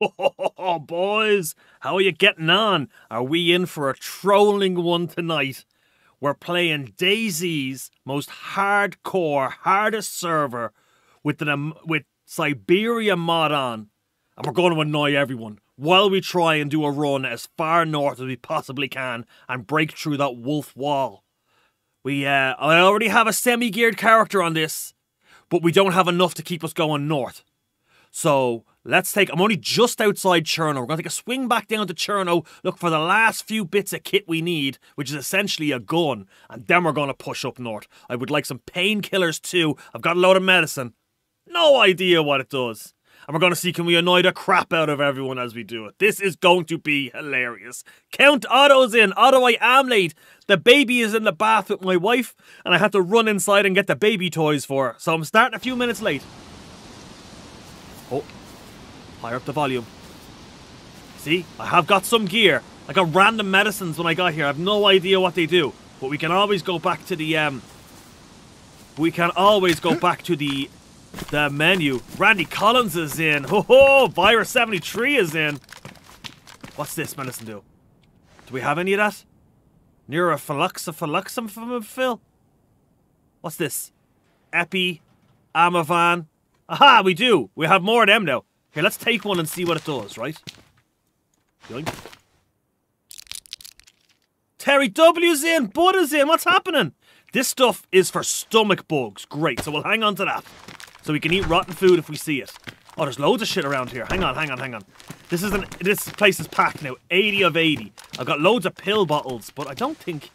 Oh, boys, how are you getting on? Are we in for a trolling one tonight? We're playing DayZ's most hardcore, hardest server with the with Siberia mod on, and we're going to annoy everyone while we try and do a run as far north as we possibly can and break through that wolf wall. We, uh, I already have a semi-geared character on this, but we don't have enough to keep us going north. So let's take. I'm only just outside Cherno. We're going to take a swing back down to Cherno, look for the last few bits of kit we need, which is essentially a gun, and then we're going to push up north. I would like some painkillers too. I've got a load of medicine. No idea what it does. And we're going to see can we annoy the crap out of everyone as we do it. This is going to be hilarious. Count Otto's in. Otto, I am late. The baby is in the bath with my wife, and I had to run inside and get the baby toys for her. So I'm starting a few minutes late. Oh, higher up the volume. See, I have got some gear. I got random medicines when I got here. I have no idea what they do. But we can always go back to the, um... We can always go back to the the menu. Randy Collins is in. Ho ho! Virus 73 is in. What's this medicine do? Do we have any of that? Neurophiluxaphiluxum from Phil? What's this? Epi, Amivan, Aha, we do. We have more of them now. Here, let's take one and see what it does, right? Yoink. Terry W's in. Buddha's in. What's happening? This stuff is for stomach bugs. Great. So we'll hang on to that. So we can eat rotten food if we see it. Oh, there's loads of shit around here. Hang on, hang on, hang on. This is an this place is packed now. 80 of 80. I've got loads of pill bottles, but I don't think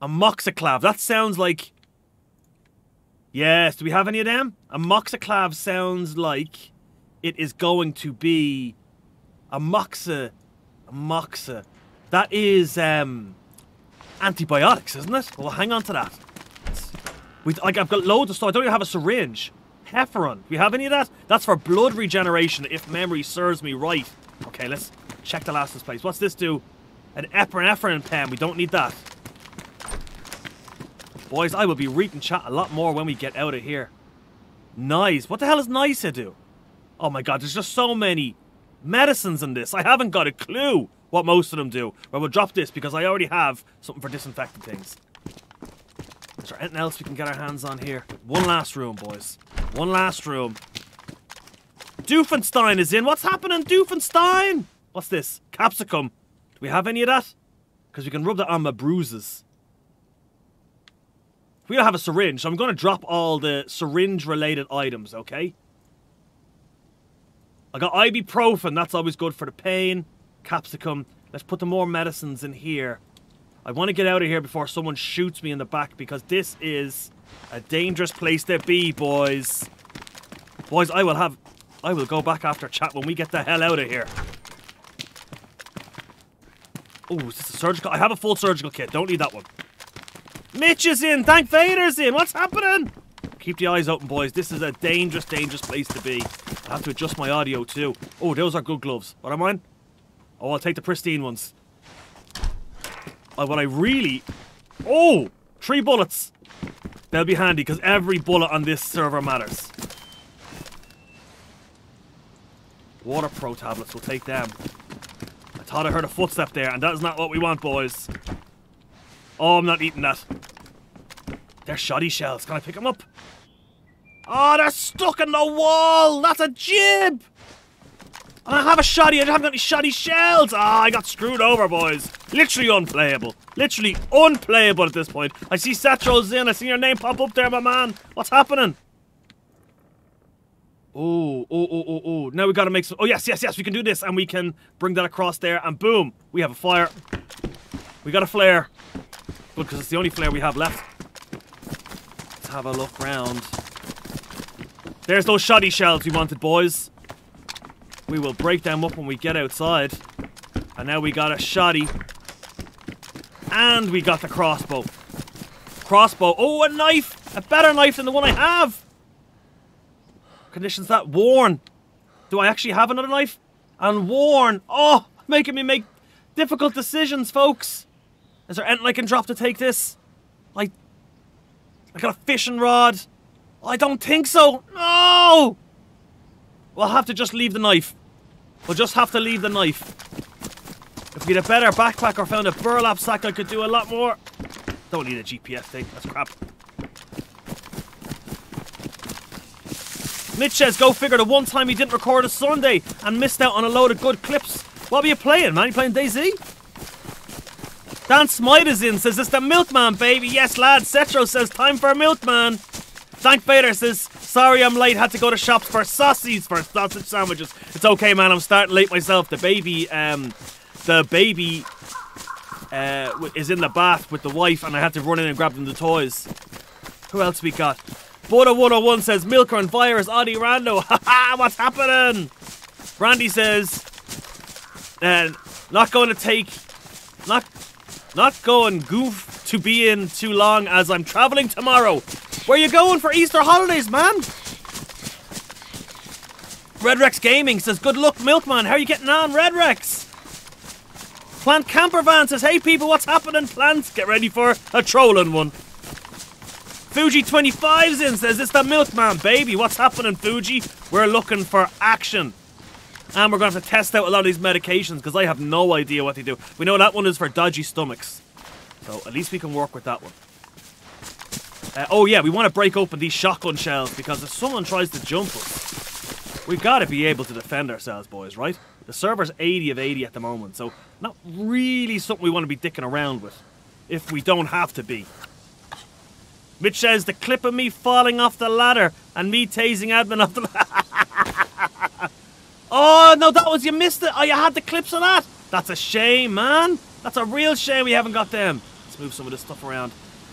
a Amoxiclav. That sounds like Yes, do we have any of them? A moxiclav sounds like it is going to be a moxa. A moxa. That is um, antibiotics, isn't it? Well, hang on to that. We, like, I've got loads of stuff. I don't even have a syringe. Heparin. Do we have any of that? That's for blood regeneration, if memory serves me right. Okay, let's check the last place. What's this do? An epinephrine pen. We don't need that. Boys, I will be reading chat a lot more when we get out of here. Nice. What the hell does NICE do? Oh my god, there's just so many medicines in this. I haven't got a clue what most of them do. But we'll drop this because I already have something for disinfecting things. Is there anything else we can get our hands on here? One last room, boys. One last room. Doofenstein is in. What's happening, Doofenstein? What's this? Capsicum. Do we have any of that? Because we can rub that on my bruises. We don't have a syringe, so I'm going to drop all the syringe-related items, okay? I got ibuprofen, that's always good for the pain. Capsicum. Let's put the more medicines in here. I want to get out of here before someone shoots me in the back because this is a dangerous place to be, boys. Boys, I will have... I will go back after chat when we get the hell out of here. Oh, is this a surgical? I have a full surgical kit. Don't need that one. Mitch is in. Thank Vader's in. What's happening? Keep the eyes open, boys. This is a dangerous, dangerous place to be. I have to adjust my audio too. Oh, those are good gloves. What am I? Oh, I'll take the pristine ones. Oh, what I really... Oh! Three bullets. They'll be handy, because every bullet on this server matters. Water Pro tablets, we'll take them. I thought I heard a footstep there, and that is not what we want, boys. Oh, I'm not eating that. They're shoddy shells. Can I pick them up? Oh, they're stuck in the wall! That's a jib! And I have a shoddy. I haven't got any shoddy shells. Ah, oh, I got screwed over, boys. Literally unplayable. Literally unplayable at this point. I see Satro's in. I see your name pop up there, my man. What's happening? Oh, oh, oh, oh, oh. Now we gotta make some... Oh, yes, yes, yes. We can do this. And we can bring that across there. And boom. We have a fire. We got a flare. Because it's the only flare we have left. Let's have a look round. There's those shoddy shells we wanted, boys. We will break them up when we get outside. And now we got a shoddy. And we got the crossbow. Crossbow. Oh, a knife! A better knife than the one I have! Conditions that worn. Do I actually have another knife? And worn. Oh, making me make difficult decisions, folks. Is there anything I can drop to take this? Like, I got a fishing rod. I don't think so. No! We'll have to just leave the knife. We'll just have to leave the knife. If we had a better backpack or found a burlap sack, I could do a lot more. Don't need a GPS thing. That's crap. Mitch says, go figure the one time he didn't record a Sunday and missed out on a load of good clips. What were you playing, man? You playing DayZ? Dan Smite is in, says, it's the Milkman, baby. Yes, lad. Cetro says, time for a Milkman. Thank Vader says, sorry I'm late. Had to go to shops for sausages for sausage sandwiches. It's okay, man. I'm starting late myself. The baby, um, the baby uh, is in the bath with the wife, and I had to run in and grab them the toys. Who else we got? Buddha 101 says, Milker and Virus, Audie Rando. Haha, what's happening? Randy says, uh, not going to take, not, not going goof to be in too long as I'm traveling tomorrow. Where you going for Easter holidays, man? Red Rex Gaming says, good luck, Milkman. How are you getting on, Red Rex? Plant Camper Van says, hey people, what's happening, plants? Get ready for a trolling one. Fuji25's in says, it's the milkman, baby. What's happening, Fuji? We're looking for action. And we're going to have to test out a lot of these medications because I have no idea what they do. We know that one is for dodgy stomachs. So at least we can work with that one. Uh, oh yeah, we want to break open these shotgun shells because if someone tries to jump us, we've got to be able to defend ourselves, boys, right? The server's 80 of 80 at the moment, so not really something we want to be dicking around with if we don't have to be. Mitch says the clip of me falling off the ladder and me tasing admin off the ladder. oh, no, that was, you missed it. Oh, you had the clips of that. That's a shame, man. That's a real shame we haven't got them. Let's move some of this stuff around.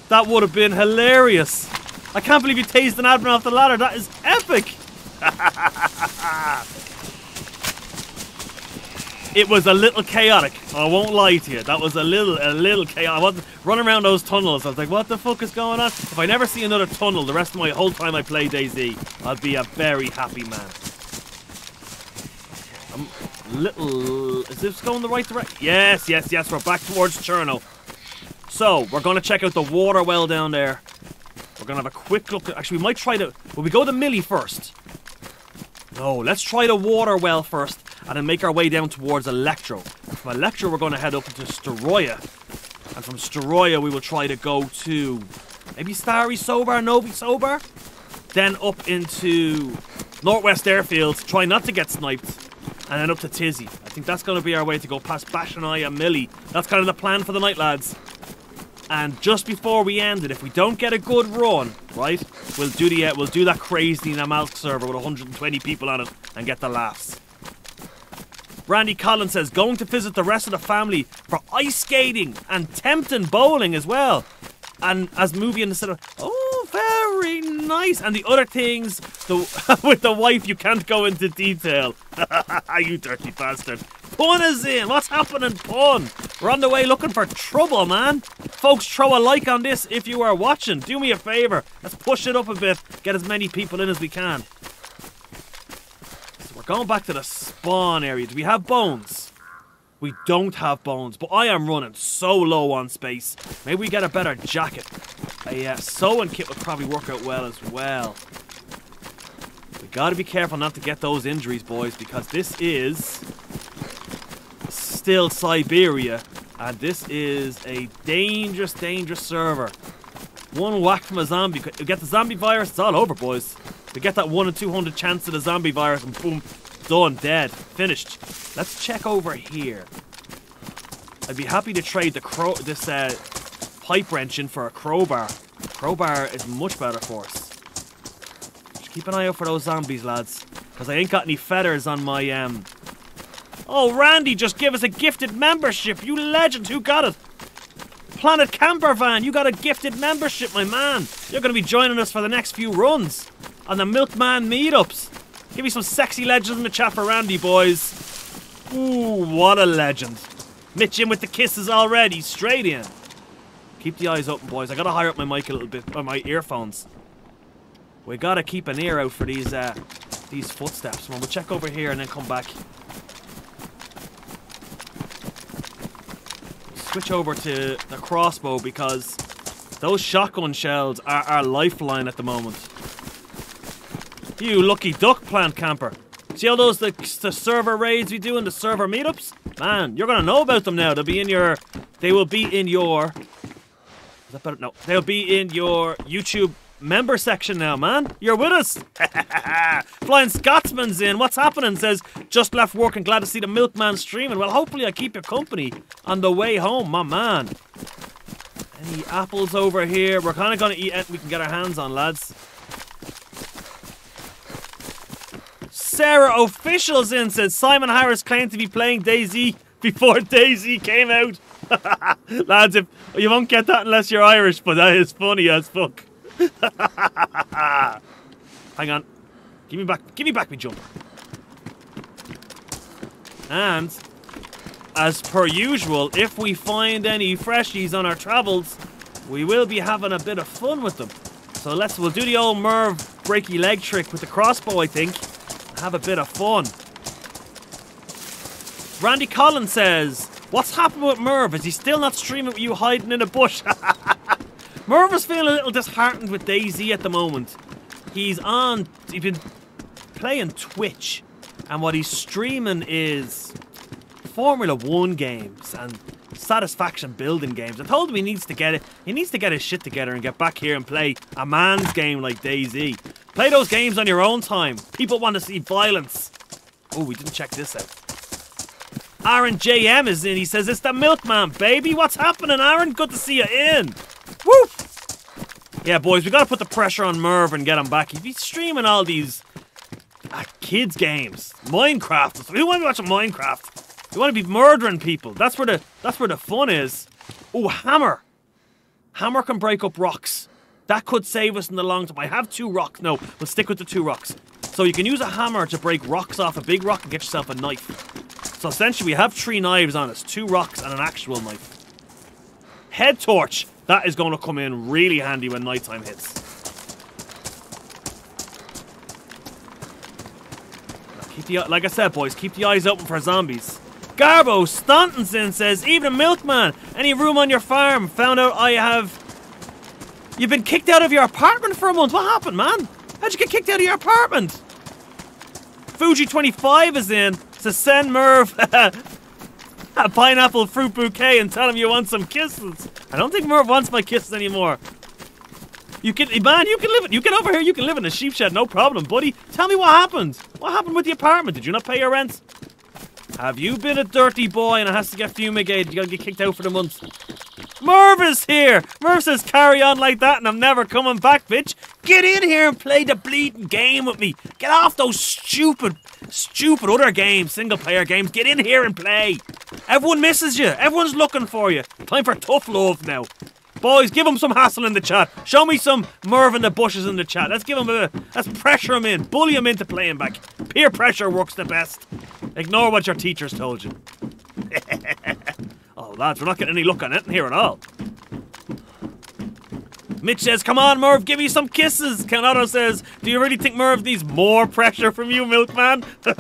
That would have been hilarious. I can't believe you tased an admin off the ladder. That is epic. it was a little chaotic. I won't lie to you. That was a little, a little chaotic. I wasn't running around those tunnels. I was like, what the fuck is going on? If I never see another tunnel the rest of my whole time I play DayZ, I'll be a very happy man. I'm little... Is this going the right direction? Yes, yes, yes. We're back towards Cherno. So, we're going to check out the water well down there. We're going to have a quick look. Actually, we might try to... Will we go to Millie first? No, let's try the water well first and then make our way down towards Electro. From Electro, we're going to head up into Staroye. And from Staroye, we will try to go to maybe Stary Sobor, Novy Sobor. Then up into Northwest Airfield, try not to get sniped. And then up to Tizzy. I think that's going to be our way to go past Bash and I and Millie. That's kind of the plan for the night, lads. And just before we end it, if we don't get a good run, right, we'll do the uh, we'll do that crazy Namalsk server with 120 people on it and get the laughs. Randy Collins says, going to visit the rest of the family for ice skating and tempting bowling as well. And as movie in the cinema, oh, very nice. And the other things, the, with the wife, you can't go into detail. you dirty bastard. Pun is in. What's happening, Pun? We're on the way looking for trouble, man. Folks, throw a like on this if you are watching. Do me a favour. Let's push it up a bit. Get as many people in as we can. So we're going back to the spawn area. Do we have bones? We don't have bones, but I am running so low on space. Maybe we get a better jacket. A uh, sewing kit would probably work out well as well. We gotta be careful not to get those injuries, boys, because this is still Siberia, and this is a dangerous, dangerous server. One whack from a zombie, you get the zombie virus, it's all over, boys. To get that 1 in 200 chance of the zombie virus and boom, done, dead, finished. Let's check over here. I'd be happy to trade the crow this uh, pipe wrench in for a crowbar. Crowbar is much better for us. Just keep an eye out for those zombies, lads. Because I ain't got any feathers on my, um... Oh, Randy just give us a gifted membership. You legend, who got it? Planet Camper Van, you got a gifted membership, my man. You're going to be joining us for the next few runs on the Milkman meetups. Give me some sexy legends in the Randy, boys. Ooh, what a legend. Mitch in with the kisses already, straight in. Keep the eyes open, boys. I gotta higher up my mic a little bit, or my earphones. We gotta keep an ear out for these, uh, these footsteps. Well, we'll check over here and then come back. Switch over to the crossbow because those shotgun shells are our lifeline at the moment. You lucky duck plant camper. See all those the, the server raids we do and the server meetups? Man, you're gonna know about them now. They'll be in your. They will be in your. Is that better? No, they'll be in your YouTube member section now, man. You're with us. Flying Scotsman's in. What's happening? Says just left work and glad to see the milkman streaming. Well, hopefully I keep you company on the way home, my man. Any apples over here? We're kind of gonna eat. We can get our hands on, lads. Sarah Officials in says Simon Harris claimed to be playing DayZ before DayZ came out. Lads, if you won't get that unless you're Irish, but that is funny as fuck. Hang on. Give me back give me back my jumper. And as per usual, if we find any freshies on our travels, we will be having a bit of fun with them. So let's we'll do the old Merv breaky leg trick with the crossbow, I think have a bit of fun. Randy Collins says, What's happened with Merv? Is he still not streaming with you hiding in a bush? Merv is feeling a little disheartened with DayZ at the moment. He's on, he's been playing Twitch, and what he's streaming is Formula One games and satisfaction building games. I told him he needs to get it. He needs to get his shit together and get back here and play a man's game like DayZ. Play those games on your own time. People want to see violence. Oh, we didn't check this out. Aaron JM is in. He says, It's the milkman, baby. What's happening, Aaron? Good to see you in. Woo! Yeah, boys, we gotta put the pressure on Merv and get him back. He's streaming all these uh, kids' games. Minecraft. Who want to watch Minecraft? We want to be murdering people. That's where the that's where the fun is. Oh, hammer. Hammer can break up rocks. That could save us in the long term. I have two rocks. No, we'll stick with the two rocks. So you can use a hammer to break rocks off a big rock and get yourself a knife. So essentially we have three knives on us. Two rocks and an actual knife. Head torch. That is going to come in really handy when nighttime hits. Keep the, like I said, boys, keep the eyes open for zombies. Garbo Stauntonson says, Even a milkman, any room on your farm? Found out I have You've been kicked out of your apartment for a month. What happened, man? How'd you get kicked out of your apartment? Fuji25 is in So send Merv a pineapple fruit bouquet and tell him you want some kisses. I don't think Merv wants my kisses anymore. You can, man, you can live. You get over here. You can live in a sheep shed, no problem, buddy. Tell me what happened. What happened with the apartment? Did you not pay your rent? Have you been a dirty boy and it has to get fumigated? You gotta get kicked out for the month. Merv is here! Merv says carry on like that and I'm never coming back, bitch. Get in here and play the bleeding game with me. Get off those stupid, stupid other games, single player games. Get in here and play. Everyone misses you. Everyone's looking for you. Time for tough love now. Boys, give him some hassle in the chat. Show me some Merv in the bushes in the chat. Let's give him a. Let's pressure him in. Bully him into playing back. Peer pressure works the best. Ignore what your teachers told you. oh, lads, we're not getting any look on it here at all. Mitch says, Come on, Merv, give me some kisses. Canado says, Do you really think Merv needs more pressure from you, Milkman?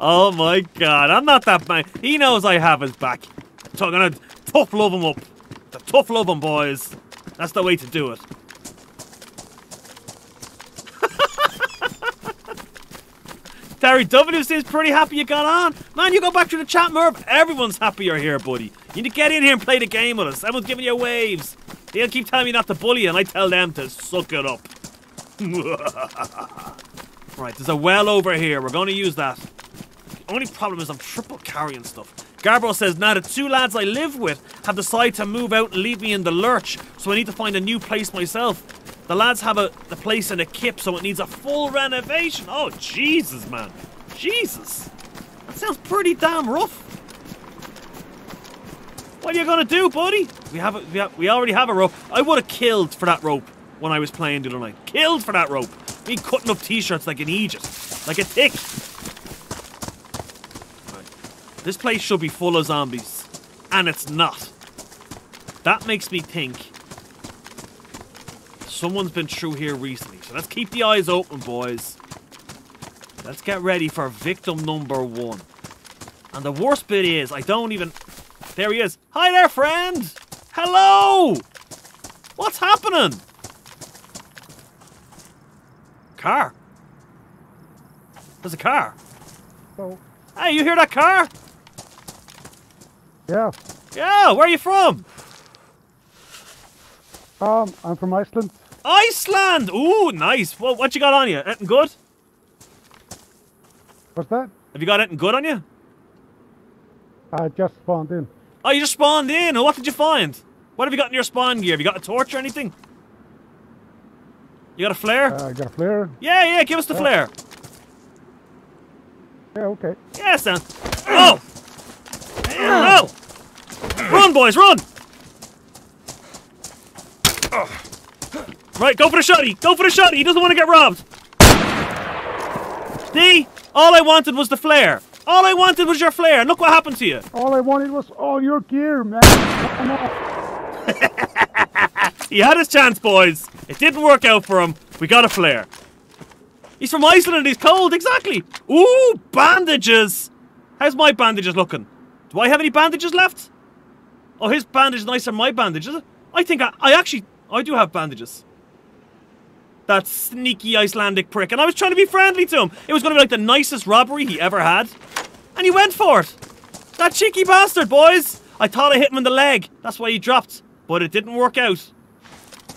oh my god, I'm not that man. He knows I have his back. So I'm tough love him up. The tough love him, boys. That's the way to do it. Terry W seems pretty happy you got on. Man, you go back to the chat, Merv. Everyone's happy you're here, buddy. You need to get in here and play the game with us. Everyone's giving you waves. They'll keep telling me not to bully, and I tell them to suck it up. right, there's a well over here. We're going to use that. The only problem is I'm triple carrying stuff. Garbo says, now the two lads I live with have decided to move out and leave me in the lurch, so I need to find a new place myself. The lads have a the place in a kip, so it needs a full renovation. Oh, Jesus, man. Jesus. That sounds pretty damn rough. What are you gonna do, buddy? We have, a, we, have we already have a rope. I would have killed for that rope when I was playing the other night. Killed for that rope. Me cutting up t-shirts like an Egypt. Like a tick. This place should be full of zombies. And it's not. That makes me think Someone's been through here recently. So let's keep the eyes open, boys. Let's get ready for victim number one. And the worst bit is, I don't even... There he is. Hi there, friend! Hello! What's happening? Car. There's a car. Oh. Hey, you hear that car? Yeah. Yeah, where are you from? Um, I'm from Iceland. Iceland! Ooh, nice. What, what you got on you? Anything good? What's that? Have you got anything good on you? I just spawned in. Oh, you just spawned in. What did you find? What have you got in your spawn gear? Have you got a torch or anything? You got a flare? Uh, I got a flare. yeah, yeah, give us the yeah. flare. Yeah, okay. Yeah, Stan. Oh! Oh! Run, boys, run! Right, go for the shotty. Go for the shotty. He doesn't want to get robbed. See? All I wanted was the flare. All I wanted was your flare. And look what happened to you. All I wanted was all your gear, man. He had his chance, boys. It didn't work out for him. We got a flare. He's from Iceland and he's cold, exactly. Ooh, bandages. How's my bandages looking? Do I have any bandages left? Oh, his bandage is nicer than my bandage, is it? I think I, I actually, I do have bandages. That sneaky Icelandic prick. And I was trying to be friendly to him. It was going to be like the nicest robbery he ever had. And he went for it. That cheeky bastard, boys. I thought I hit him in the leg. That's why he dropped. But it didn't work out.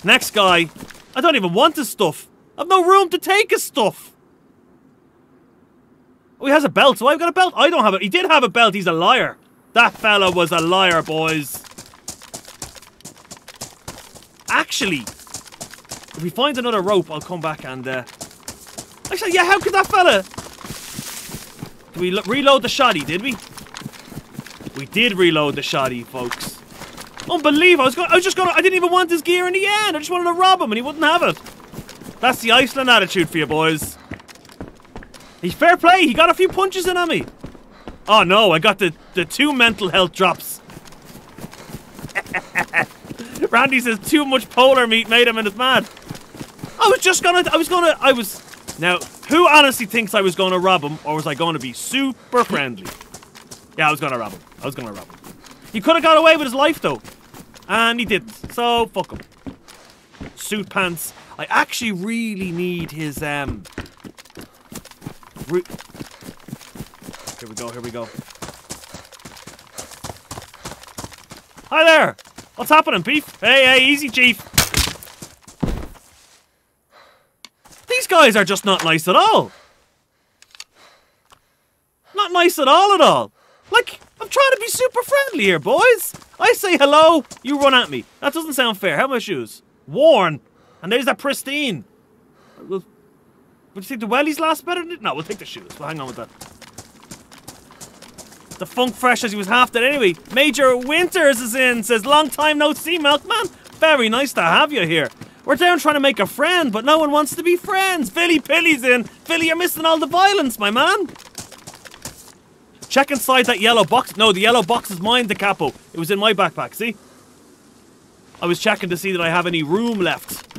Next guy. I don't even want his stuff. I've no room to take his stuff. Oh, he has a belt. So I've got a belt. I don't have it. He did have a belt. He's a liar. That fella was a liar, boys. Actually, if we find another rope, I'll come back and. Uh... Actually, yeah. How could that fella? Did we reload the shoddy? Did we? We did reload the shoddy, folks. Unbelievable! I was, going, I was just going. To... I didn't even want his gear in the end. I just wanted to rob him, and he wouldn't have it. That's the Iceland attitude for you, boys. He's fair play. He got a few punches in on me. Oh no! I got the the two mental health drops. Randy says too much polar meat made him and it's mad. I was just gonna. I was gonna. I was. Now, who honestly thinks I was gonna rob him, or was I gonna be super friendly? Yeah, I was gonna rob him. I was gonna rob him. He could have got away with his life though, and he didn't. So fuck him. Suit pants. I actually really need his um. Here we go. Here we go. Hi there. What's happening, Beef? Hey, hey, easy, Chief. These guys are just not nice at all. Not nice at all, at all. Like, I'm trying to be super friendly here, boys. I say hello, you run at me. That doesn't sound fair. How are my shoes? Worn. And there's that pristine. Well, would you think the wellies last better? No, we'll take the shoes. We'll hang on with that. The funk fresh as he was half dead anyway. Major Winters is in, says, long time no see, Milkman. Very nice to have you here. We're down trying to make a friend, but no one wants to be friends. Philly Pilly's in. Philly, you're missing all the violence, my man. Check inside that yellow box. No, the yellow box is mine, the capo. It was in my backpack, see? I was checking to see that I have any room left.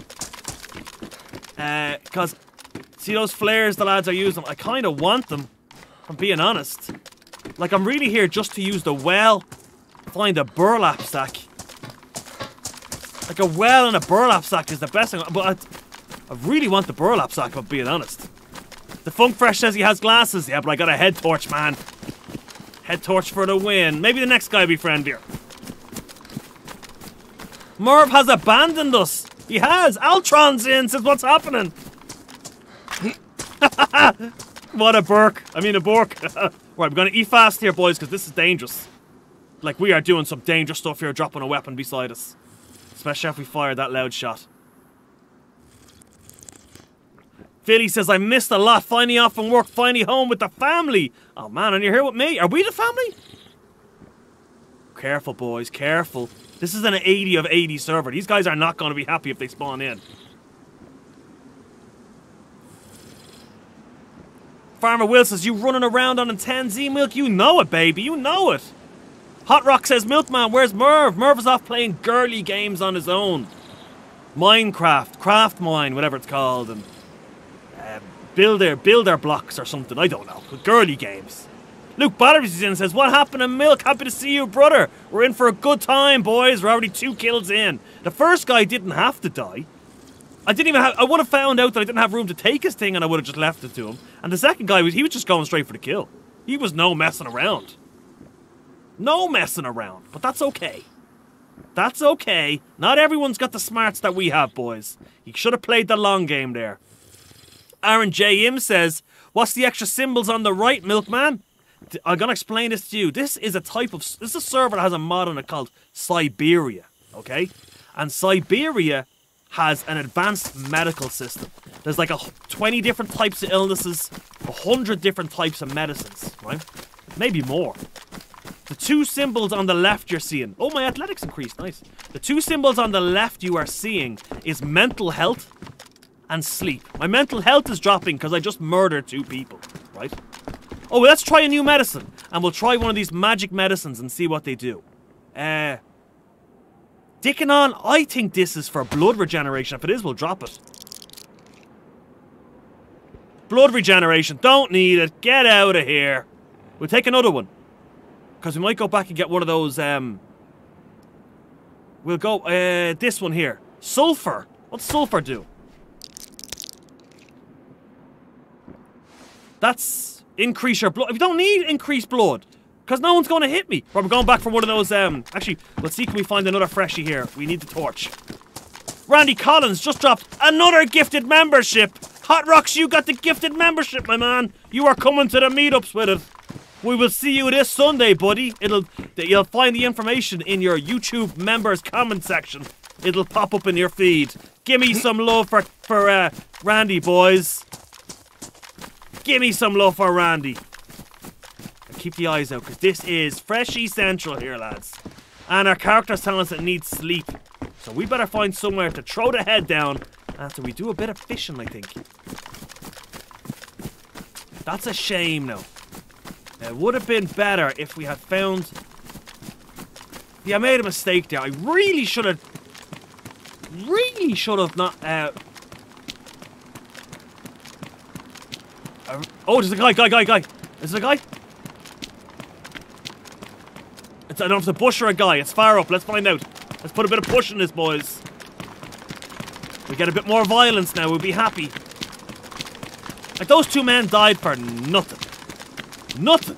Uh, cause, see those flares the lads are using? I kind of want them, I'm being honest. Like, I'm really here just to use the well, find a burlap sack. Like, a well and a burlap sack is the best thing, but I, I really want the burlap sack, if I'm being honest. The Funk Fresh says he has glasses. Yeah, but I got a head torch, man. Head torch for the win. Maybe the next guy will be friendlier. Merv has abandoned us. He has. Altron's in, says what's happening. what a burk. I mean a bork. right, we're gonna eat fast here, boys, because this is dangerous. Like, we are doing some dangerous stuff here, dropping a weapon beside us. Especially if we fire that loud shot. Philly says, I missed a lot. Finally off from work, finally home with the family. Oh man, and you're here with me. Are we the family? Careful, boys, careful. This is an 80 of 80 server. These guys are not going to be happy if they spawn in. Farmer Will says, You running around on a 10Z milk? You know it, baby. You know it. Hot Rock says, Milkman, where's Merv? Merv is off playing girly games on his own. Minecraft, Craft Mine, whatever it's called, and uh, Builder, Builder Blocks or something. I don't know. Girly games. Luke Batteries is in and says, What happened to Milk? Happy to see you, brother. We're in for a good time, boys. We're already two kills in. The first guy didn't have to die. I didn't even have. I would have found out that I didn't have room to take his thing, and I would have just left it to him. And the second guy was he was just going straight for the kill. He was no messing around. No messing around. But that's okay. That's okay. Not everyone's got the smarts that we have, boys. You should have played the long game there. Aaron J. M says, What's the extra symbols on the right, Milkman? I'm gonna explain this to you. This is a type of this is a server that has a mod on it called Siberia. Okay? And Siberia has an advanced medical system. There's like a h- 20 different types of illnesses, 100 different types of medicines, right? Maybe more. The two symbols on the left you're seeing. Oh, my athletics increased. Nice. The two symbols on the left you are seeing is mental health and sleep. My mental health is dropping because I just murdered two people, right? Oh, let's try a new medicine. And we'll try one of these magic medicines and see what they do. Uh. Dicking on, I think this is for blood regeneration. If it is, we'll drop it. Blood regeneration. Don't need it. Get out of here. We'll take another one. Because we might go back and get one of those, um... We'll go, uh, this one here. Sulfur. What's sulfur do? That's increase your blood. We don't need increased blood. Because no one's going to hit me. But we're going back for one of those, um... Actually, let's see, can we find another freshie here? We need the torch. Randy Collins just dropped another gifted membership. Hot Rocks, you got the gifted membership, my man. You are coming to the meetups with it. We will see you this Sunday, buddy. It'll you'll find the information in your YouTube members comment section. It'll pop up in your feed. Give me some love for for uh, Randy, boys. Give me some love for Randy. Keep the eyes out, because this is Freshie Central here, lads. And our character's telling us it needs sleep. So we better find somewhere to throw the head down after we do a bit of fishing, I think. That's a shame though. It would have been better if we had found... Yeah, I made a mistake there. I really should have... Really should have not... Uh... Oh, there's a guy, guy, guy, guy. Is there a guy? It's, I don't know if it's a bush or a guy. It's far up. Let's find out. Let's put a bit of push in this, boys. We get a bit more violence now. We'll be happy. Like, those two men died for nothing. Nothing.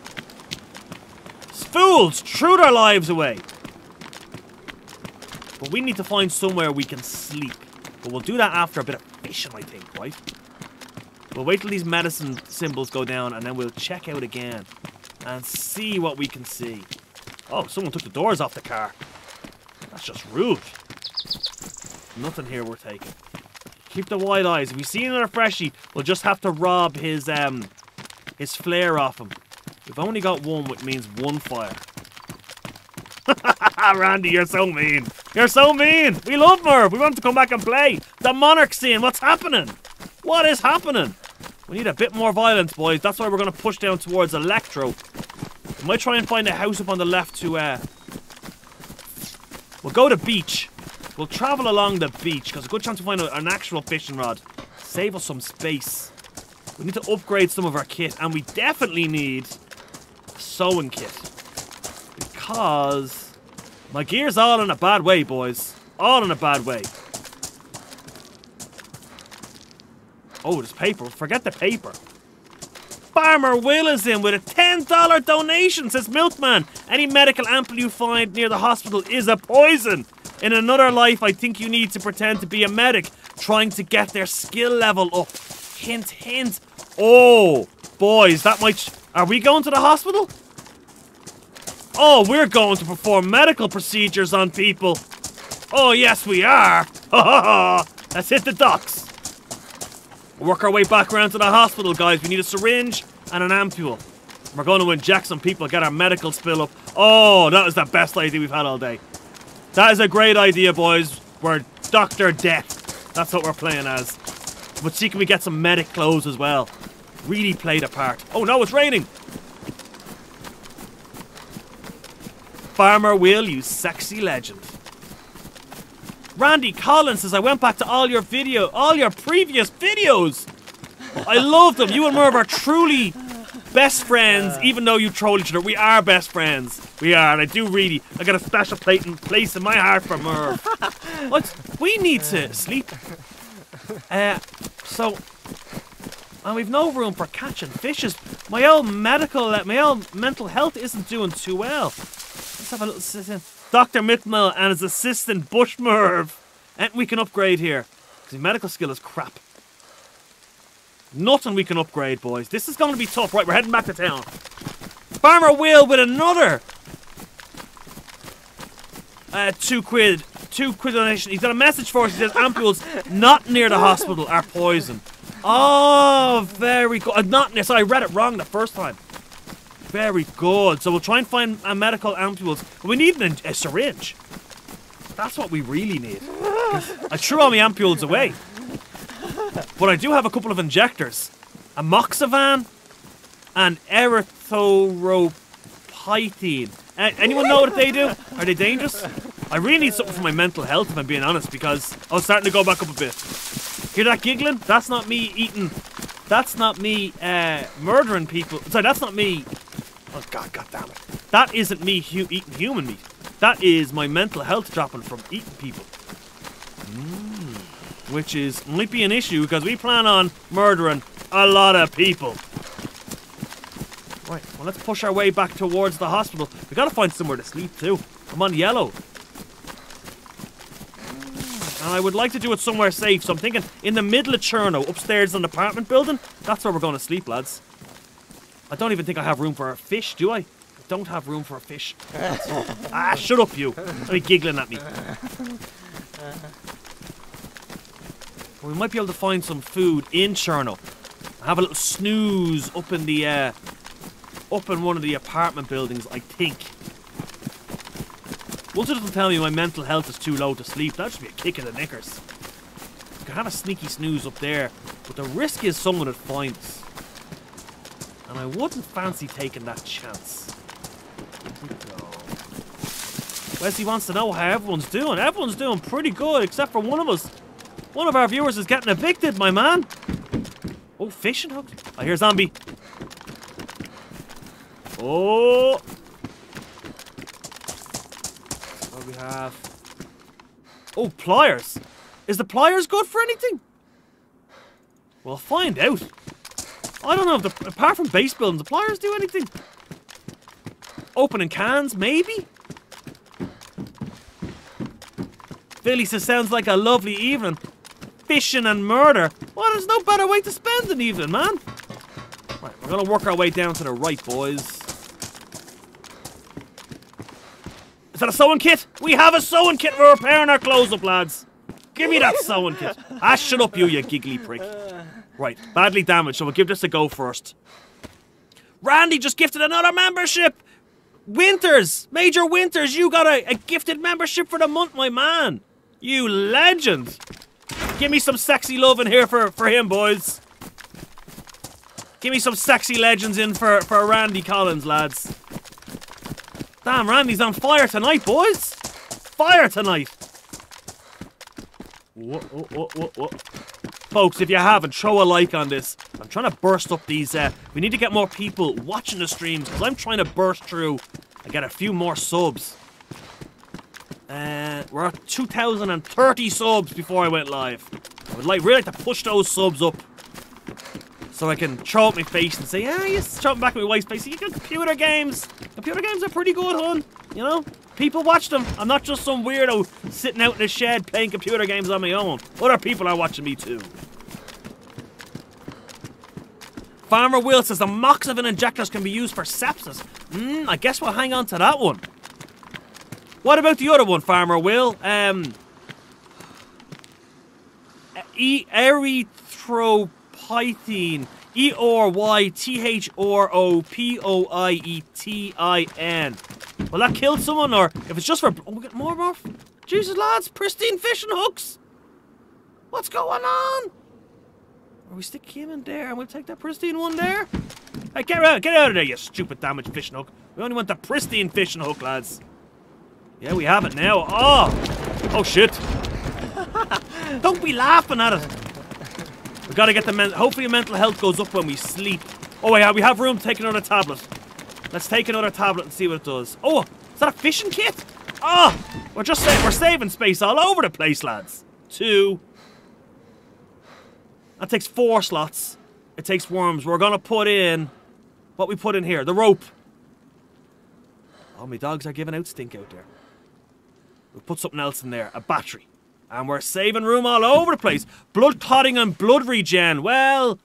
Fools threw their lives away. But we need to find somewhere we can sleep. But we'll do that after a bit of fishing, I think, right? We'll wait till these medicine symbols go down and then we'll check out again. And see what we can see. Oh, someone took the doors off the car. That's just rude. Nothing here we're taking. Keep the wide eyes. If we see another freshie, we'll just have to rob his um his flare off him. We've only got one, which means one fire. Randy, you're so mean. You're so mean. We love Merv. We want to come back and play. The Monarch scene. What's happening? What is happening? We need a bit more violence, boys. That's why we're going to push down towards Electro. We might try and find a house up on the left to, uh... We'll go to beach. We'll travel along the beach, because a good chance to find a, an actual fishing rod. Save us some space. We need to upgrade some of our kit, and we definitely need a sewing kit. Because my gear's all in a bad way, boys. All in a bad way. Oh, there's paper. Forget the paper. Farmer Will is in with a $10 donation, says Milkman. Any medical ampoule you find near the hospital is a poison. In another life, I think you need to pretend to be a medic, trying to get their skill level up. Hint, hint. Oh, boys, that might... Are we going to the hospital? Oh, we're going to perform medical procedures on people. Oh, yes, we are. Ha ha ha. Let's hit the docks. Work our way back around to the hospital, guys. We need a syringe and an ampule. We're going to inject some people, get our medical spill up. Oh, that was the best idea we've had all day. That is a great idea, boys. We're Dr. Death. That's what we're playing as. But see, can we get some medic clothes as well? Really played a part. Oh no, it's raining! Farmer Will, you sexy legend. Randy Collins says, I went back to all your video, all your previous videos. I love them. You and Merv are truly best friends, even though you troll each other. We are best friends. We are, and I do really. I got a special plate and place in my heart for Merv. what? We need to sleep. Uh, so, and we've no room for catching fishes. My old medical, my old mental health isn't doing too well. Let's have a little sit in. Dr. Mitmel and his assistant Bushmerv. And we can upgrade here. His medical skill is crap. Nothing we can upgrade, boys. This is going to be tough. Right, we're heading back to town. Farmer Will with another uh, two quid. Two quid donation. He's got a message for us. He says ampules not near the hospital are poison. Oh, very good. Uh, not near. Sorry, I read it wrong the first time. Very good. So we'll try and find a medical ampules. We need an, a syringe. That's what we really need. I threw all my ampules away. But I do have a couple of injectors. Amoxavan and erythropoietin. Uh, anyone know what they do? Are they dangerous? I really need something for my mental health, if I'm being honest, because I was starting to go back up a bit. Hear that giggling? That's not me eating. That's not me uh, murdering people. Sorry, that's not me. Oh God, God damn it! That isn't me hu eating human meat. That is my mental health dropping from eating people. Mm. Which is might be an issue because we plan on murdering a lot of people. Right, well let's push our way back towards the hospital. We gotta find somewhere to sleep too. I'm on yellow. And I would like to do it somewhere safe, so I'm thinking in the middle of Cherno, upstairs in an apartment building. That's where we're going to sleep, lads. I don't even think I have room for a fish, do I? I don't have room for a fish. ah, shut up, you. Are you giggling at me? we might be able to find some food in Cherno. Have a little snooze up in the uh, up in one of the apartment buildings, I think. Once it doesn't tell me my mental health is too low to sleep, that should be a kick in the knickers. I could have a sneaky snooze up there, but the risk is someone find us. And I wouldn't fancy taking that chance. Wesley wants to know how everyone's doing. Everyone's doing pretty good, except for one of us. One of our viewers is getting evicted, my man. Oh, fishing hook. I hear zombie. Oh! What do we have? Oh, pliers. Is the pliers good for anything? We'll find out. I don't know if the, apart from base building, the pliers do anything. Opening cans, maybe? Philly says sounds like a lovely evening. Fishing and murder. Well, there's no better way to spend an evening, man. Right, we're gonna work our way down to the right, boys. Is that a sewing kit? We have a sewing kit. We're repairing our clothes up, lads. Give me that sewing kit. Ah, shut up, you, you giggly prick. Right, badly damaged, so we'll give this a go first. Randy just gifted another membership! Winters! Major Winters, you got a, a gifted membership for the month, my man! You legend! Give me some sexy love in here for, for him, boys. Give me some sexy legends in for, for Randy Collins, lads. Damn, Randy's on fire tonight, boys! Fire tonight! Whoa, whoa, whoa, Folks, if you haven't, throw a like on this. I'm trying to burst up these, uh, we need to get more people watching the streams, because I'm trying to burst through and get a few more subs. Uh, we're at 2,030 subs before I went live. I would like really like to push those subs up. So I can throw up my face and say, ah, yes, throw back at my wife's face. You got computer games. Computer games are pretty good, hon. You know? People watch them. I'm not just some weirdo sitting out in a shed playing computer games on my own. Other people are watching me too. Farmer Will says the Moxavan injectors can be used for sepsis. Hmm, I guess we'll hang on to that one. What about the other one, Farmer Will? Um, e erythropoietin. E R Y T H R O P O I E T I N. Will that kill someone, or if it's just for... Oh, we get more, more... Jesus, lads, pristine fishing hooks! What's going on? Or we stick him in there and we'll take that pristine one there? Hey, get out, get out of there, you stupid damaged fishing hook. We only want the pristine fishing hook, lads. Yeah, we have it now. Oh! Oh, shit. Don't be laughing at it. We gotta get the men... Hopefully mental health goes up when we sleep. Oh, yeah, we have room to take another tablet. Let's take another tablet and see what it does. Oh, is that a fishing kit? Oh, we're just saying we're saving space all over the place, lads. Two. That takes four slots. It takes worms. We're gonna put in what we put in here. The rope. Oh, my dogs are giving out stink out there. We'll put something else in there. A battery. And we're saving room all over the place. Blood clotting and blood regen. Well,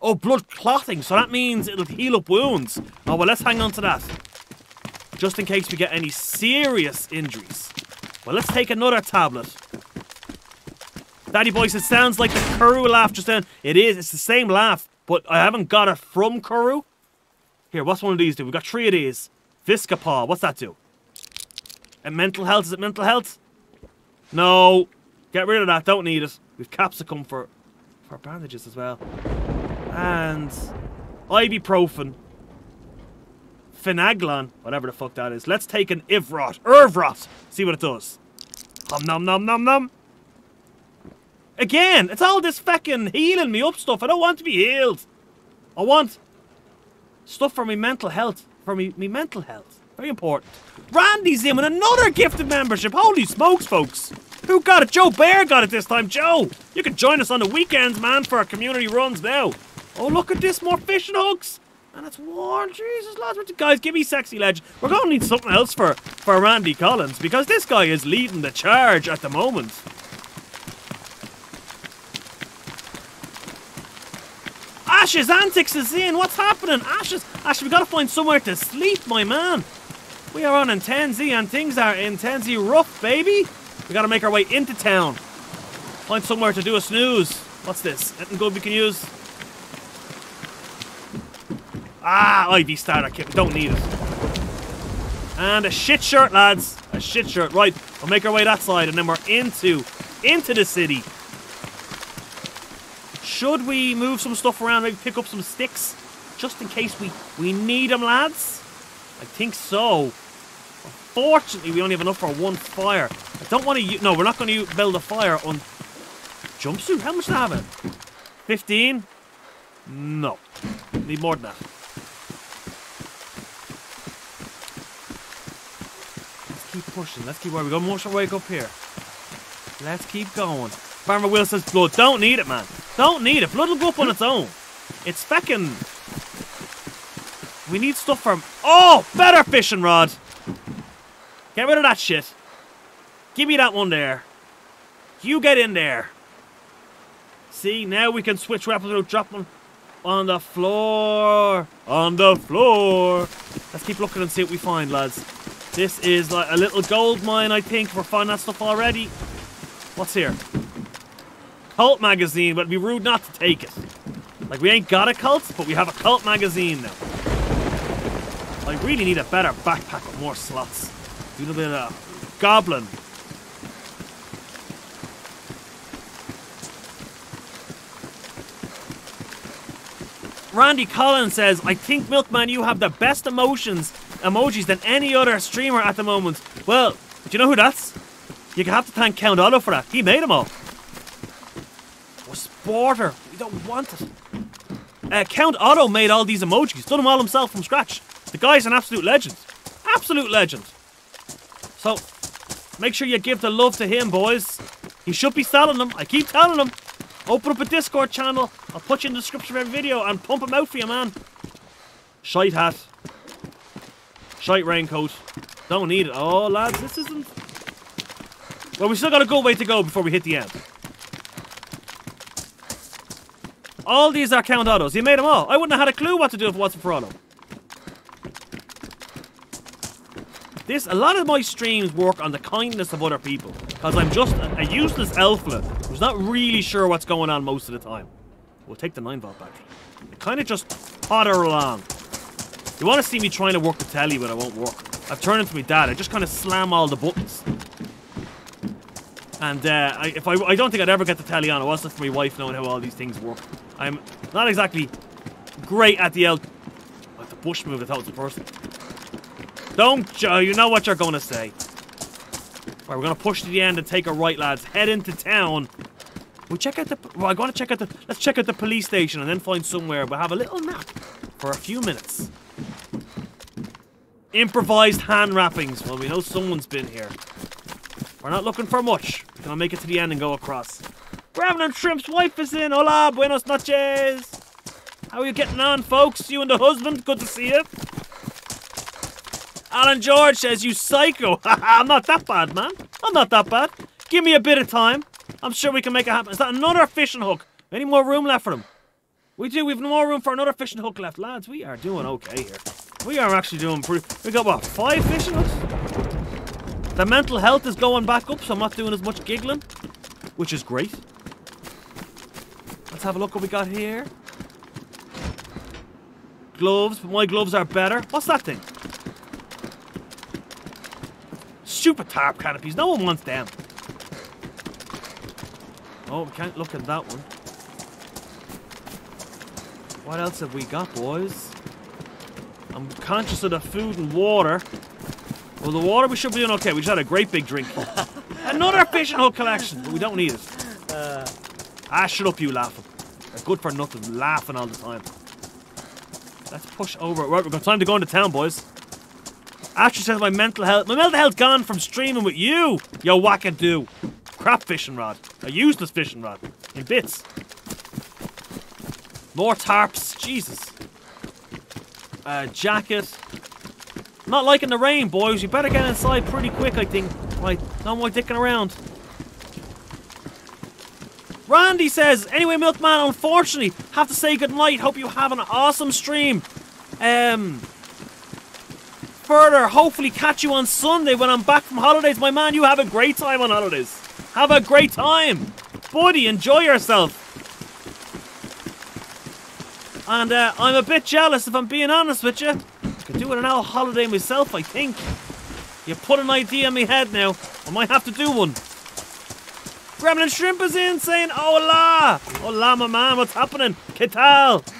oh, blood clotting. So that means it'll heal up wounds. Oh, well, let's hang on to that. Just in case we get any serious injuries. Well, let's take another tablet. Daddy boys, it sounds like the Kuru laugh just then. It is. It's the same laugh, but I haven't got it from Kuru. Here, what's one of these do? We've got three of these. Viscapaw, what's that do? And mental health, is it mental health? No. Get rid of that, don't need it. We've capsicum for, for bandages as well. And ibuprofen. Finaglon, whatever the fuck that is. Let's take an Ivrot, Irvrot, see what it does. Hum nom nom nom nom. Again, it's all this fucking healing me up stuff. I don't want to be healed. I want stuff for my mental health. For me, me mental health. Very important. Randy's in with another gifted membership. Holy smokes, folks. Who got it? Joe Bear got it this time. Joe, you can join us on the weekends, man, for our community runs now. Oh, look at this. More fishing hooks. And it's warm. Jesus, lads. Guys, give me sexy legend. We're going to need something else for, for Randy Collins because this guy is leading the charge at the moment. Ashes antics is in. What's happening? Ashes, Ashes, we gotta find somewhere to sleep, my man. We are on Intensi and things are Intensi rough, baby. We gotta make our way into town. Find somewhere to do a snooze. What's this? Anything good we can use? Ah, IV starter kit. We don't need it. And a shit shirt, lads. A shit shirt. Right, we'll make our way that side and then we're into, into the city. Should we move some stuff around, maybe pick up some sticks? Just in case we, we need them, lads? I think so. Unfortunately, we only have enough for one fire. I don't want to... No, we're not going to build a fire on... Jumpsuit? How much do I have it? 15? No. Need more than that. Let's keep pushing. Let's keep... Where we go? Mush our way up here. Let's keep going. Farmer Will says blood. Don't need it, man. Don't need it. Blood will go up on its own. It's feckin'... We need stuff from... Oh! Better fishing rod! Get rid of that shit. Give me that one there. You get in there. See, now we can switch weapons without dropping on the floor. On the floor. Let's keep looking and see what we find, lads. This is like a little gold mine, I think. We're finding that stuff already. What's here? cult magazine, but it'd be rude not to take it. Like, we ain't got a cult, but we have a cult magazine now. I really need a better backpack with more slots. Do a little bit of goblin. Randy Collins says, I think Milkman, you have the best emotions, emojis than any other streamer at the moment. Well, do you know who that's? You have to thank Count Otto for that. He made them all border. We don't want it. Uh, Count Otto made all these emojis. Done them all himself from scratch. The guy's an absolute legend. Absolute legend. So, make sure you give the love to him, boys. He should be selling them. I keep telling him. Open up a Discord channel. I'll put you in the description of every video and pump him out for you, man. Shite hat. Shite raincoat. Don't need it. Oh, lads, this isn't... Well, we still got a good way to go before we hit the end. All these are Count Ottos. You made them all. I wouldn't have had a clue what to do if it wasn't for Otto. This, a lot of my streams work on the kindness of other people. Because I'm just a, a useless elflet who's not really sure what's going on most of the time. We'll take the 9 volt battery. kind of just potter along. You want to see me trying to work the telly, but it won't work. I've turned into my dad. I just kind of slam all the buttons. And uh, I, if I, I don't think I'd ever get the telly on. It wasn't for my wife knowing how all these things work. I'm not exactly great at the L... Like the bush move, I thought was a person. Don't, Joe, you know what you're going to say. Right, we're going to push to the end and take a right, lads. Head into town. We check out the... Well, going to check out the... Let's check out the police station and then find somewhere. We'll have a little nap for a few minutes. Improvised hand wrappings. Well, we know someone's been here. We're not looking for much. We're to make it to the end and go across. Gremlin Shrimp's wife is in. Hola, buenos noches. How are you getting on, folks? You and the husband? Good to see you. Alan George says, You psycho. I'm not that bad, man. I'm not that bad. Give me a bit of time. I'm sure we can make it happen. Is that another fishing hook? Any more room left for them? We do. We've no more room for another fishing hook left. Lads, we are doing okay here. We are actually doing pretty... We got, what, five fishing hooks? The mental health is going back up, so I'm not doing as much giggling. Which is great. Let's have a look what we got here. Gloves, my gloves are better. What's that thing? Stupid tarp canopies. No one wants them. Oh, we can't look at that one. What else have we got, boys? I'm conscious of the food and water. Well, the water, we should be doing okay. We just had a great big drink. Another fishing hook collection, but we don't need it. Uh. Ah, shut up, you laughing. They're good for nothing, laughing all the time. Let's push over. Right, we've got time to go into town, boys. Ashley says my mental health. My mental health gone from streaming with you, yo wackadoo. Crap fishing rod. A useless fishing rod. In bits. More tarps. Jesus. Uh, jacket. Not liking the rain, boys. You better get inside pretty quick, I think. Right, no more dicking around. Randy says, anyway, Milkman, unfortunately, have to say goodnight. Hope you have an awesome stream. Um, further, hopefully catch you on Sunday when I'm back from holidays. My man, you have a great time on holidays. Have a great time. Buddy, enjoy yourself. And uh, I'm a bit jealous, if I'm being honest with you. I could do it an hour holiday myself, I think. You put an idea in my head now. I might have to do one. Gremlin Shrimp is in saying, Hola! Hola, my man, what's happening? ¿Qué tal?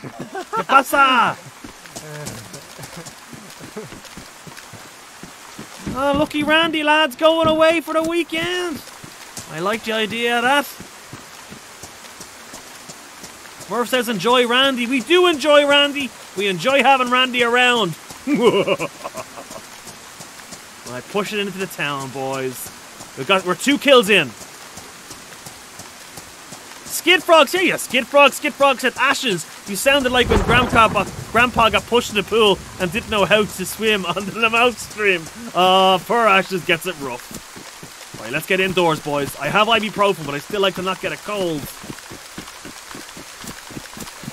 ¿Qué pasa? Oh, lucky Randy, lads, going away for the weekend. I like the idea of that. Murph says, enjoy Randy. We do enjoy Randy. We enjoy having Randy around. I push it into the town, boys. We've got, we're two kills in. Skid Frog's here, you Skid frogs, Skid frogs said, Ashes, you sounded like when Grandpa, Grandpa got pushed in the pool and didn't know how to swim under the mouth stream. Uh, poor Ashes gets it rough. Right, let's get indoors, boys. I have ibuprofen, but I still like to not get a cold.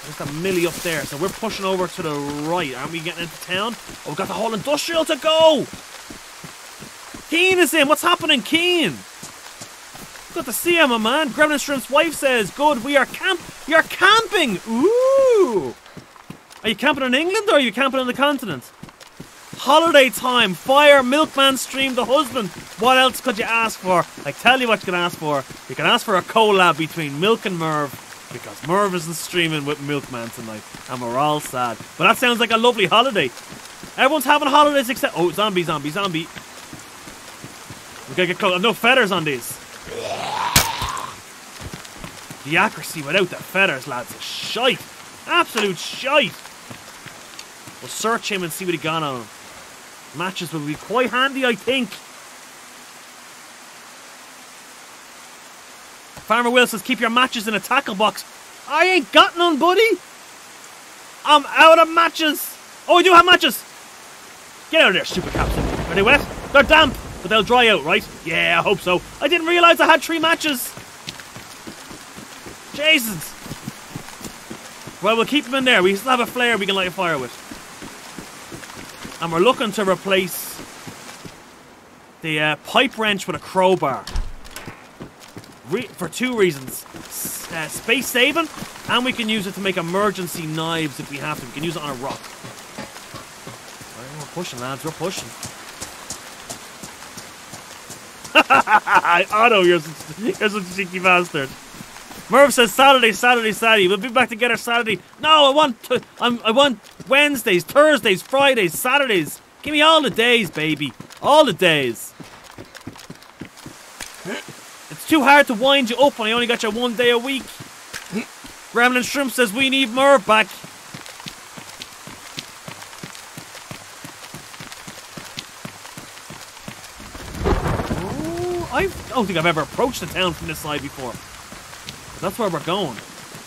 There's a millie up there, so we're pushing over to the right. Aren't we getting into town? Oh, we've got the whole industrial to go! Keen is in. What's happening, Keen? Good to see you, my man. Gremlin Shrimp's wife says, good, we are camp- You're camping! Ooh! Are you camping in England or are you camping on the continent? Holiday time, fire, milkman stream, the husband. What else could you ask for? I tell you what you can ask for. You can ask for a collab between Milk and Merv because Merv isn't streaming with Milkman tonight and we're all sad. But that sounds like a lovely holiday. Everyone's having holidays except. Oh, zombie, zombie, zombie. We gotta get close. No feathers on these. The accuracy without the feathers, lads, is shite. Absolute shite. We'll search him and see what he got on him. Matches will be quite handy, I think. Farmer Will says, keep your matches in a tackle box. I ain't got none, buddy. I'm out of matches. Oh, I do have matches. Get out of there, stupid captain. Are they wet? They're damp, but they'll dry out, right? Yeah, I hope so. I didn't realise I had three matches. Jesus. Well, we'll keep them in there. We still have a flare we can light a fire with. And we're looking to replace the uh, pipe wrench with a crowbar. Re for two reasons. S uh, space saving, and we can use it to make emergency knives if we have to. We can use it on a rock. Right, we're pushing, lads. We're pushing. Otto, you're such, you're a cheeky bastard. Merv says Saturday, Saturday, Saturday. We'll be back together Saturday. No, I want to, I'm, I want Wednesdays, Thursdays, Fridays, Saturdays. Give me all the days, baby. All the days. It's too hard to wind you up when I only got you one day a week. Gremlin Shrimp says we need Merv back. I don't think I've ever approached the town from this side before. That's where we're going.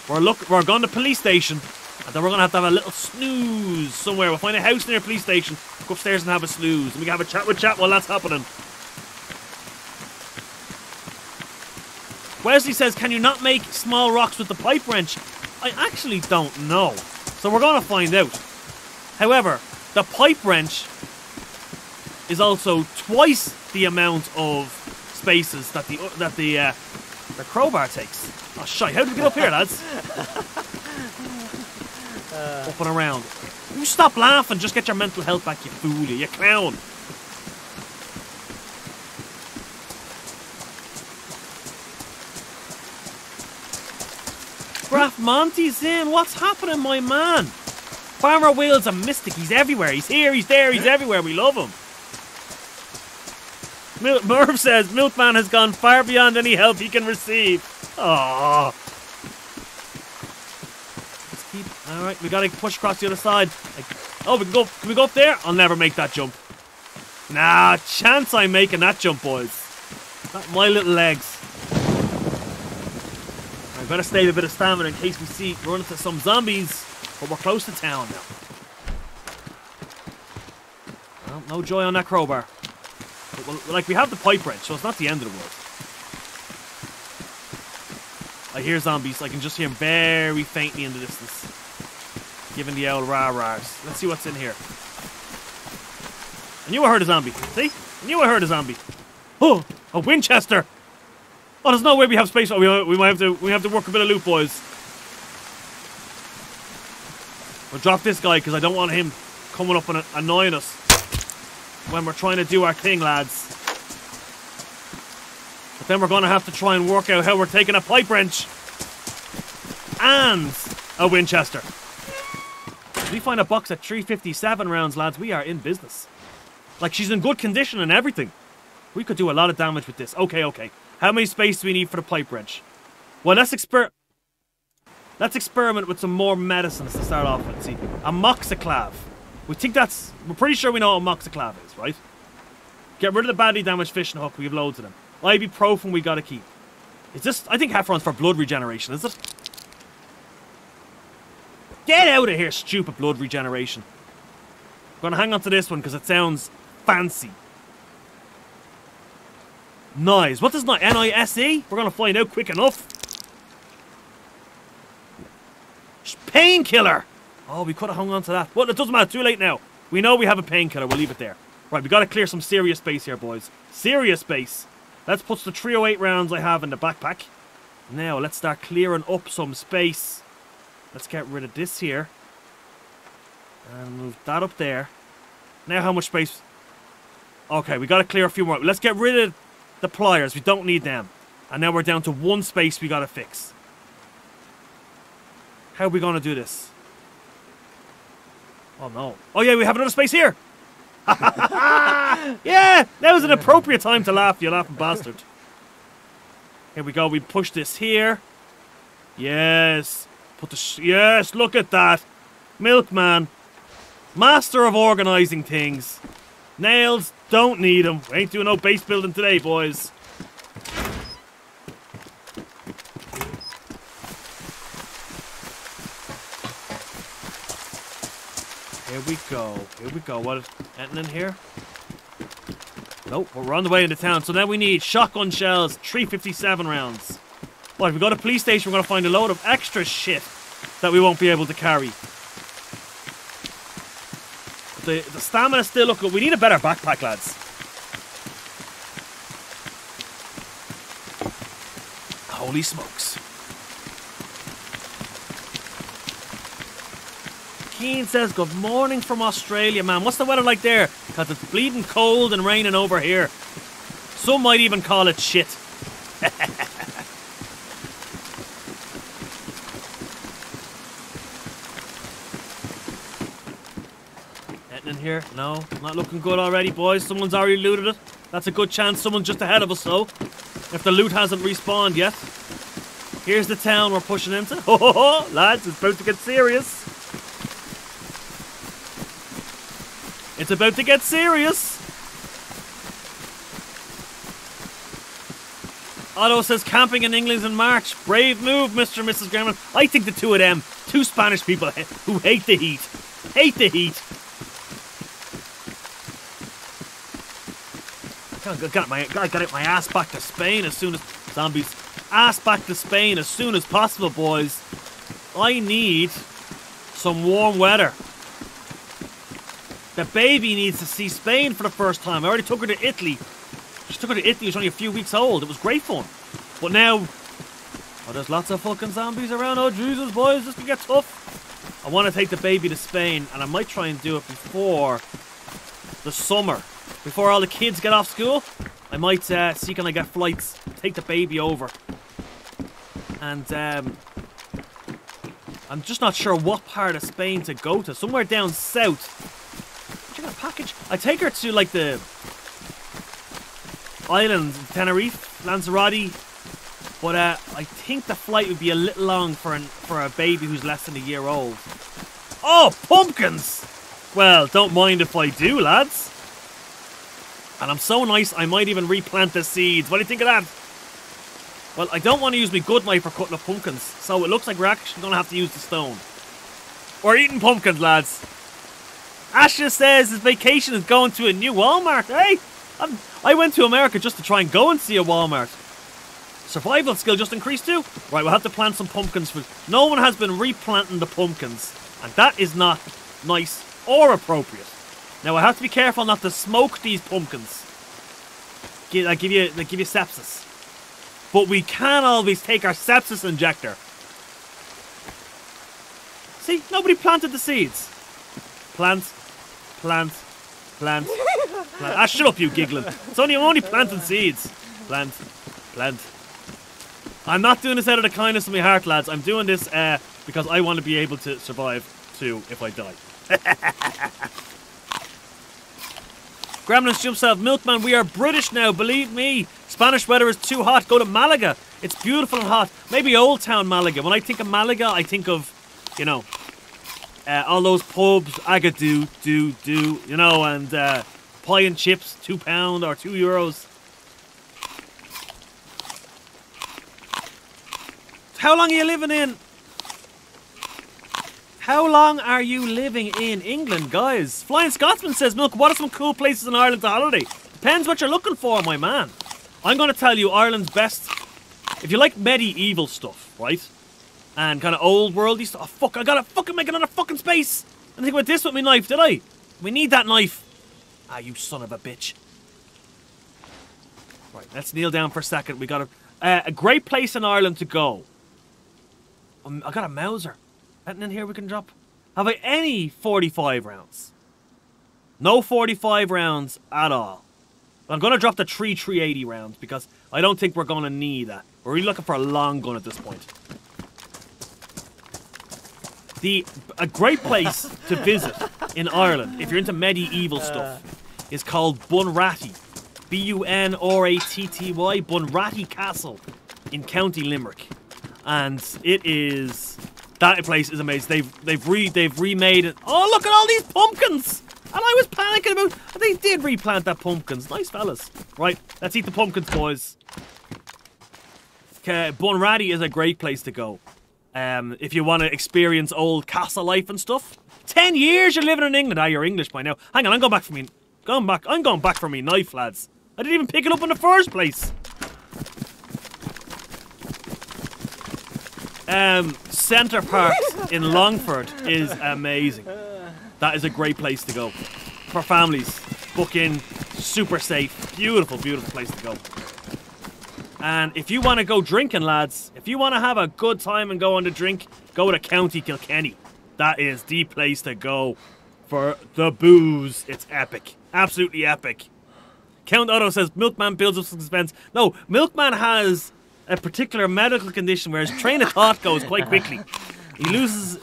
We're look. We're going to police station, and then we're gonna have to have a little snooze somewhere. We'll find a house near a police station. Go upstairs and have a snooze, and we can have a chat with chat while that's happening. Wesley says, "Can you not make small rocks with the pipe wrench?" I actually don't know, so we're gonna find out. However, the pipe wrench is also twice the amount of spaces that the that the uh, the crowbar takes. Oh shite! How did we get up here, lads? up and around. You stop laughing. Just get your mental health back, you fool, you, you clown. Graf Monty's in. What's happening, my man? Farmer Will's a mystic. He's everywhere. He's here, he's there, he's everywhere. We love him. Mil- Merv says Milkman has gone far beyond any help he can receive. Aww. Let's keep. All right, we gotta push across the other side. Like, oh, we can go. Can we go up there? I'll never make that jump. Nah, chance I'm making that jump, boys. Not my little legs. I better save a bit of stamina in case we see run into some zombies. But we're close to town now. Well, no joy on that crowbar. But, like we have the pipe wrench, so it's not the end of the world. I hear zombies. I can just hear them very faintly in the distance. Giving the old rah-rahs. Let's see what's in here. I knew I heard a zombie. See? I knew I heard a zombie. Oh, a Winchester. Oh, there's no way we have space. Oh, we, we might have to. We have to work a bit of loot, boys. We'll drop this guy because I don't want him coming up and annoying us when we're trying to do our thing, lads. But then we're going to have to try and work out how we're taking a pipe wrench and a Winchester. If we find a box at 357 rounds, lads, we are in business. Like, she's in good condition and everything. We could do a lot of damage with this. Okay, okay. How many space do we need for the pipe wrench? Well, let's exper... Let's experiment with some more medicines to start off with. See, amoxiclav. We think that's... We're pretty sure we know what amoxiclav is, right? Get rid of the badly damaged fishing hook. We have loads of them. Ibuprofen we gotta keep. Is this... I think Heffron's for blood regeneration, is it? Get out of here, stupid blood regeneration. I'm gonna hang on to this one because it sounds fancy. Nice. What does not N-I-S-E? We're gonna find out quick enough. Painkiller! Oh, we could have hung on to that. Well, it doesn't matter. Too late now. We know we have a painkiller. We'll leave it there. Right, we got to clear some serious space here, boys. Serious space. Let's put the 308 rounds I have in the backpack. Now, let's start clearing up some space. Let's get rid of this here. And move that up there. Now, how much space? Okay, we got to clear a few more. Let's get rid of the pliers. We don't need them. And now we're down to one space we got to fix. How are we going to do this? Oh no. Oh yeah, we have another space here. yeah, that was an appropriate time to laugh, you laughing bastard. Here we go. We push this here. Yes. Put the yes. Look at that, milkman, master of organizing things. Nails don't need them. We ain't doing no base building today, boys. Here we go. Here we go. What? Anything in here? Nope. We're on the way into town. So now we need shotgun shells, 357 rounds. What? If we go to police station, we're going to find a load of extra shit that we won't be able to carry. The, the stamina still look good. We need a better backpack, lads. Holy smokes. Keen says, Good morning from Australia, man. What's the weather like there? Because it's bleeding cold and raining over here. Some might even call it shit. Anything in here? No? Not looking good already, boys. Someone's already looted it. That's a good chance someone's just ahead of us, though. If the loot hasn't respawned yet. Here's the town we're pushing into. Oh, lads, it's about to get serious. It's about to get serious. Otto says camping in England in March. Brave move, Mr. and Mrs. Gremlin. I think the two of them, two Spanish people who hate the heat, hate the heat. I got my I got my ass back to Spain as soon as zombies ass back to Spain as soon as possible, boys. I need some warm weather. The baby needs to see Spain for the first time. I already took her to Italy. She took her to Italy. She was only a few weeks old. It was great fun. But now, oh, there's lots of fucking zombies around. Oh Jesus, boys, this can get tough. I want to take the baby to Spain, and I might try and do it before the summer before all the kids get off school, I might uh, see can I get flights, take the baby over. And um, I'm just not sure what part of Spain to go to. Somewhere down south. Did you get a package? I take her to like the islands, Tenerife, Lanzarote. But uh, I think the flight would be a little long for an, for a baby who's less than a year old. Oh, pumpkins! Well, don't mind if I do, lads. And I'm so nice, I might even replant the seeds. What do you think of that? Well, I don't want to use my good knife for cutting up pumpkins, so it looks like we're actually going to have to use the stone. We're eating pumpkins, lads. Asha says his vacation is going to a new Walmart. Hey, I'm, i went to America just to try and go and see a Walmart. Survival skill just increased too? Right, we'll have to plant some pumpkins. For, no one has been replanting the pumpkins, and that is not nice or appropriate. Now I have to be careful not to smoke these pumpkins. Give, I give you, give you sepsis. But we can always take our sepsis injector. See, nobody planted the seeds. Plant, plant, plant, plant. Ah, shut up, you giggling. It's only I'm only planting seeds. Plant, plant. I'm not doing this out of the kindness of my heart, lads. I'm doing this uh, because I want to be able to survive too if I die. Gremlins jumps out. Milkman, we are British now, believe me. Spanish weather is too hot. Go to Malaga. It's beautiful and hot. Maybe Old Town Malaga. When I think of Malaga, I think of, you know, uh, all those pubs, Agadoo, do, do, do, you know, and uh, pie and chips, two pound or two euros. How long are you living in how long are you living in England, guys? Flying Scotsman says, Milk, what are some cool places in Ireland to holiday? Depends what you're looking for, my man. I'm going to tell you Ireland's best. If you like medieval stuff, right? And kind of old worldy stuff. Oh, fuck, I gotta fucking make another fucking space. I think about this with my knife, did I? We need that knife. Ah, you son of a bitch. Right, let's kneel down for a second. We got a, uh, a great place in Ireland to go. Um, I got a Mauser. And then here we can drop. Have I any 45 rounds? No 45 rounds at all. I'm going to drop the three 380 rounds because I don't think we're going to need that. We're really looking for a long gun at this point. The A great place to visit in Ireland, if you're into medieval uh. stuff, is called Bunratty. B-U-N-R-A-T-T-Y. Bunratty Castle in County Limerick. And it is that place is amazing. They've they've re they've remade it. Oh look at all these pumpkins! And I was panicking about. They did replant that pumpkins. Nice fellas. Right, let's eat the pumpkins, boys. Okay, Bunratty is a great place to go. Um, if you want to experience old castle life and stuff. Ten years you're living in England. Ah, you're English by now. Hang on, I'm going back for me. Going back. I'm going back for me knife, lads. I didn't even pick it up in the first place. Um, Center Park in Longford is amazing. That is a great place to go for families. Book in, super safe, beautiful, beautiful place to go. And if you want to go drinking, lads, if you want to have a good time and go on the drink, go to County Kilkenny. That is the place to go for the booze. It's epic, absolutely epic. Count Otto says Milkman builds up suspense. No, Milkman has a particular medical condition where his train of thought goes quite quickly. He loses,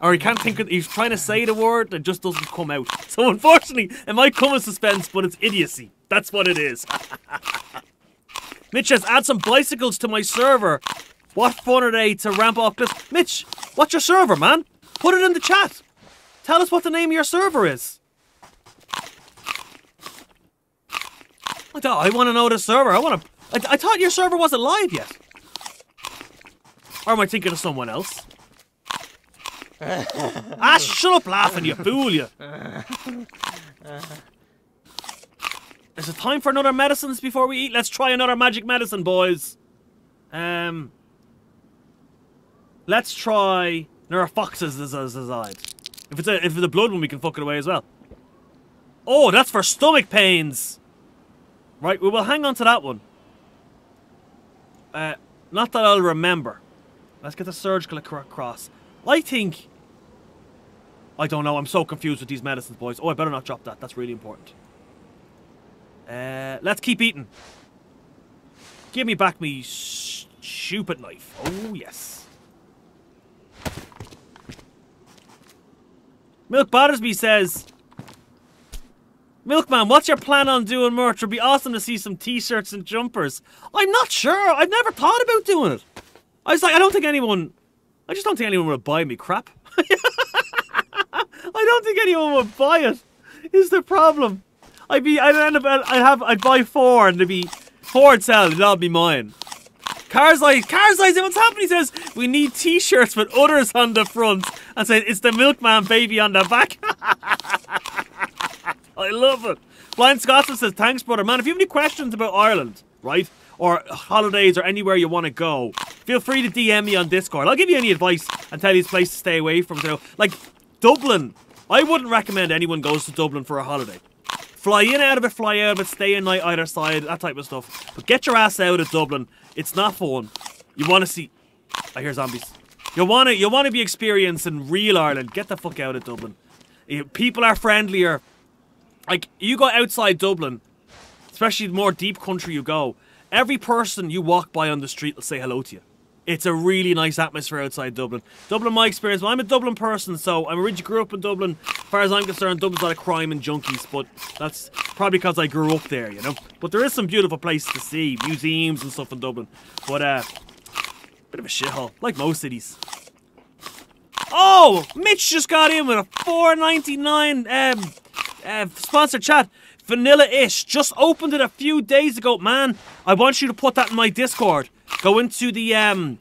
or he can't think. Of, he's trying to say the word, it just doesn't come out. So unfortunately, it might come as suspense, but it's idiocy. That's what it is. Mitch says, add some bicycles to my server. What fun are they to ramp up cliffs? Mitch, what's your server, man? Put it in the chat. Tell us what the name of your server is. I want to know the server. I want to I, I thought your server wasn't live yet. Or am I thinking of someone else? ah, shut up laughing, you fool, you. Is it time for another medicines before we eat? Let's try another magic medicine, boys. Um, let's try Neurofoxes as aside. If it's a if it's a blood one, we can fuck it away as well. Oh, that's for stomach pains. Right, we will hang on to that one. Uh, not that I'll remember. Let's get the surgical across. I think... I don't know, I'm so confused with these medicines, boys. Oh, I better not drop that. That's really important. Uh, let's keep eating. Give me back me stupid knife. Oh, yes. Milk Battersby says... Milkman, what's your plan on doing merch? It'd be awesome to see some t-shirts and jumpers. I'm not sure. I've never thought about doing it. I was like, I don't think anyone... I just don't think anyone would buy me crap. I don't think anyone would buy it. Is the problem? I'd be, I'd end up, I'd have, I'd buy four and there'd be four would sell, it'd all be mine. Carzai, Carzai, what's happening? He says, we need t-shirts with others on the front and says, it's the milkman baby on the back. I love it. Flying Scotsman says, thanks, brother. Man, if you have any questions about Ireland, right, or holidays or anywhere you want to go, feel free to DM me on Discord. I'll give you any advice and tell you this place to stay away from. So, like, Dublin, I wouldn't recommend anyone goes to Dublin for a holiday. Fly in out of it, fly out of it, stay in night either side, that type of stuff. But get your ass out of Dublin. It's not fun. You want to see... I hear zombies. You want to you want to be experiencing real Ireland. Get the fuck out of Dublin. Eh, people are friendlier. Like, you go outside Dublin, especially the more deep country you go, every person you walk by on the street will say hello to you. It's a really nice atmosphere outside Dublin. Dublin, my experience, well, I'm a Dublin person, so I'm originally grew up in Dublin. As far as I'm concerned, Dublin's a lot of crime and junkies, but that's probably because I grew up there, you know. But there is some beautiful places to see, museums and stuff in Dublin. But, uh, bit of a shithole, like most cities. Oh, Mitch just got in with a 4.99 um, uh, sponsored chat. Vanilla-ish just opened it a few days ago, man. I want you to put that in my Discord. Go into the um,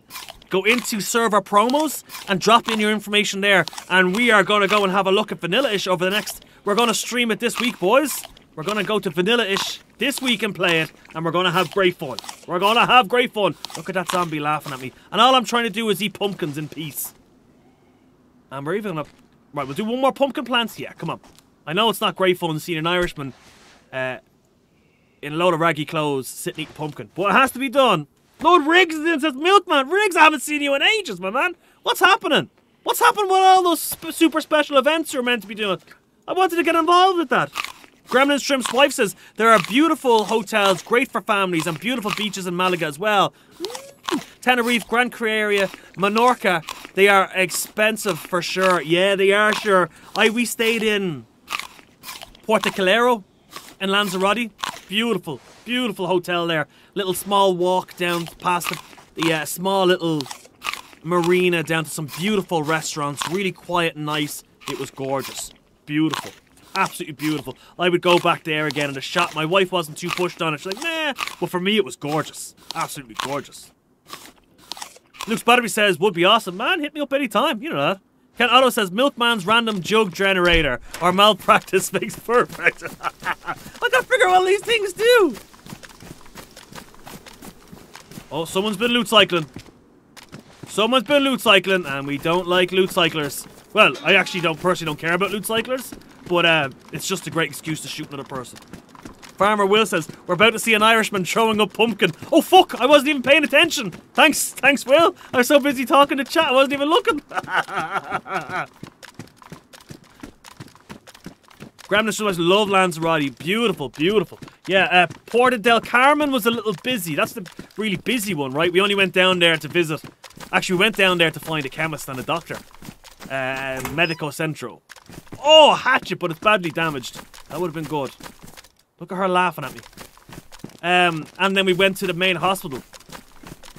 go into server promos and drop in your information there. And we are gonna go and have a look at Vanilla-ish over the next. We're gonna stream it this week, boys. We're gonna go to Vanilla-ish this week and play it, and we're gonna have great fun. We're gonna have great fun. Look at that zombie laughing at me. And all I'm trying to do is eat pumpkins in peace. And we're even gonna. Right, we'll do one more pumpkin plants. Yeah, come on. I know it's not great fun seeing an Irishman uh, in a load of raggy clothes sitting eating pumpkin, but it has to be done. Lord Riggs then says, Milkman, Riggs, I haven't seen you in ages, my man. What's happening? What's happened with all those sp super special events you're meant to be doing? I wanted to get involved with that. Gremlin Shrimp's wife says, there are beautiful hotels, great for families, and beautiful beaches in Malaga as well. Mm. Tenerife, Gran Canaria, Menorca, they are expensive for sure. Yeah, they are sure. I We stayed in Puerto Calero in Lanzarote. Beautiful, beautiful hotel there. Little small walk down past the, the uh, small little marina down to some beautiful restaurants. Really quiet and nice. It was gorgeous. Beautiful. Absolutely beautiful. I would go back there again in a shot. My wife wasn't too pushed on it. She's like, nah. But for me, it was gorgeous. Absolutely gorgeous. Luke Spotterby says, would be awesome. Man, hit me up anytime. You know that. Count Otto says Milkman's random jug generator or malpractice makes perfect. I gotta figure out what these things do. Oh, someone's been loot cycling. Someone's been loot cycling, and we don't like loot cyclers. Well, I actually don't personally don't care about loot cyclers, but uh, it's just a great excuse to shoot another person. Farmer Will says, we're about to see an Irishman throwing up pumpkin. Oh fuck, I wasn't even paying attention. Thanks, thanks Will. I was so busy talking to chat, I wasn't even looking. Gremlin Studios love Lanzarote. Beautiful, beautiful. Yeah, uh, Puerto del Carmen was a little busy. That's the really busy one, right? We only went down there to visit. Actually, we went down there to find a chemist and a doctor. Uh, Medico Centro. Oh, hatchet, but it's badly damaged. That would have been good. Look at her laughing at me. Um, and then we went to the main hospital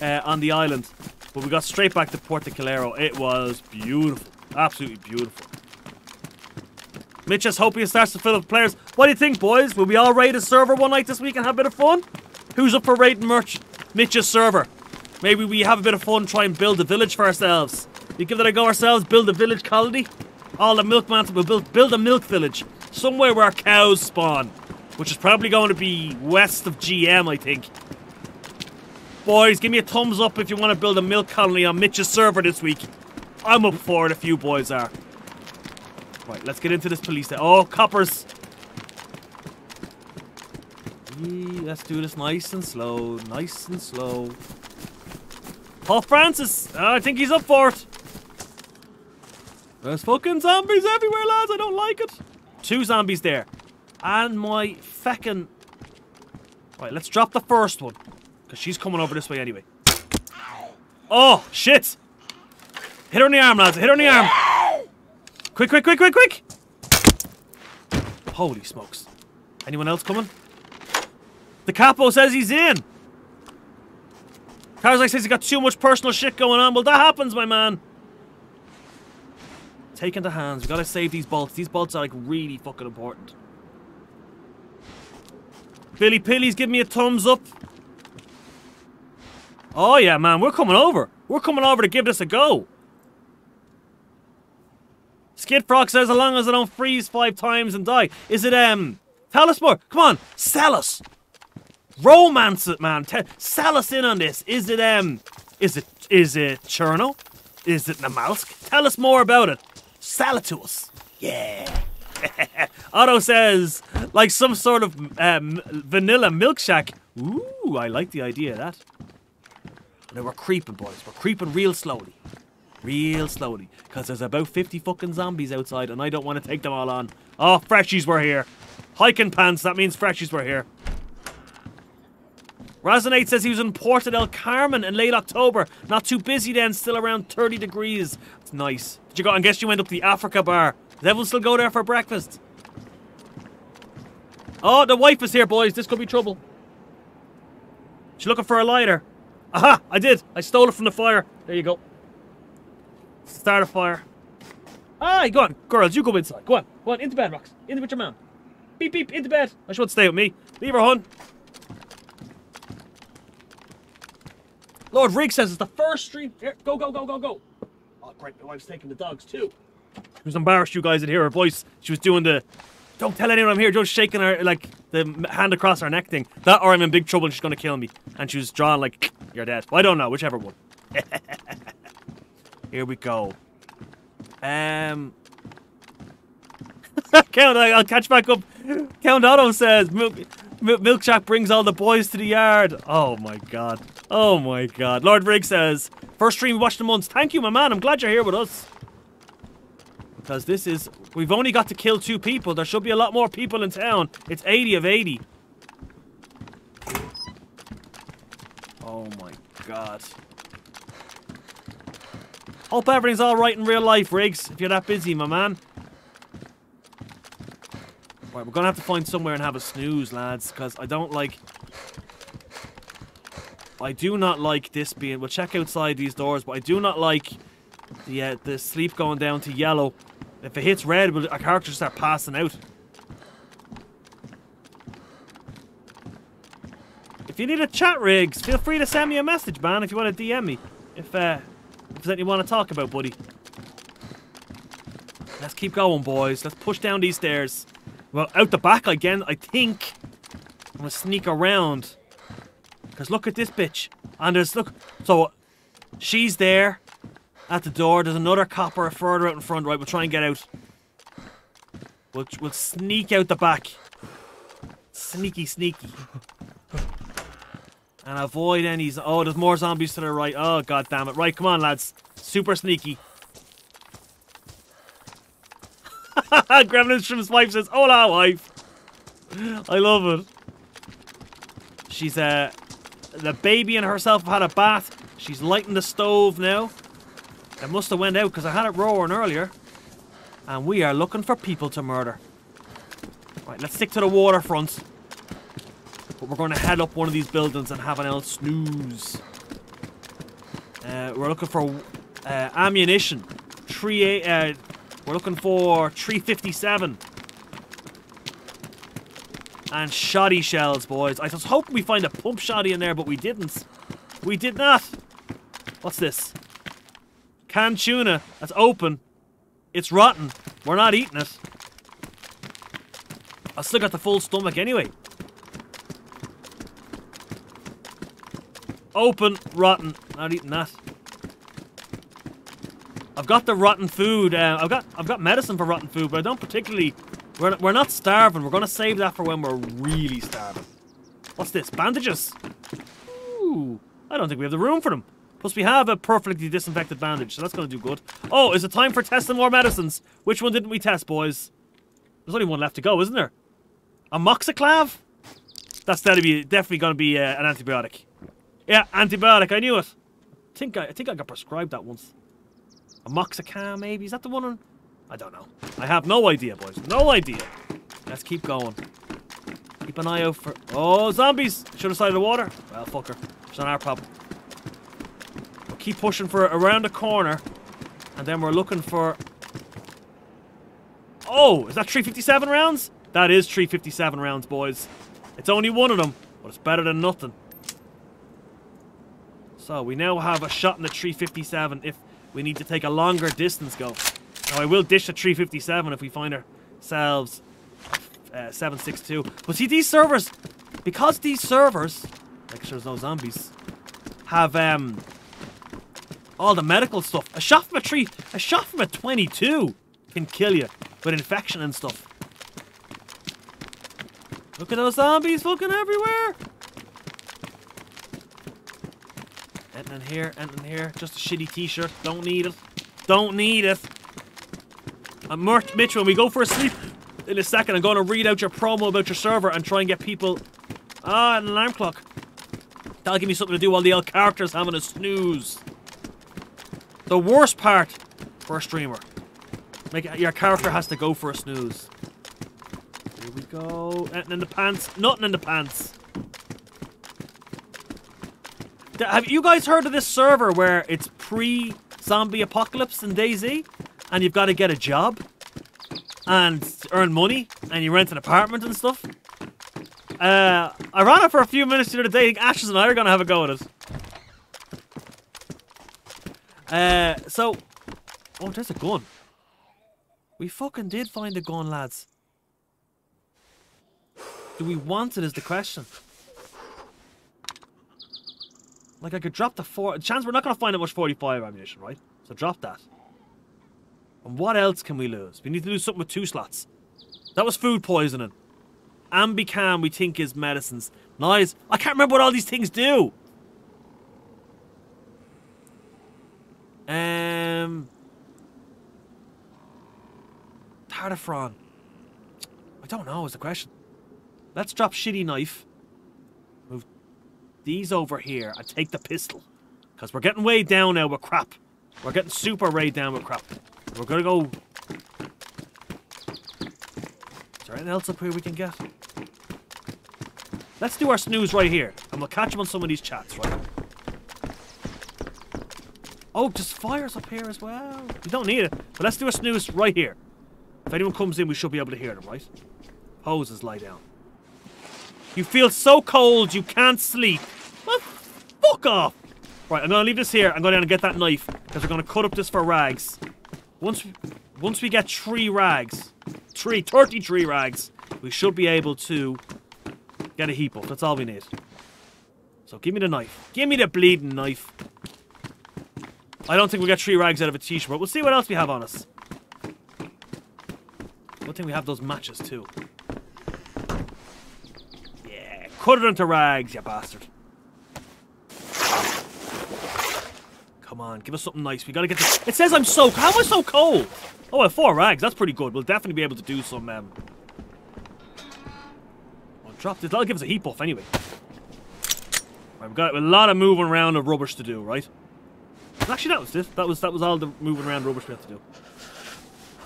uh, on the island. But we got straight back to Porto Calero. It was beautiful. Absolutely beautiful. Mitch is hoping it starts to fill up players. What do you think, boys? Will we all raid a server one night this week and have a bit of fun? Who's up for raiding Merch Mitch's server? Maybe we have a bit of fun, try and build a village for ourselves. We give that a go ourselves, build a village colony. All the milkmans will build, build a milk village. Somewhere where cows spawn. Which is probably going to be west of GM, I think. Boys, give me a thumbs up if you want to build a milk colony on Mitch's server this week. I'm up for it, a few boys are. Right, let's get into this police. Oh, coppers. let's do this nice and slow, nice and slow. Paul Francis, I think he's up for it. There's fucking zombies everywhere, lads. I don't like it. Two zombies there. And my feckin'... Right, let's drop the first one. Because she's coming over this way anyway. Oh, shit! Hit her in the arm, lads. Hit her in the arm. Quick, quick, quick, quick, quick! Holy smokes. Anyone else coming? The capo says he's in. Karzak says he's got too much personal shit going on. Well, that happens, my man. Take into hands. We gotta save these bolts. These bolts are like really fucking important. Billy Pilly's giving me a thumbs up. Oh yeah, man, we're coming over. We're coming over to give this a go. Skid Frog says, as long as I don't freeze five times and die. Is it, um, tell us more. Come on, sell us. Romance it, man. Tell, sell us in on this. Is it, um, is it, is it Cherno? Is it Namalsk? Tell us more about it. Sell it to us. Yeah. Otto says, like some sort of um, vanilla milkshake. Ooh, I like the idea of that. Now we're creeping, boys. We're creeping real slowly. Real slowly. Because there's about 50 fucking zombies outside and I don't want to take them all on. Oh, freshies were here. Hiking pants, that means freshies were here. Razonate says he was in Puerto del Carmen in late October. Not too busy then, still around 30 degrees. It's nice. Did you go? I guess you went up to the Africa bar. Does everyone still go there for breakfast? Oh, the wife is here, boys. This could be trouble. She's looking for a lighter. Aha! I did. I stole it from the fire. There you go. Start a fire. Ah, go on. Girls, you go inside. Go on. Go on. Into bed, Rox. Into with your man. Beep, beep. Into bed. I should stay with me. Leave her, hon. Lord Rig says it's the first stream. Here, go, go, go, go, go. Oh, great. My wife's taking the dogs, too. She was embarrassed you guys did hear her voice. She was doing the, don't tell anyone I'm here, just shaking her, like, the hand across her neck thing. That or I'm in big trouble and she's going to kill me. And she was drawn like, you're dead. Well, I don't know, whichever one. here we go. Um... Count, I'll catch back up. Count Otto says, Milk, Milkshake brings all the boys to the yard. Oh my god. Oh my god. Lord Rigg says, first stream watched in months. Thank you, my man. I'm glad you're here with us. Because this is... We've only got to kill two people. There should be a lot more people in town. It's 80 of 80. Oh my god. Hope everything's alright in real life, Riggs, if you're that busy, my man. Right, we're gonna have to find somewhere and have a snooze, lads, because I don't like... I do not like this being... We'll check outside these doors, but I do not like the, uh, the sleep going down to yellow. If it hits red, will our characters start passing out. If you need a chat, Riggs, feel free to send me a message, man, if you want to DM me. If, uh, if you want to talk about, buddy. Let's keep going, boys. Let's push down these stairs. Well, out the back again, I think. I'm gonna sneak around. Because look at this bitch. And there's, look, so she's there at the door. There's another copper further out in front. Right, we'll try and get out. We'll, we'll sneak out the back. Sneaky, sneaky. And avoid any... Oh, there's more zombies to the right. Oh, god damn it. Right, come on, lads. Super sneaky. Gremlins from his wife says, Hola, wife. I love it. She's, uh... The baby and herself have had a bath. She's lighting the stove now. It must have went out because I had it roaring earlier. And we are looking for people to murder. Right, let's stick to the waterfront. But we're going to head up one of these buildings and have an old snooze. Uh, we're looking for uh, ammunition. Three, uh, we're looking for 357. And shoddy shells, boys. I was hoping we find a pump shoddy in there, but we didn't. We did not. What's this? Canned tuna. That's open. It's rotten. We're not eating it. I still got the full stomach anyway. Open, rotten. Not eating that. I've got the rotten food. Uh, I've got I've got medicine for rotten food, but I don't particularly. We're we're not starving. We're gonna save that for when we're really starving. What's this? Bandages. Ooh, I don't think we have the room for them. Plus, we have a perfectly disinfected bandage, so that's gonna do good. Oh, is it time for testing more medicines? Which one didn't we test, boys? There's only one left to go, isn't there? Amoxiclav? That's definitely, definitely gonna be uh, an antibiotic. Yeah, antibiotic. I knew it. I think I, I think I got prescribed that once. A Amoxicam, maybe? Is that the one on... I don't know. I have no idea, boys. No idea. Let's keep going. Keep an eye out for... Oh, zombies! Should have sided the water. Well, fucker. It's not our problem. We'll keep pushing for around the corner. And then we're looking for... Oh, is that 357 rounds? That is 357 rounds, boys. It's only one of them, but it's better than nothing. So, we now have a shot in the 357 if we need to take a longer distance go. Now, I will dish the 357 if we find ourselves uh, 762. But see, these servers, because these servers, make sure there's no zombies, have um all the medical stuff. A shot from a tree, a shot from a 22 can kill you with infection and stuff. Look at those zombies fucking everywhere. Anything in here, anything in here. Just a shitty t-shirt. Don't need it. Don't need it. And Mitch, when we go for a sleep in a second, I'm going to read out your promo about your server and try and get people... Ah, an alarm clock. That'll give me something to do while the old character's having a snooze. The worst part for a streamer. Make Your character has to go for a snooze. Here we go. Nothing in the pants. Nothing in the pants. Have you guys heard of this server where it's pre-zombie apocalypse in DayZ? And you've got to get a job? And earn money? And you rent an apartment and stuff? Uh, I ran it for a few minutes the other day. Ashes and I are going to have a go at it. Uh, so... Oh, there's a gun. We fucking did find a gun, lads. Do we want it is the question. Like, I could drop the four... Chance we're not going to find that much 45 ammunition, right? So drop that. And what else can we lose? We need to do something with two slots. That was food poisoning. Ambicam, we think, is medicines. Nice. I can't remember what all these things do. Um... Tardafron. I don't know is the question. Let's drop shitty knife these over here I take the pistol. Because we're getting way down now with crap. We're getting super way down with crap. We're gonna go... Is there anything else up here we can get? Let's do our snooze right here. And we'll catch them on some of these chats, right? Oh, just fires up here as well. We don't need it. But let's do a snooze right here. If anyone comes in, we should be able to hear them, right? Poses lie down. You feel so cold you can't sleep. Well, fuck off. Right, I'm going to leave this here. I'm going and get that knife. Because we're going to cut up this for rags. Once we, once we get three rags, three, 33 rags, we should be able to get a heap up. That's all we need. So give me the knife. Give me the bleeding knife. I don't think we got three rags out of a t-shirt, but we'll see what else we have on us. Good thing we have those matches too. Cut it into rags, you bastard. Come on, give us something nice. We gotta get this. It says I'm so. How am I so cold? Oh, I have four rags. That's pretty good. We'll definitely be able to do some. Um... I'll drop this. That'll give us a heat buff anyway. Right, we've got a lot of moving around of rubbish to do, right? Actually, that was it. That was that was all the moving around rubbish we have to do.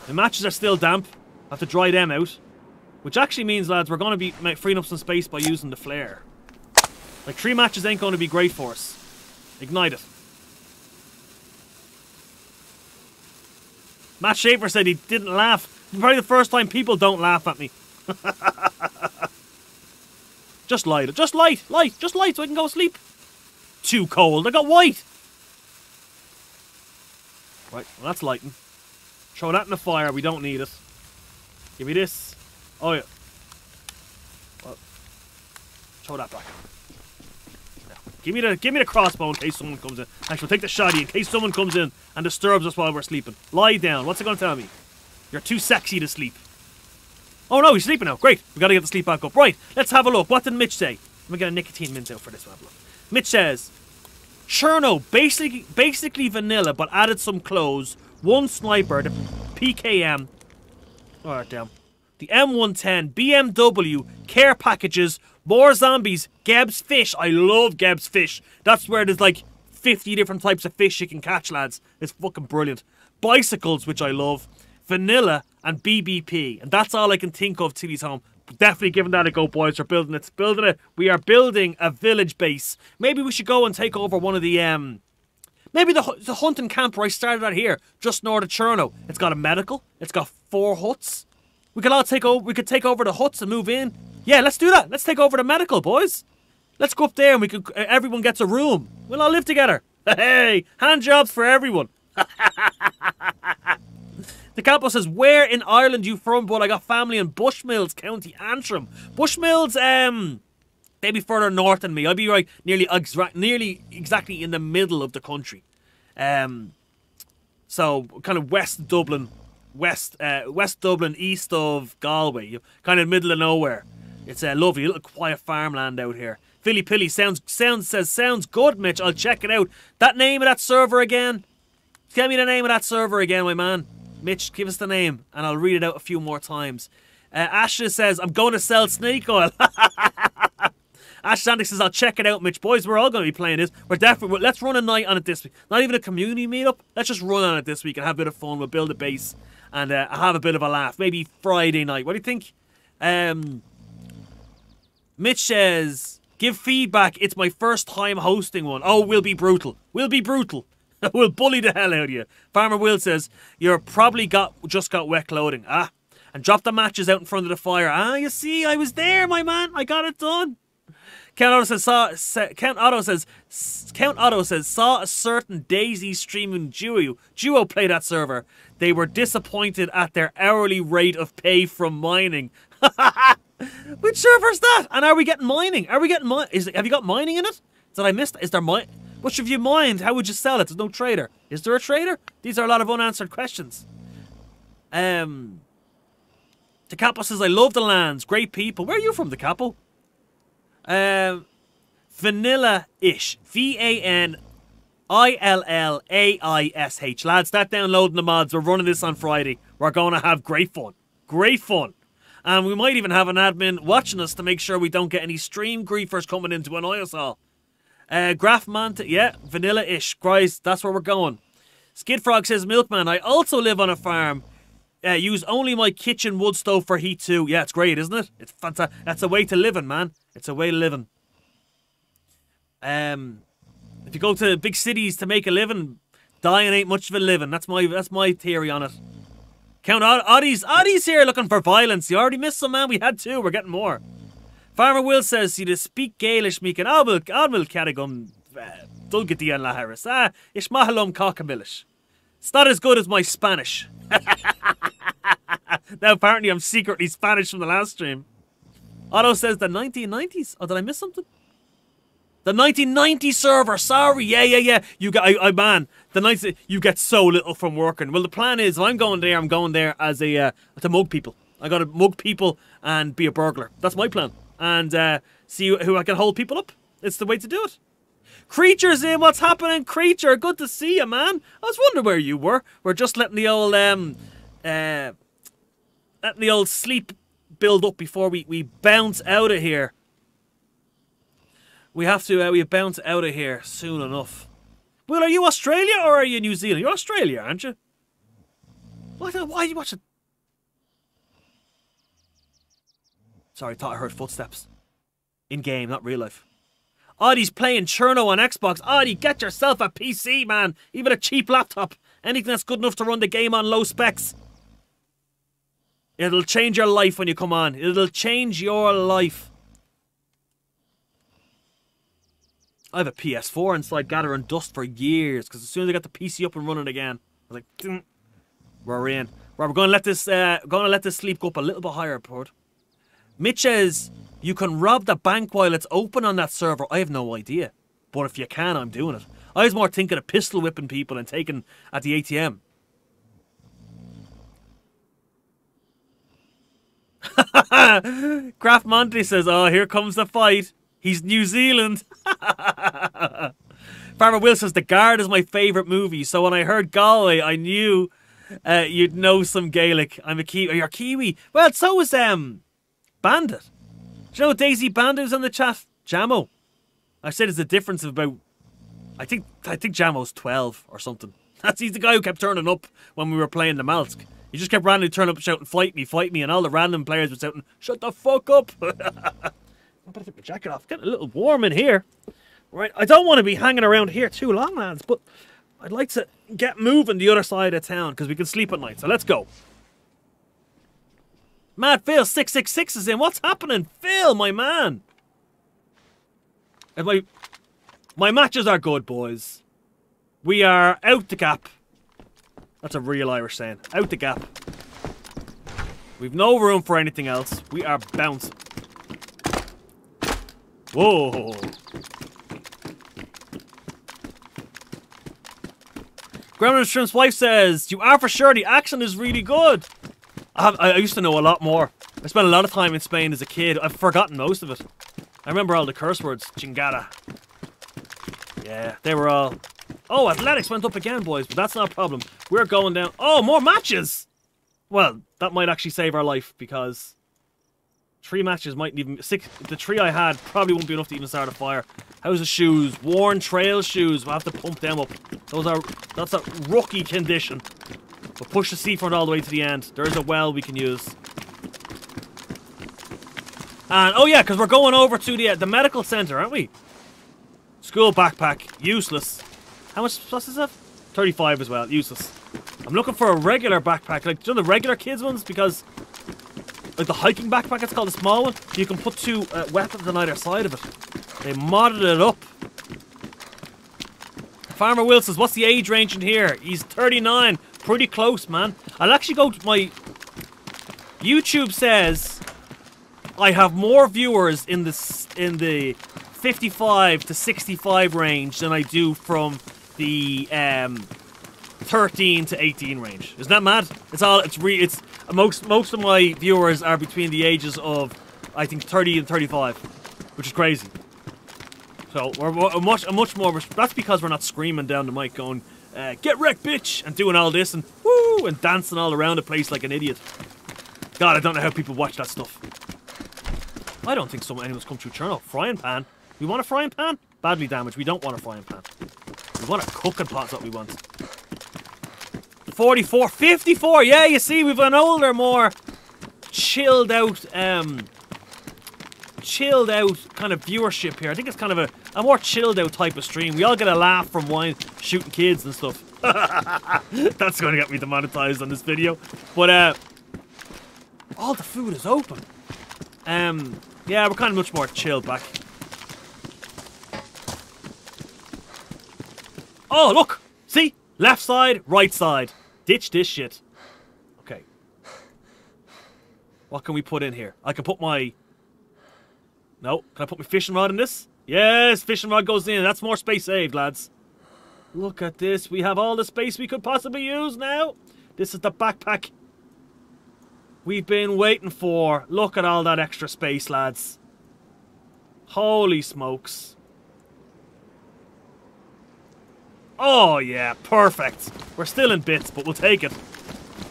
The matches are still damp. I have to dry them out. Which actually means, lads, we're going to be freeing up some space by using the flare. Like, three matches ain't going to be great for us. Ignite it. Matt Schaefer said he didn't laugh. Probably the first time people don't laugh at me. Just light it. Just light. Light. Just light so I can go sleep. Too cold. I got white. Right, well, that's lighting. Throw that in the fire. We don't need it. Give me this. Oh, yeah. Well, throw that back. Now, give me the give me the crossbow in case someone comes in. Actually, take the shoddy in case someone comes in and disturbs us while we're sleeping. Lie down. What's it going to tell me? You're too sexy to sleep. Oh no, he's sleeping now. Great. We got to get the sleep back up. Right, let's have a look. What did Mitch say? Let me get a nicotine mint out for this one. Mitch says, Cherno, basically, basically vanilla, but added some clothes. One sniper, the PKM. Alright, damn. The M110, BMW, care packages, more zombies, Geb's fish. I love Geb's fish. That's where there's like 50 different types of fish you can catch, lads. It's fucking brilliant. Bicycles, which I love. Vanilla and BBP. And that's all I can think of till he's home. Definitely giving that a go, boys. We're building it. Building it. We are building a village base. Maybe we should go and take over one of the um. Maybe the the hunting camp where I started out here, just north of Cherno. It's got a medical. It's got four huts. We could all take over. We could take over the huts and move in. Yeah, let's do that. Let's take over the medical, boys. Let's go up there and we could. Everyone gets a room. We'll all live together. Hey, hand jobs for everyone. The Campo says, Where in Ireland you from? But I got family in Bushmills, County Antrim. Bushmills, um, they'd be further north than me. I'd be right nearly, exa- nearly exactly in the middle of the country. Um, so kind of West Dublin, West uh, West Dublin, east of Galway, kind of middle of nowhere. It's a lovely little quiet farmland out here. Philly Pilly sounds sounds says sounds good, Mitch. I'll check it out. That name of that server again. Tell me the name of that server again, my man. Mitch, give us the name, and I'll read it out a few more times. Uh, says, I'm going to sell snake oil. Ash Sandy says, I'll check it out, Mitch. Boys, we're all going to be playing this. We're definitely, let's run a night on it this week. Not even a community meetup. Let's just run on it this week and have a bit of fun. We'll build a base and uh, have a bit of a laugh. Maybe Friday night. What do you think? Um, Mitch says, give feedback. It's my first time hosting one. Oh, we'll be brutal. We'll be brutal. we'll bully the hell out of you. Farmer Will says, You're probably got just got wet clothing. Ah. And drop the matches out in front of the fire. Ah, you see, I was there, my man. I got it done. Count Otto says, saw, sa, Count Otto says, Count Otto says, saw a certain DayZ streaming duo, duo play that server. They were disappointed at their hourly rate of pay from mining. Which server's that? And are we getting mining? Are we getting mining? Have you got mining in it? Did I miss? Is there mining? Which of you mined? How would you sell it? There's no trader. Is there a trader? These are a lot of unanswered questions. Um, the Capo says, I love the lands. Great people. Where are you from, the Capo? Um, Vanilla-ish. V-A-N I L L A I S H. Lads, start downloading the mods. We're running this on Friday. We're going to have great fun. Great fun. And we might even have an admin watching us to make sure we don't get any stream griefers coming into an ISL. Uh, Graph yeah, vanilla-ish. Guys, that's where we're going. Skidfrog says, Milkman, I also live on a farm. Uh, use only my kitchen wood stove for heat too. Yeah, it's great, isn't it? It's fantastic. That's a way to living, man. It's a way to living. Um, if you go to big cities to make a living, dying ain't much of a living. That's my that's my theory on it. Count Oddies, Oddies here looking for violence. You already missed some, man. We had two. We're getting more. Farmer Will says, see, to speak Gaelish meek and Abel Admil Carragum Dulgati and Laharis. Ah, Ishmahalum Cockabilish. It's not as good as my Spanish. now, apparently, I'm secretly Spanish from the last stream. Otto says the 1990s. Oh, did I miss something? The 1990 server. Sorry. Yeah, yeah, yeah. You got, I, I man. The 90, you get so little from working. Well, the plan is, if I'm going there, I'm going there as a uh, to mug people. I got to mug people and be a burglar. That's my plan and uh, see who I can hold people up. It's the way to do it. Creatures in, what's happening? Creature, good to see you, man. I was wondering where you were. We're just letting the old um, uh, letting the old sleep build up before we we bounce out of here. We have to uh, we bounce out of here soon enough. Well, are you Australia or are you New Zealand? You're Australia, aren't you? Why, why are you watching? Sorry, thought I heard footsteps. In game, not real life. Audie's playing Cherno on Xbox. Audie, get yourself a PC, man. Even a cheap laptop. Anything that's good enough to run the game on low specs. It'll change your life when you come on. It'll change your life. I have a PS4 inside gathering dust for years because as soon as I got the PC up and running again, I was like, "Ding." we're in. Right, we're going to let this uh, to let this sleep go up a little bit higher, Port. Mitch says you can rob the bank while it's open on that server. I have no idea, but if you can, I'm doing it. I was more thinking of pistol whipping people and taking at the ATM. Kraft Monty says, "Oh, here comes the fight. He's New Zealand." Farmer Will says, "The Guard is my favourite movie. So when I heard Galway, I knew uh, you'd know some Gaelic. I'm a Kiwi. You're Kiwi. Well, so is um, Bandit. Do you know DayZ Bandit was on the chat? Jamo. I said it's a difference of about. I think I think Jamo's twelve or something. That's he's the guy who kept turning up when we were playing Namalsk. He just kept randomly turning up shouting, fight me, fight me, and all the random players were shouting, shut the fuck up. I better take my jacket off. Getting a little warm in here. Right, I don't want to be hanging around here too long, lads, but I'd like to get moving the other side of town because we can sleep at night. So let's go. Mad Phil 666 is in. What's happening? Phil, my man. And my my matches are good, boys. We are out the gap. That's a real Irish saying. Out the gap. We've no room for anything else. We are bouncing. Whoa. Grandma Shrimp's wife says, You are for sure, the action is really good. I, have, I used to know a lot more. I spent a lot of time in Spain as a kid. I've forgotten most of it. I remember all the curse words. Chingada. Yeah, they were all... Oh, athletics went up again, boys, but that's not a problem. We're going down... Oh, more matches! Well, that might actually save our life, because... Three matches mightn't even... Six, the three I had probably won't be enough to even start a fire. How's the shoes? Worn trail shoes. We'll have to pump them up. Those are... That's a rookie condition. We'll push the seafront all the way to the end. There's a well we can use. And, oh yeah, because we're going over to the, uh, the medical centre, aren't we? School backpack. Useless. How much plus is that? 35 as well. Useless. I'm looking for a regular backpack. Like, you know the regular kids ones? Because, like the hiking backpack, it's called a small one. You can put two uh, weapons on either side of it. They modded it up. Farmer Will says, what's the age range in here? He's 39. Pretty close, man. I'll actually go to my... YouTube says I have more viewers in the in the 55 to 65 range than I do from the um, 13 to 18 range. Isn't that mad? It's all it's re it's most most of my viewers are between the ages of I think 30 and 35, which is crazy. So we're, we're much a much more. That's because we're not screaming down the mic going, uh, "Get wrecked, bitch!" and doing all this and woo and dancing all around the place like an idiot. God, I don't know how people watch that stuff. I don't think someone anyone's come through Cherno. Frying pan. We want a frying pan? Badly damaged. We don't want a frying pan. We want a cooking pot's what we want. 44, 54. Yeah, you see, we've an older, more chilled out, um, chilled out kind of viewership here. I think it's kind of a, a more chilled out type of stream. We all get a laugh from wine, shooting kids and stuff. That's going to get me demonetized on this video. But, uh, all the food is open. Um, yeah, we're kind of much more chilled back. Oh, look! See? Left side, right side. Ditch this shit. Okay. What can we put in here? I can put my... No. Can I put my fishing rod in this? Yes, fishing rod goes in. That's more space saved, lads. Look at this. We have all the space we could possibly use now. This is the backpack we've been waiting for. Look at all that extra space, lads. Holy smokes. Oh, yeah, perfect. We're still in bits, but we'll take it.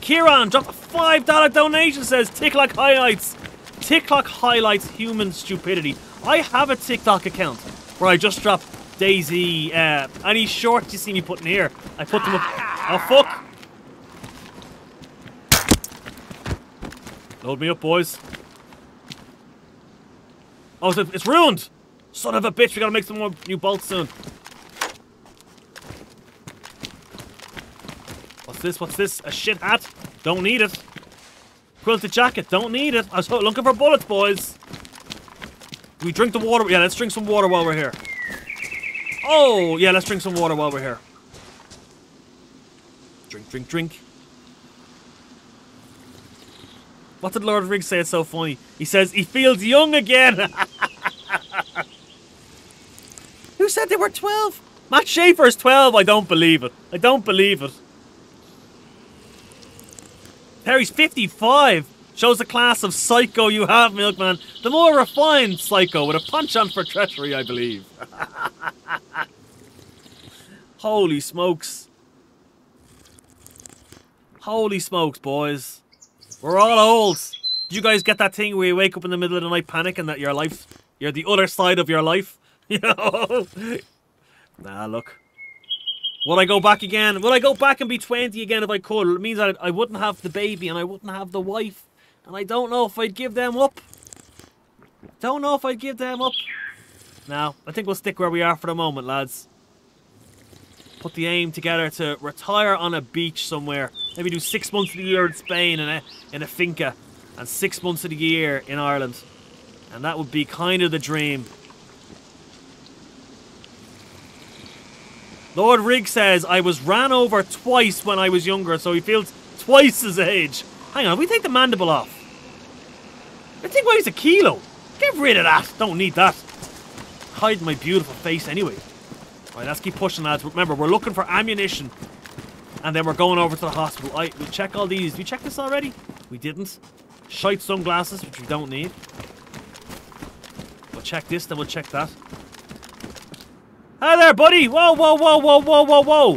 Kieran dropped a $5 donation, says TikTok highlights. TikTok highlights human stupidity. I have a TikTok account where I just drop DayZ, uh, any shorts you see me putting here. I put them up. Oh, fuck. Load me up, boys. Oh, it's ruined! Son of a bitch, we gotta make some more new bolts soon. This? What's this? A shit hat? Don't need it. Quilted jacket? Don't need it. I was looking for bullets, boys. We drink the water. Yeah, let's drink some water while we're here. Oh, yeah, let's drink some water while we're here. Drink, drink, drink. What did Lord Riggs say? It's so funny. He says he feels young again. Who said they were 12? Matt Schaefer is 12. I don't believe it. I don't believe it. Terry's 55. Shows the class of psycho you have, Milkman. The more refined psycho with a punch on for treachery, I believe. Holy smokes. Holy smokes, boys. We're all old. Did you guys get that thing where you wake up in the middle of the night panicking that your life, you're the other side of your life? You know? nah, look. Would I go back again? Would I go back and be 20 again if I could? It means that I wouldn't have the baby and I wouldn't have the wife. And I don't know if I'd give them up. Don't know if I'd give them up. Now, I think we'll stick where we are for the moment, lads. Put the aim together to retire on a beach somewhere. Maybe do six months of the year in Spain in a, in a finca. And six months of the year in Ireland. And that would be kind of the dream. Lord Rigg says, I was ran over twice when I was younger, so he feels twice his age. Hang on, we take the mandible off. I think weighs a kilo. Get rid of that. Don't need that. Hide my beautiful face anyway. Right, let's keep pushing, lads. Remember, we're looking for ammunition. And then we're going over to the hospital. I, we check all these. Did we check this already? We didn't. Shite sunglasses, which we don't need. We'll check this, then we'll check that. Hi there, buddy! Whoa, whoa, whoa, whoa, whoa, whoa, whoa!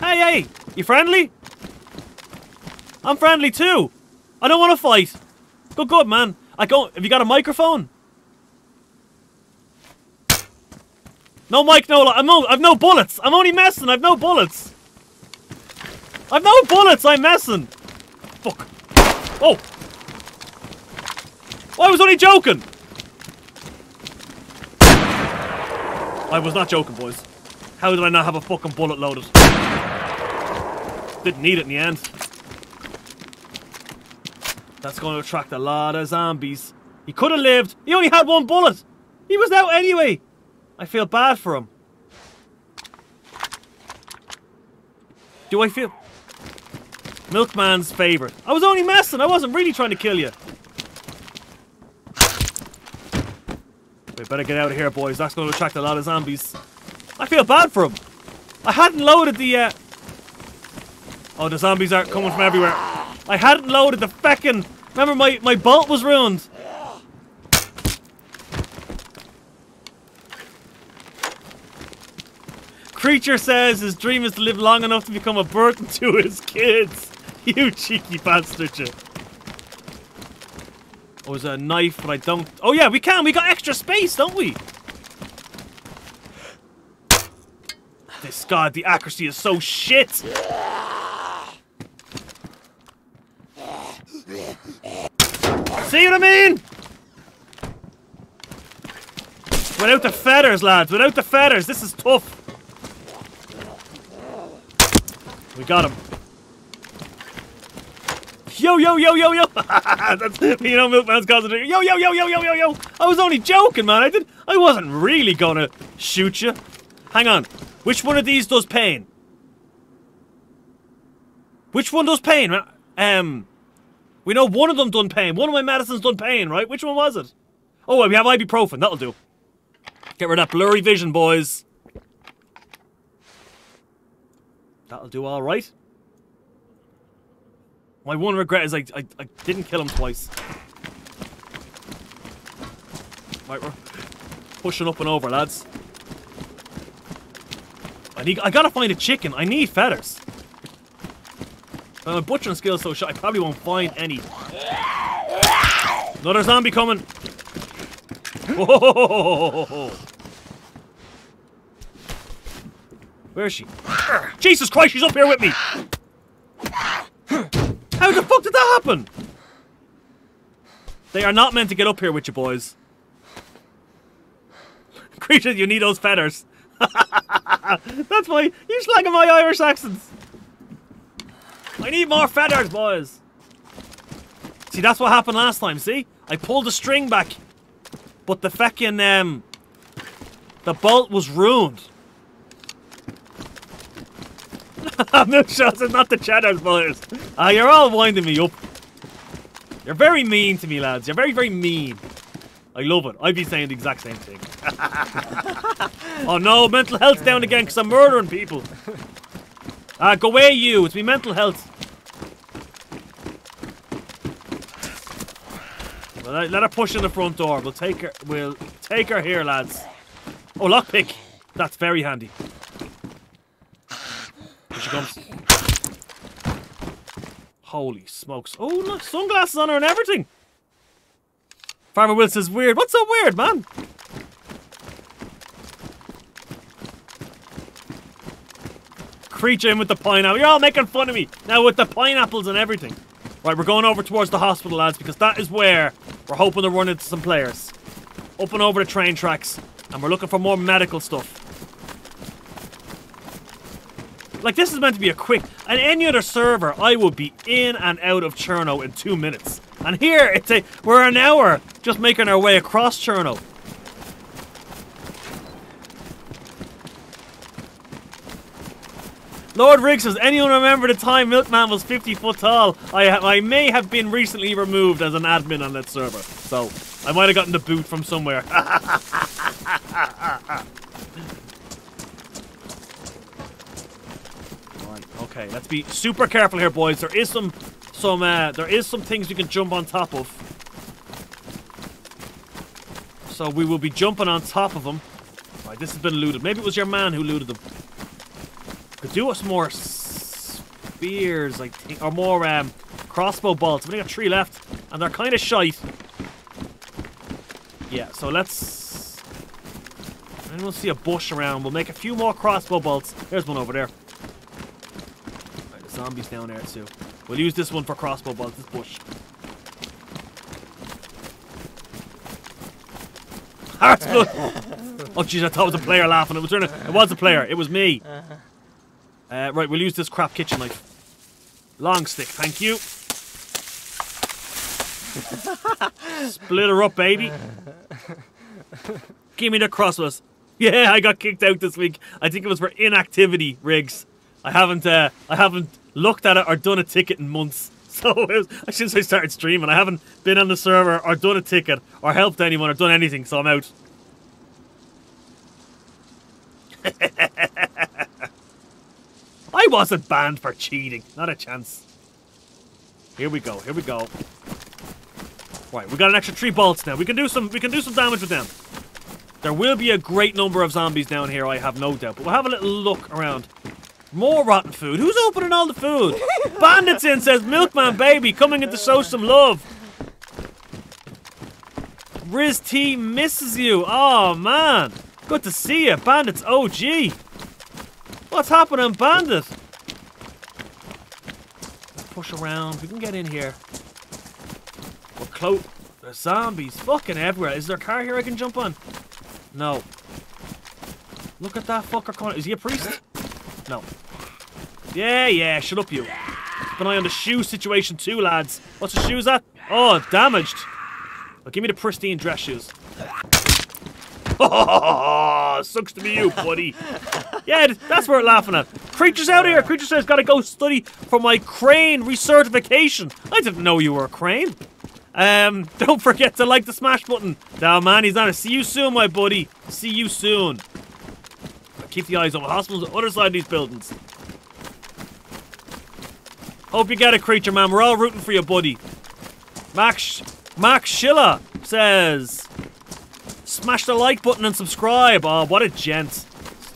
Hey, hey! You friendly? I'm friendly too! I don't want to fight! Good, good, man. I go. Have you got a microphone? No mic, no. I'm no. I've no bullets. I'm only messing. I've no bullets. I've no bullets. I'm messing. Fuck. Oh. oh I was only joking. I was not joking, boys. How did I not have a fucking bullet loaded? Didn't need it in the end. That's going to attract a lot of zombies. He could have lived. He only had one bullet. He was out anyway. I feel bad for him. Do I feel... Milkman's favourite. I was only messing. I wasn't really trying to kill you. We better get out of here, boys. That's going to attract a lot of zombies. I feel bad for him. I hadn't loaded the... Uh... Oh, the zombies are coming from everywhere. I hadn't loaded the feckin'... Remember, my, my bolt was ruined. Creature says his dream is to live long enough to become a burden to his kids. You cheeky bastard, Oh, there's a knife, but I don't... Oh, yeah, we can. We got extra space, don't we? This, God, the accuracy is so shit. See what I mean? Without the feathers, lads. Without the feathers. This is tough. We got him. Yo, yo, yo, yo, yo. That's, you know, Milkman's concentrating. Yo, yo, yo, yo, yo, yo, yo. I was only joking, man. I did. I wasn't really gonna shoot you. Hang on. Which one of these does pain? Which one does pain? Um, we know one of them done pain. One of my medicines done pain, right? Which one was it? Oh, we have ibuprofen. That'll do. Get rid of that blurry vision, boys. That'll do all right. My one regret is I, I, I didn't kill him twice. Right, we're pushing up and over, lads. I need. I gotta find a chicken. I need feathers. My butchering skill's so shot, I probably won't find any. Another zombie coming. Where is she? Jesus Christ, she's up here with me! How the fuck did that happen? They are not meant to get up here with you, boys. Creature, you need those feathers. That's why you slagging my Irish accents. I need more feathers, boys. See, that's what happened last time, see? I pulled the string back. But the feckin', um... The bolt was ruined. Milk shots is not the Cheddars boys. Ah, you're all winding me up. You're very mean to me, lads. You're very, very mean. I love it. I'd be saying the exact same thing. oh no, mental health's down again because I'm murdering people. Ah, go away, you. It's me mental health. Well, let her push in the front door. We'll take her. We'll take her here, lads. Oh, lockpick. That's very handy. Here she comes. Holy smokes. Oh, look, sunglasses on her and everything. Farmer Will says, weird. What's so weird, man? Creature in with the pineapple. You're all making fun of me. Now with the pineapples and everything. Right, we're going over towards the hospital, lads, because that is where we're hoping to run into some players. Up and over the train tracks. And we're looking for more medical stuff. Like, this is meant to be a quick... On any other server, I would be in and out of Cherno in two minutes. And here, it's a... We're an hour just making our way across Cherno. Lord Riggs says, anyone remember the time Milkman was 50 foot tall? I, I may have been recently removed as an admin on that server. So, I might have gotten the boot from somewhere. Right, okay, let's be super careful here, boys. There is some, some, uh, there is some things we can jump on top of. So we will be jumping on top of them. Right, this has been looted. Maybe it was your man who looted them. Could do us more spears, I think, or more um, crossbow bolts. We've only got three left, and they're kind of shite. Yeah, so let's. Anyone see a bush around? We'll make a few more crossbow bolts. There's one over there. Zombies down there too. We'll use this one for crossbow bolts. This bush. Oh jeez, I thought it was a player laughing. It was it was a player. It was me. Uh, right, we'll use this crap kitchen knife. Long stick, thank you. Split her up, baby. Give me the crossbows. Yeah, I got kicked out this week. I think it was for inactivity, Riggs. I haven't, uh, I haven't looked at it or done a ticket in months. So was, since I started streaming, I haven't been on the server or done a ticket or helped anyone or done anything. So I'm out. I wasn't banned for cheating. Not a chance. Here we go. Here we go. Right, we got an extra three bolts now. We can do some. We can do some damage with them. There will be a great number of zombies down here. I have no doubt. But we'll have a little look around. More rotten food. Who's opening all the food? Bandits in says Milkman baby coming in to show some love. Riz T misses you. Oh man. Good to see you. Bandits OG. What's happening, Bandit? Let's push around. We can get in here. We're close. There's zombies fucking everywhere. Is there a car here I can jump on? No. Look at that fucker coming. Is he a priest? No. Yeah, yeah, shut up, you. Keep an eye on the shoe situation too, lads. What's the shoes at? Oh, damaged. Well, give me the pristine dress shoes. Oh, sucks to be you, buddy. Yeah, that's what we're laughing at. Creatures out here. Creature says gotta go study for my crane recertification. I didn't know you were a crane. Um, don't forget to like the smash button. Now, man, he's on it. See you soon, my buddy. See you soon. Keep the eyes on the hospitals on the other side of these buildings. Hope you get a creature man. We're all rooting for you, buddy. Max Max Schiller says, "Smash the like button and subscribe." Oh, what a gent!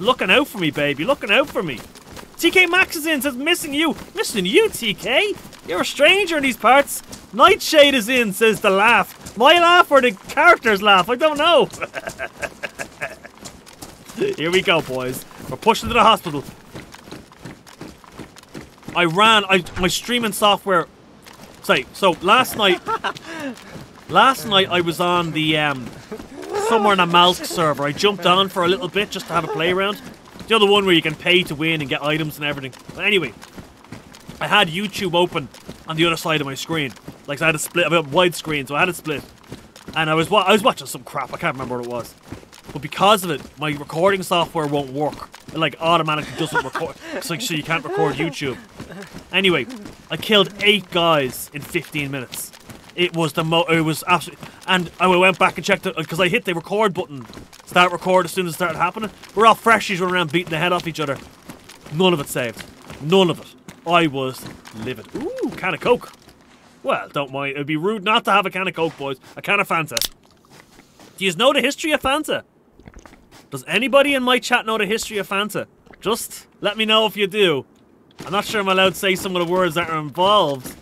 Looking out for me, baby. Looking out for me. TK Max is in. Says, "Missing you, missing you, TK. You're a stranger in these parts." Nightshade is in. Says the laugh. My laugh or the character's laugh? I don't know. Here we go, boys. We're pushing to the hospital. I ran. I my streaming software. Say so. Last night. last night I was on the um somewhere in a Malk server. I jumped on for a little bit just to have a play around. The other one where you can pay to win and get items and everything. But anyway, I had YouTube open on the other side of my screen. Like I had a split. I have a widescreen, so I had it split. And I was wa- I was watching some crap. I can't remember what it was. But because of it, my recording software won't work. it like automatically doesn't record. It's like so you can't record YouTube. Anyway, I killed eight guys in 15 minutes. It was the mo. It was absolutely. And I went back and checked it because I hit the record button, start record as soon as it started happening. We're all freshies running around beating the head off each other. None of it saved. None of it. I was livid. Ooh, can of Coke. Well, don't mind. It'd be rude not to have a can of Coke, boys. A can of Fanta. Do you know the history of Fanta? Does anybody in my chat know the history of Fanta? Just let me know if you do. I'm not sure I'm allowed to say some of the words that are involved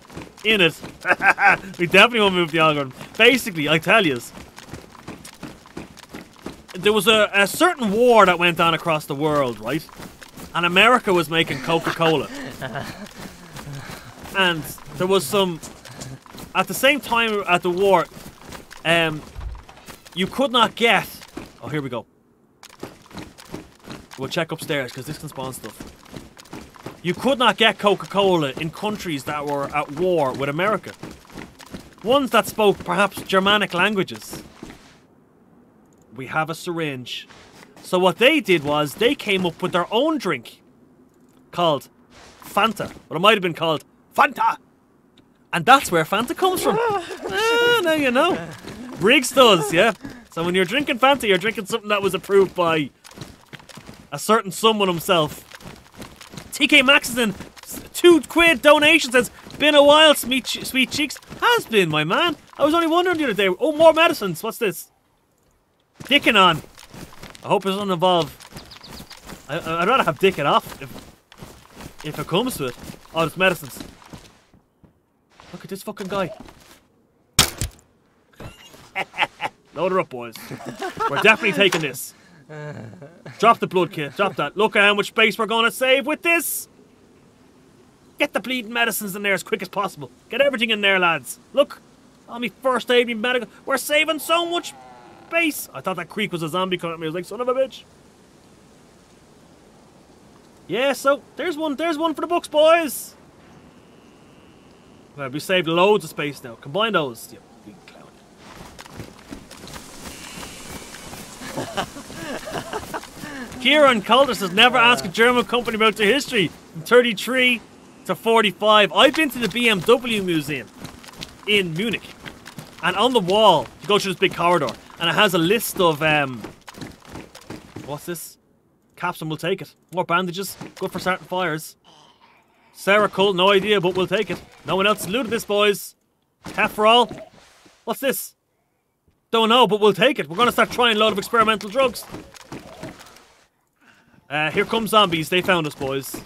in it. we definitely won't move the algorithm. Basically, I tell you, there was a, a certain war that went on across the world, right? And America was making Coca-Cola. and there was some... At the same time at the war, um, you could not get... Oh, here we go. We'll check upstairs, because this can spawn stuff. You could not get Coca-Cola in countries that were at war with America. Ones that spoke perhaps Germanic languages. We have a syringe. So what they did was they came up with their own drink called Fanta. But it might have been called Fanta. And that's where Fanta comes from. ah, now you know. Briggs does, yeah. So when you're drinking Fanta, you're drinking something that was approved by a certain someone himself. TK Maxx is in two quid donation says, been a while, sweet, sweet cheeks. Has been, my man. I was only wondering the other day. Oh, more medicines. What's this? Dicking on. I hope it doesn't involve. I, I'd rather have Dick it off if, if it comes to it. Oh, it's medicines. Look at this fucking guy. Load her up, boys. We're definitely taking this. Drop the blood kit. Drop that. Look at how much space we're going to save with this. Get the bleeding medicines in there as quick as possible. Get everything in there, lads. Look. On me first aid, me medical. We're saving so much space. I thought that creek was a zombie coming at me. I was like, son of a bitch. Yeah, so there's one. There's one for the books, boys. Well, we saved loads of space now. Combine those. You big clown. Kieran Calder says, never ask a German company about their history. From 33 to 45. I've been to the BMW museum in Munich. And on the wall, you go through this big corridor, and it has a list of, um... What's this? Capstan will take it. More bandages. Good for starting fires. Sarah Cole, no idea, but we'll take it. No one else looted this, boys. Half for all. What's this? Don't know, but we'll take it. We're going to start trying a lot of experimental drugs. Uh, here come zombies. They found us, boys.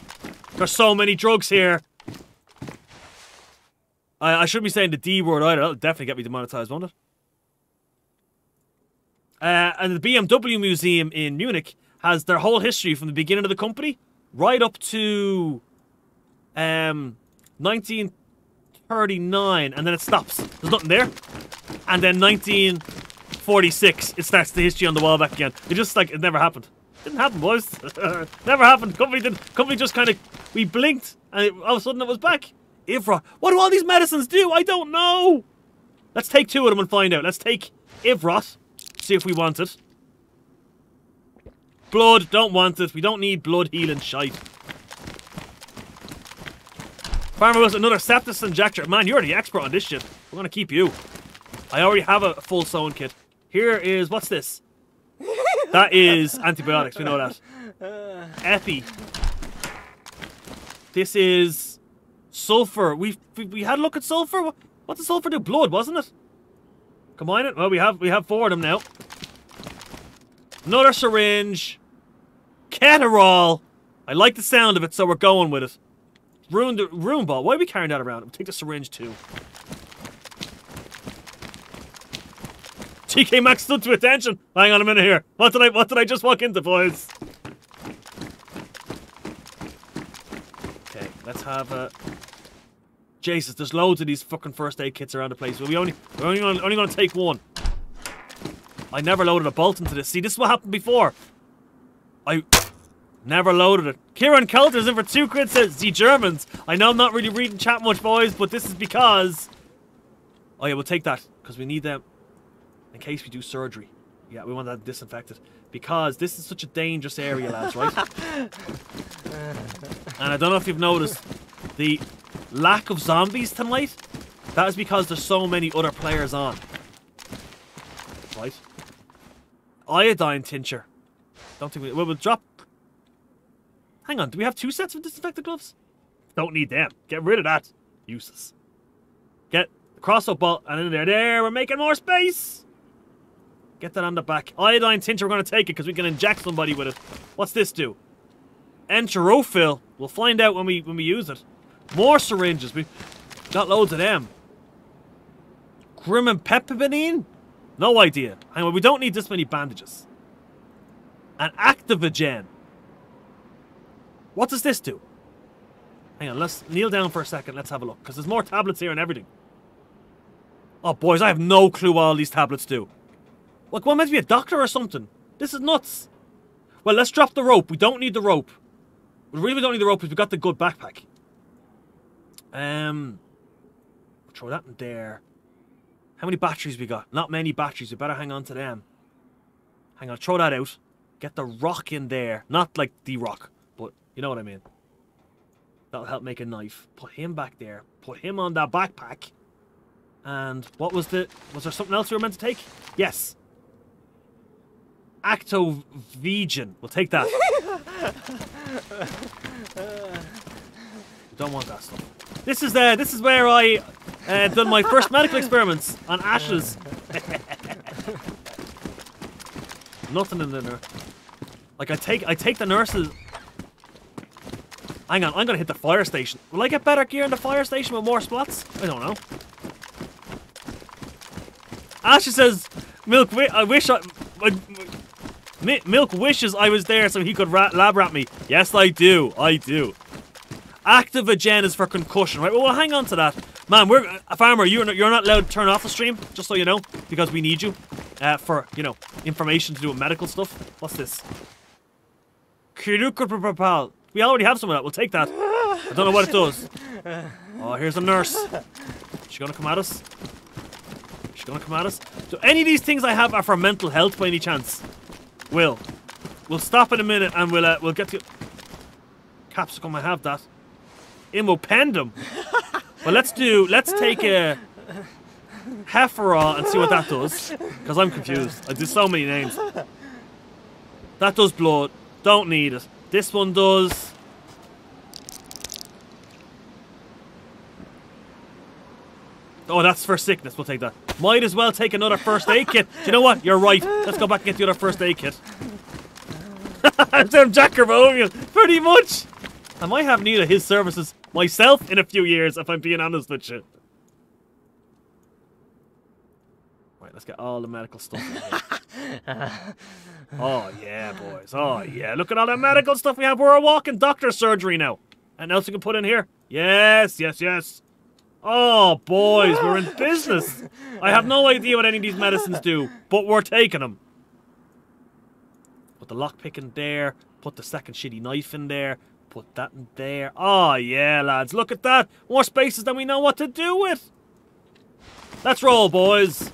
There's so many drugs here. I, I shouldn't be saying the D word either. That'll definitely get me demonetized, won't it? Uh, and the BMW Museum in Munich has their whole history from the beginning of the company right up to um, 1939, and then it stops. There's nothing there. And then 1946, it starts the history on the wall back again. It just like it never happened. Didn't happen, boys. never happened. Company didn't. Company just kind of we blinked, and it, all of a sudden it was back. Ivra, what do all these medicines do? I don't know. Let's take two of them and find out. Let's take Ivrot. See if we want it. Blood, don't want it. We don't need blood healing shite. Farmer was another septus injector. Man, you're the expert on this shit. We're gonna keep you. I already have a full sewn kit. Here is what's this? That is antibiotics. We know that. Epi. This is sulfur. We we had a look at sulfur. What, what does sulfur do? Blood, wasn't it? Combine it. Well, we have we have four of them now. Another syringe. Keterol. I like the sound of it, so we're going with it. Ruin the rune ball. Why are we carrying that around? We'll take the syringe too. TK Maxx stood to attention. Hang on a minute here. What did I what did I just walk into, boys? Okay, let's have a. Jesus, there's loads of these fucking first aid kits around the place. we only we're only gonna, only gonna take one. I never loaded a bolt into this. See, this is what happened before. I never loaded it. Kieran Kelter's in for two says the Germans. I know I'm not really reading chat much, boys, but this is because. Oh yeah, we'll take that because we need them in case we do surgery. Yeah, we want that disinfected. Because this is such a dangerous area, lads, right? and I don't know if you've noticed the lack of zombies tonight. That is because there's so many other players on. Right? Iodine tincture. Don't think we... Well, we'll drop... Hang on, do we have two sets of disinfectant gloves? Don't need them. Get rid of that. Useless. Get the crossbow bolt and in there. There, we're making more space! Get that on the back. Iodine tincture, we're going to take it because we can inject somebody with it. What's this do? Enterophil. We'll find out when we when we use it. More syringes. We got loads of them. Grim and Peppermine? No idea. Hang on, we don't need this many bandages. An Activagen. What does this do? Hang on, let's kneel down for a second. Let's have a look. Because there's more tablets here and everything. Oh, boys, I have no clue what all these tablets do. Like, what meant to be a doctor or something? This is nuts. Well, let's drop the rope. We don't need the rope. We really don't need the rope because we got the good backpack. Um, throw that in there. How many batteries we got? Not many batteries. We better hang on to them. Hang on, throw that out. Get the rock in there. Not like the rock, you know what I mean. That'll help make a knife. Put him back there. Put him on that backpack. And what was the... Was there something else we were meant to take? Yes. Actovegan. We'll take that. Don't want that stuff. This is uh, this is where I uh, done my first medical experiments on ashes. Nothing in there. Like I take I take the nurses. Hang on, I'm gonna hit the fire station. Will I get better gear in the fire station with more spots? I don't know. Ashley says, "Milk, I wish I, I Milk wishes I was there so he could lab rat me. Yes, I do. I do. Active Activagen is for concussion, right? Well, hang on to that. Man, we're a farmer. You're not, you're not allowed to turn off the stream, just so you know, because we need you uh, for you know information to do with medical stuff. What's this? Kirukapapal. We already have some of that. We'll take that. I don't know what it does. Oh, here's a nurse. She gonna come at us? She's gonna come at us. So any of these things I have are for mental health by any chance? Will. We'll stop in a minute and we'll uh, we'll get to capsicum. I have that. Imopendum. well, let's do. Let's take a Heiferol and see what that does. Because I'm confused. I did so many names. That does blood. Don't need it. This one does. Oh, that's for sickness. We'll take that. Might as well take another first aid kit. Do you know what? You're right. Let's go back and get the other first aid kit. I'm Carbonian. Pretty much. I might have need of his services myself in a few years, if I'm being honest with you. Right, let's get all the medical stuff oh, yeah, boys. Oh, yeah. Look at all that medical stuff we have. We're a walking doctor surgery now. And else we can put in here? Yes, yes, yes. Oh, boys, we're in business. I have no idea what any of these medicines do, but we're taking them. Put the lockpick in there. Put the second shitty knife in there. Put that in there. Oh, yeah, lads. Look at that. More spaces than we know what to do with. Let's roll, boys.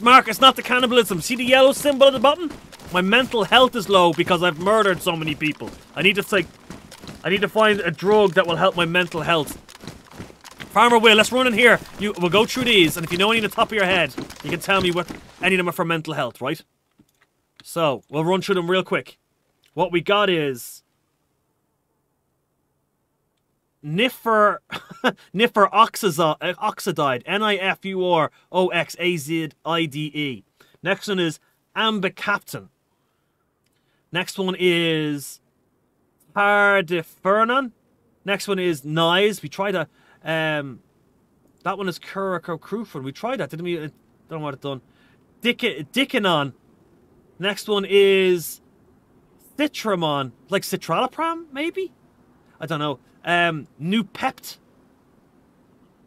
Mark, it's not the cannibalism. See the yellow symbol at the bottom? My mental health is low because I've murdered so many people. I need to like, I need to find a drug that will help my mental health. Farmer Will, let's run in here. You, we'll go through these, and if you know any on the top of your head, you can tell me what any of them are for mental health, right? So, we'll run through them real quick. What we got is... Nifur, Nifur oxidide, N-I-F-U-R-O-X-A-Z-I-D-E. Next one is Ambicaptan. Next one is Pardifernon. Next one is Nyes. We tried that. Um, that one is Curacao Cruford. We tried that, didn't we? I don't know what it done. Dick Dickinon. Next one is Citramon, like Citralopram, maybe? I don't know. Um, new Pept,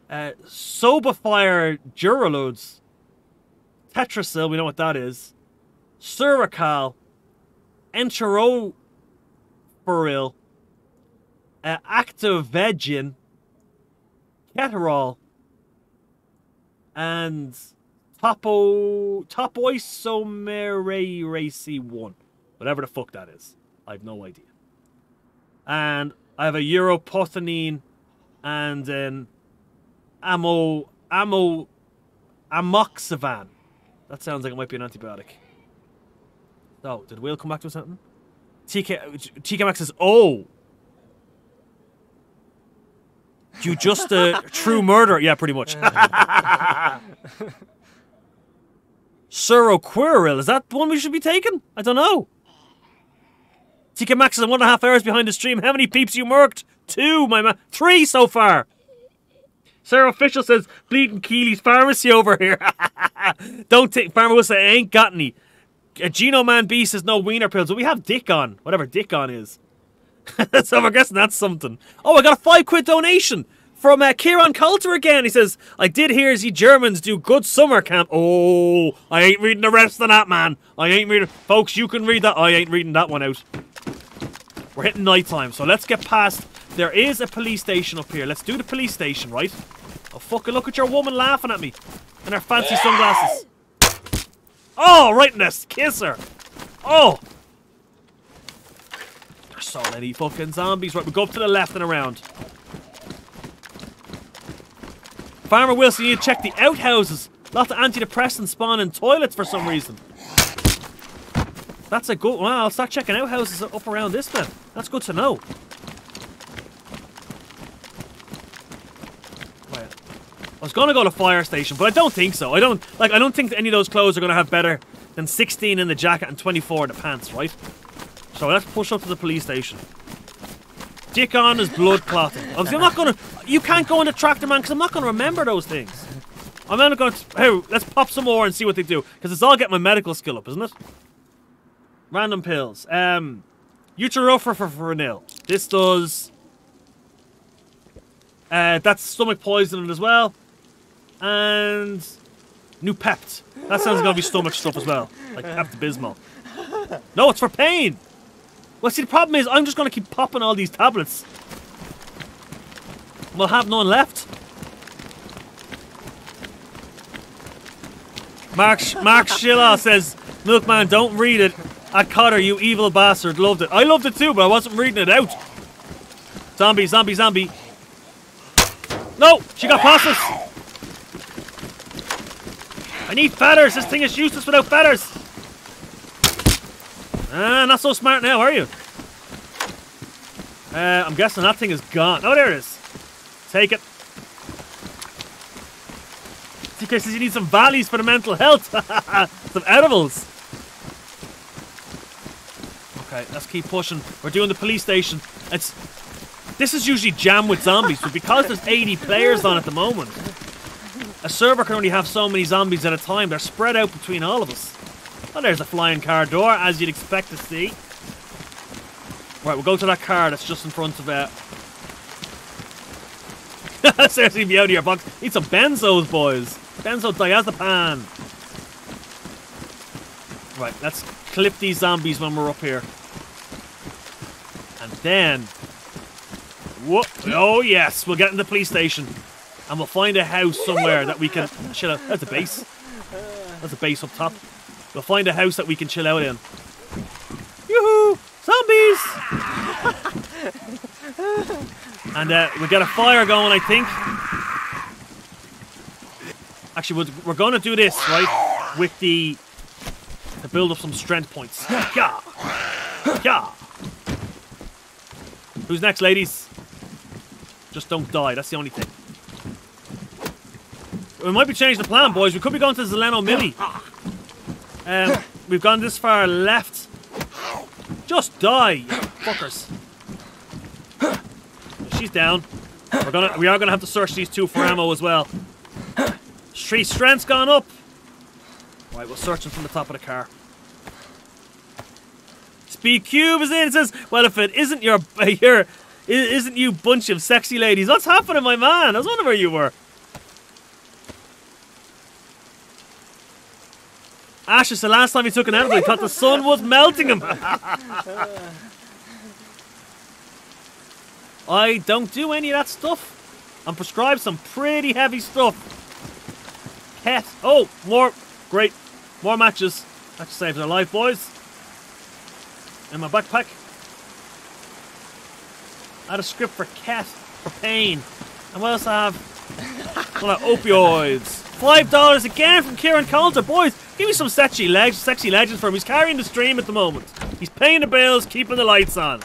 Uh, Sobafire Duraloads. Tetrasil, we know what that is. Surical. Enteroferil. Uh, Activegin. Keterol. And Topo Topo Somere One, whatever the fuck that is. I have no idea. And I have a Europothanine and an Amo Amo Amoxavan. That sounds like it might be an antibiotic. Oh, did Will come back to something? TK TK Max says, "Oh, you just uh, a true murder." Yeah, pretty much. Suroquiril, is that the one we should be taking? I don't know. TK Max is one and a half hours behind the stream. How many peeps you marked? Two, my man. Three so far. Sarah Official says, Bleeding Keely's pharmacy over here. Don't take, Farmer I ain't got any. A Geno Man B says, no wiener pills. But we have Dick on, whatever Dick on is. so I'm guessing that's something. Oh, I got a five quid donation from uh, Kieran Coulter again. He says, I did hear the Germans do good summer camp. Oh, I ain't reading the rest of that, man. I ain't reading. Folks, you can read that. I ain't reading that one out. We're hitting nighttime, so let's get past. There is a police station up here. Let's do the police station, right? Oh, fucking look at your woman laughing at me. In her fancy sunglasses. Oh, right in this. Kiss her. Oh. There's so many fucking zombies. Right, we go up to the left and around. Farmer Wilson, you need to check the outhouses. Lots of antidepressants spawn in toilets for some reason. That's a good... Well, I'll start checking out houses up around this bit. That's good to know. I was gonna go to fire station, but I don't think so. I don't like. I don't think any of those clothes are gonna have better than 16 in the jacket and 24 in the pants, right? So let's push up to the police station. Dick on is blood clotting. Obviously, I'm not gonna. You can't go into tractor man because I'm not gonna remember those things. I'm not going to. Hey, let's pop some more and see what they do because it's all getting my medical skill up, isn't it? Random pills. Um, Uterofer for, nil. This does. Uh, that's stomach poisoning as well. And. Nupept. That sounds gonna be stomach stuff as well. Like Pepto Bismol. No, it's for pain! Well, see, the problem is I'm just gonna keep popping all these tablets. We'll have none left. Mark, Mark Schiller says, Milkman, don't read it. At Cotter, you evil bastard, loved it. I loved it too, but I wasn't reading it out. Zombie, zombie, zombie. No! She got past us! I need feathers! This thing is useless without feathers! Ah, not so smart now, are you? Uh, I'm guessing that thing is gone. Oh, there it is. Take it. TK says you need some valleys for the mental health. some edibles. Okay, let's keep pushing. We're doing the police station. It's this is usually jammed with zombies, but because there's 80 players on at the moment, a server can only have so many zombies at a time. They're spread out between all of us. Oh, there's a flying car door, as you'd expect to see. Right, we'll go to that car that's just in front of it. Uh... Seriously, be out of your box. Need some benzos, boys. Benzo diazepam. Right, let's clip these zombies when we're up here. And then... Whoop! Oh, yes, we'll get in the police station. And we'll find a house somewhere that we can chill out. That's a base. That's a base up top. We'll find a house that we can chill out in. Yoo-hoo! Zombies! and uh, we'll get a fire going, I think. Actually, we're, we're going to do this, right? With the... To build up some strength points. Yeah! Yeah! Who's next, ladies? Just don't die, that's the only thing. We might be changing the plan, boys. We could be going to Zeleno Millie. Um, we've gone this far left. Just die, fuckers. She's down. We're gonna, we are gonna have to search these two for ammo as well. Three strength's gone up. Right, we'll search them from the top of the car. Speed Cube is in. It says, "Well, if it isn't your, your, isn't you bunch of sexy ladies? What's happening, my man? I was wondering where you were." Ashes, the last time he took an edible, he thought the sun was melting him. I don't do any of that stuff. I'm prescribed some pretty heavy stuff. Ket. Oh, more. Great. More matches. That saves our life, boys. In my backpack. I had a script for Ket, for pain. And what else I have? Well, opioids. Five dollars again from Kieran Coulter. Boys, give me some sexy legs, sexy legends for him. He's carrying the stream at the moment. He's paying the bills, keeping the lights on.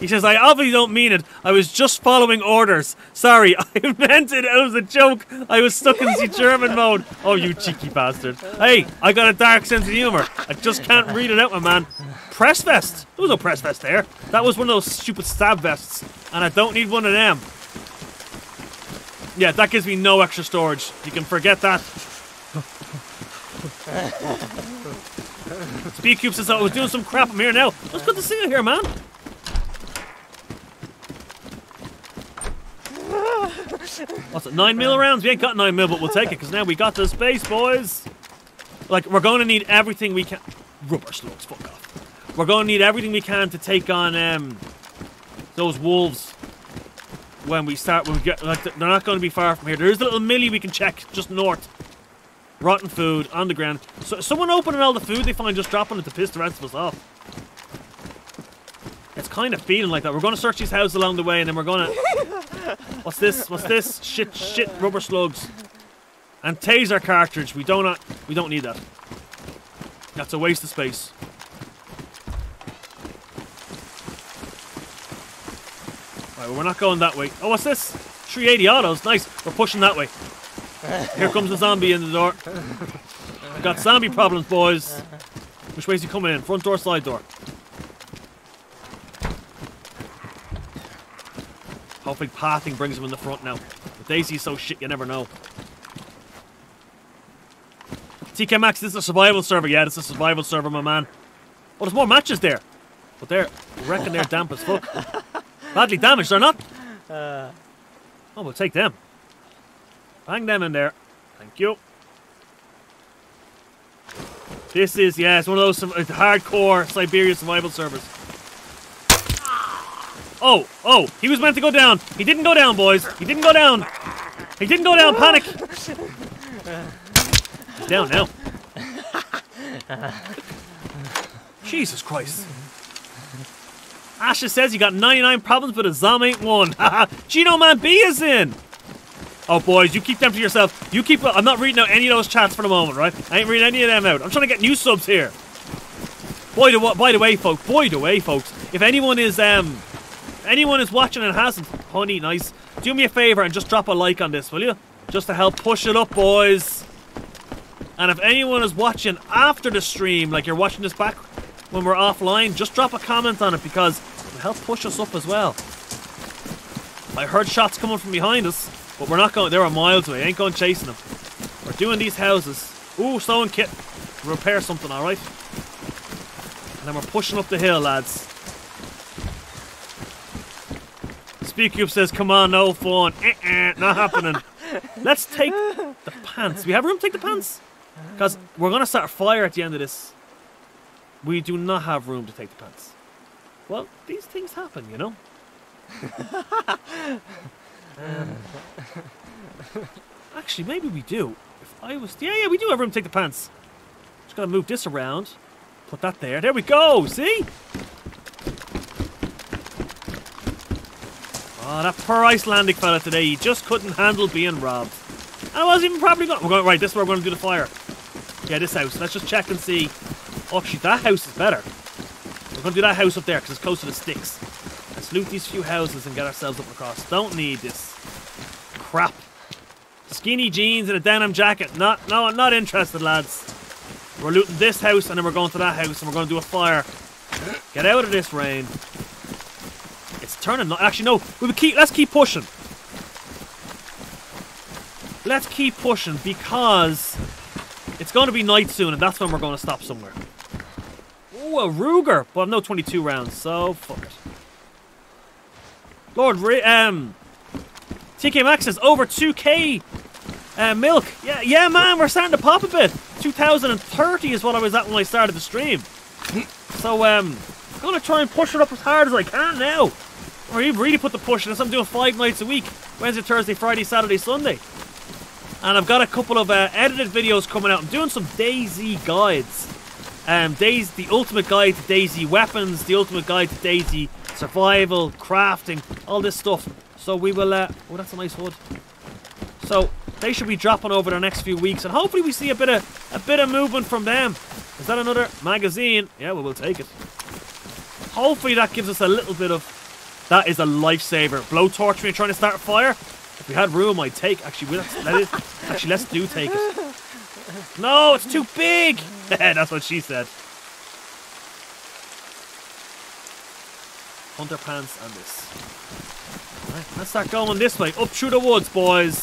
He says, I obviously don't mean it. I was just following orders. Sorry, I meant it. It was a joke. I was stuck in the German mode. Oh, you cheeky bastard. Hey, I got a dark sense of humor. I just can't read it out, my man. Press vest. There was no press vest there. That was one of those stupid stab vests. And I don't need one of them. Yeah, that gives me no extra storage. You can forget that. Speed Cube says oh, I was doing some crap. I'm here now. It's good to see you here, man. What's it? Nine mil rounds? We ain't got nine mil, but we'll take it because now we got the space, boys. Like, we're going to need everything we can. Rubber slugs, fuck off. We're going to need everything we can to take on um, those wolves when we start. When we get, like, they're not going to be far from here. There is a little millie we can check just north. Rotten food on the ground. So, someone opening all the food they find, just dropping it to piss the rest of us off. It's kind of feeling like that. We're going to search these houses along the way, and then we're going to. What's this? What's this? Shit! Shit! Rubber slugs. And taser cartridge. We don't. Uh, we don't need that. That's a waste of space. Right, well, we're not going that way. Oh, what's this? 380 autos. Nice. We're pushing that way. Here comes the zombie in the door. We've got zombie problems, boys. Which way's he coming in? Front door, side door? Hopefully pathing brings him in the front now. But DayZ's so shit, you never know. TK Max, this is a survival server. Yeah, this is a survival server, my man. Oh, there's more matches there. But they're, reckon they're damp as fuck. Badly damaged, they're not? Oh, we'll take them. Bang them in there. Thank you. This is, yeah, it's one of those uh, hardcore Siberia survival servers. Oh, oh, he was meant to go down. He didn't go down, boys. He didn't go down. He didn't go down. Panic. He's down now. Jesus Christ. Asha says you got 99 problems, but a Zom ain't one. Gino Man B is in. Oh, boys, you keep them to yourself. You keep. I'm not reading out any of those chats for the moment, right? I ain't reading any of them out. I'm trying to get new subs here. Boy, the, by the way, folks. Boy, the way, folks. If anyone is um, anyone is watching and hasn't, honey, nice. Do me a favor and just drop a like on this, will you? Just to help push it up, boys. And if anyone is watching after the stream, like you're watching this back when we're offline, just drop a comment on it because it will help push us up as well. I heard shots coming from behind us. But we're not going, they're a miles away. I Ain't going chasing them. We're doing these houses. Ooh, stone kit. Repair something, alright? And then we're pushing up the hill, lads. Speed Cube says, come on, no fun. Eh -eh, not happening. Let's take the pants. We have room to take the pants? Because we're going to start a fire at the end of this. We do not have room to take the pants. Well, these things happen, you know? Actually, maybe we do. If I was... Yeah, yeah, we do have room to take the pants. Just gotta move this around. Put that there. There we go! See? Oh, that poor Icelandic fella today. He just couldn't handle being robbed. And I wasn't even probably going... We're going... Right, this is where we're going to do the fire. Yeah, this house. Let's just check and see. Oh, actually, that house is better. We're going to do that house up there because it's close to the sticks. Let's loot these few houses and get ourselves up across. Don't need this crap. Skinny jeans and a denim jacket. Not, no, I'm not interested, lads. We're looting this house and then we're going to that house and we're going to do a fire. Get out of this rain. It's turning. Actually, no. We keep. Let's keep pushing. Let's keep pushing because it's going to be night soon, and that's when we're going to stop somewhere. Oh, a Ruger, but I've no 22 rounds, so fuck it. Lord, um, TK Maxx says over 2k uh, milk. Yeah, yeah, man, we're starting to pop a bit. 2030 is what I was at when I started the stream. So, um, I'm gonna try and push it up as hard as I can now. Or even really put the push in. I'm doing five nights a week. Wednesday, Thursday, Friday, Saturday, Sunday. and I've got a couple of uh, edited videos coming out. I'm doing some DayZ guides. Um, Days, the ultimate guide to DayZ weapons, the ultimate guide to DayZ survival, crafting, all this stuff. So we will. Uh, oh, that's a nice hood. So they should be dropping over the next few weeks, and hopefully we see a bit of a bit of movement from them. Is that another magazine? Yeah, well, we'll take it. Hopefully that gives us a little bit of. That is a lifesaver. Blowtorch when you're trying to start a fire. If we had room, I'd take. Actually, let's, let it, actually, let's do take it. No, it's too big. That's what she said. Hunter pants and this. Right, let's start going this way. Up through the woods, boys.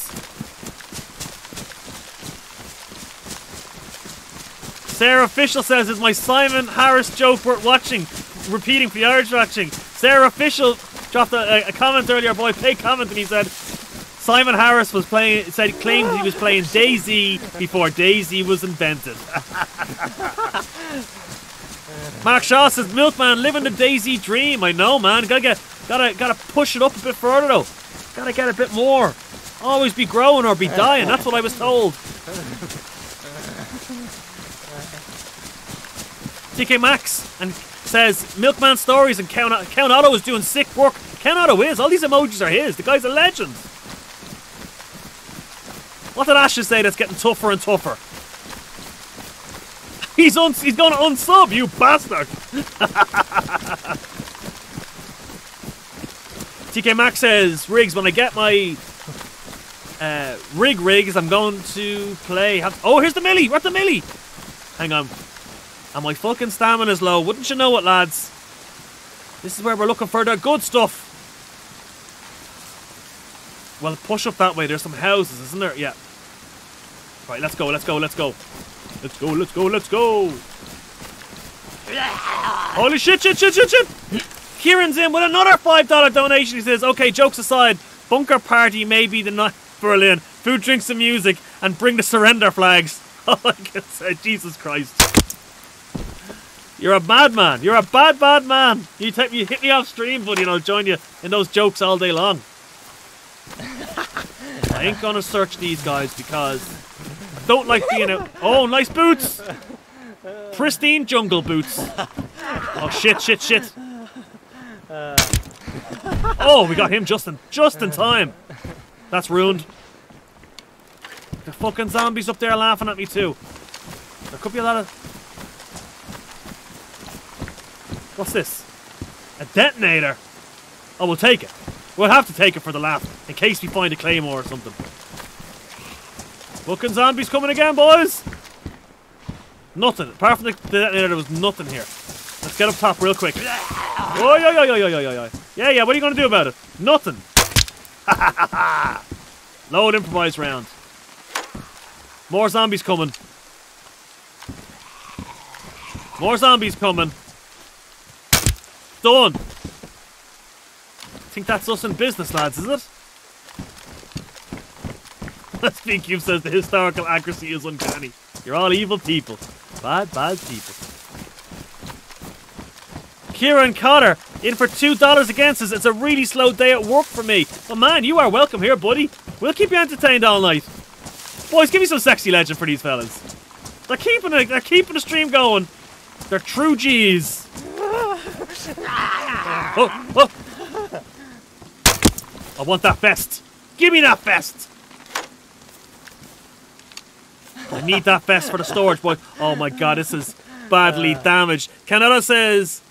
Sarah Official says, is my Simon Harris joke worth watching? Repeating for the Irish watching. Sarah Official dropped a, a comment earlier, boy, play comment, and he said, Simon Harris was playing, said, claimed he was playing DayZ before DayZ was invented. Mark Shaw says, Milkman, living the DayZ dream. I know, man. Gotta get, gotta, gotta push it up a bit further, though. Gotta get a bit more. Always be growing or be dying. That's what I was told. TK Max and says Milkman stories and Count, Count Otto is doing sick work. Count Otto is. All these emojis are his. The guy's a legend. What did Ashes say that's getting tougher and tougher? He's un he's going to unsub, you bastard! TK Max says, Riggs, when I get my uh, rig rigs, I'm going to play. Have oh, here's the Millie! We're at the Millie! Hang on. And my fucking stamina's low. Wouldn't you know it, lads? This is where we're looking for the good stuff. Well, push up that way. There's some houses, isn't there? Yeah. Right, let's go, let's go, let's go. Let's go, let's go, let's go. Holy shit, shit, shit, shit, shit. Kieran's in with another $5 donation. He says, okay, jokes aside, bunker party may be the night Berlin. Food, drinks, and music, and bring the surrender flags. All oh, I can say, Jesus Christ. You're a madman. You're a bad, bad man. You, take, you hit me off stream, buddy, and I'll join you in those jokes all day long. I ain't gonna search these guys because don't like being out. Oh, nice boots! Pristine jungle boots. Oh, shit, shit, shit. Oh, we got him just in, just in time. That's ruined. The fucking zombies up there laughing at me too. There could be a lot of... What's this? A detonator? Oh, we'll take it. We'll have to take it for the laugh, in case we find a claymore or something. Fucking zombies coming again, boys! Nothing. Apart from the, detonator, there was nothing here. Let's get up top real quick. Oh, yeah, yeah, yeah, yeah, yeah, yeah. Yeah, yeah, what are you going to do about it? Nothing. Ha ha ha ha! Load improvised round. More zombies coming. More zombies coming. Done. I Think that's us in business, lads, is it? Let's speak Cube says the historical accuracy is uncanny. You're all evil people. Bad, bad people. Kieran Cotter, in for $2 against us. It's a really slow day at work for me. But man, you are welcome here, buddy. We'll keep you entertained all night. Boys, give me some sexy legend for these fellas. They're keeping it, they're keeping the stream going. They're true G's. Oh, oh. I want that vest. Give me that vest. I need that vest for the storage, boy. Oh my god, this is badly uh. damaged. Canada says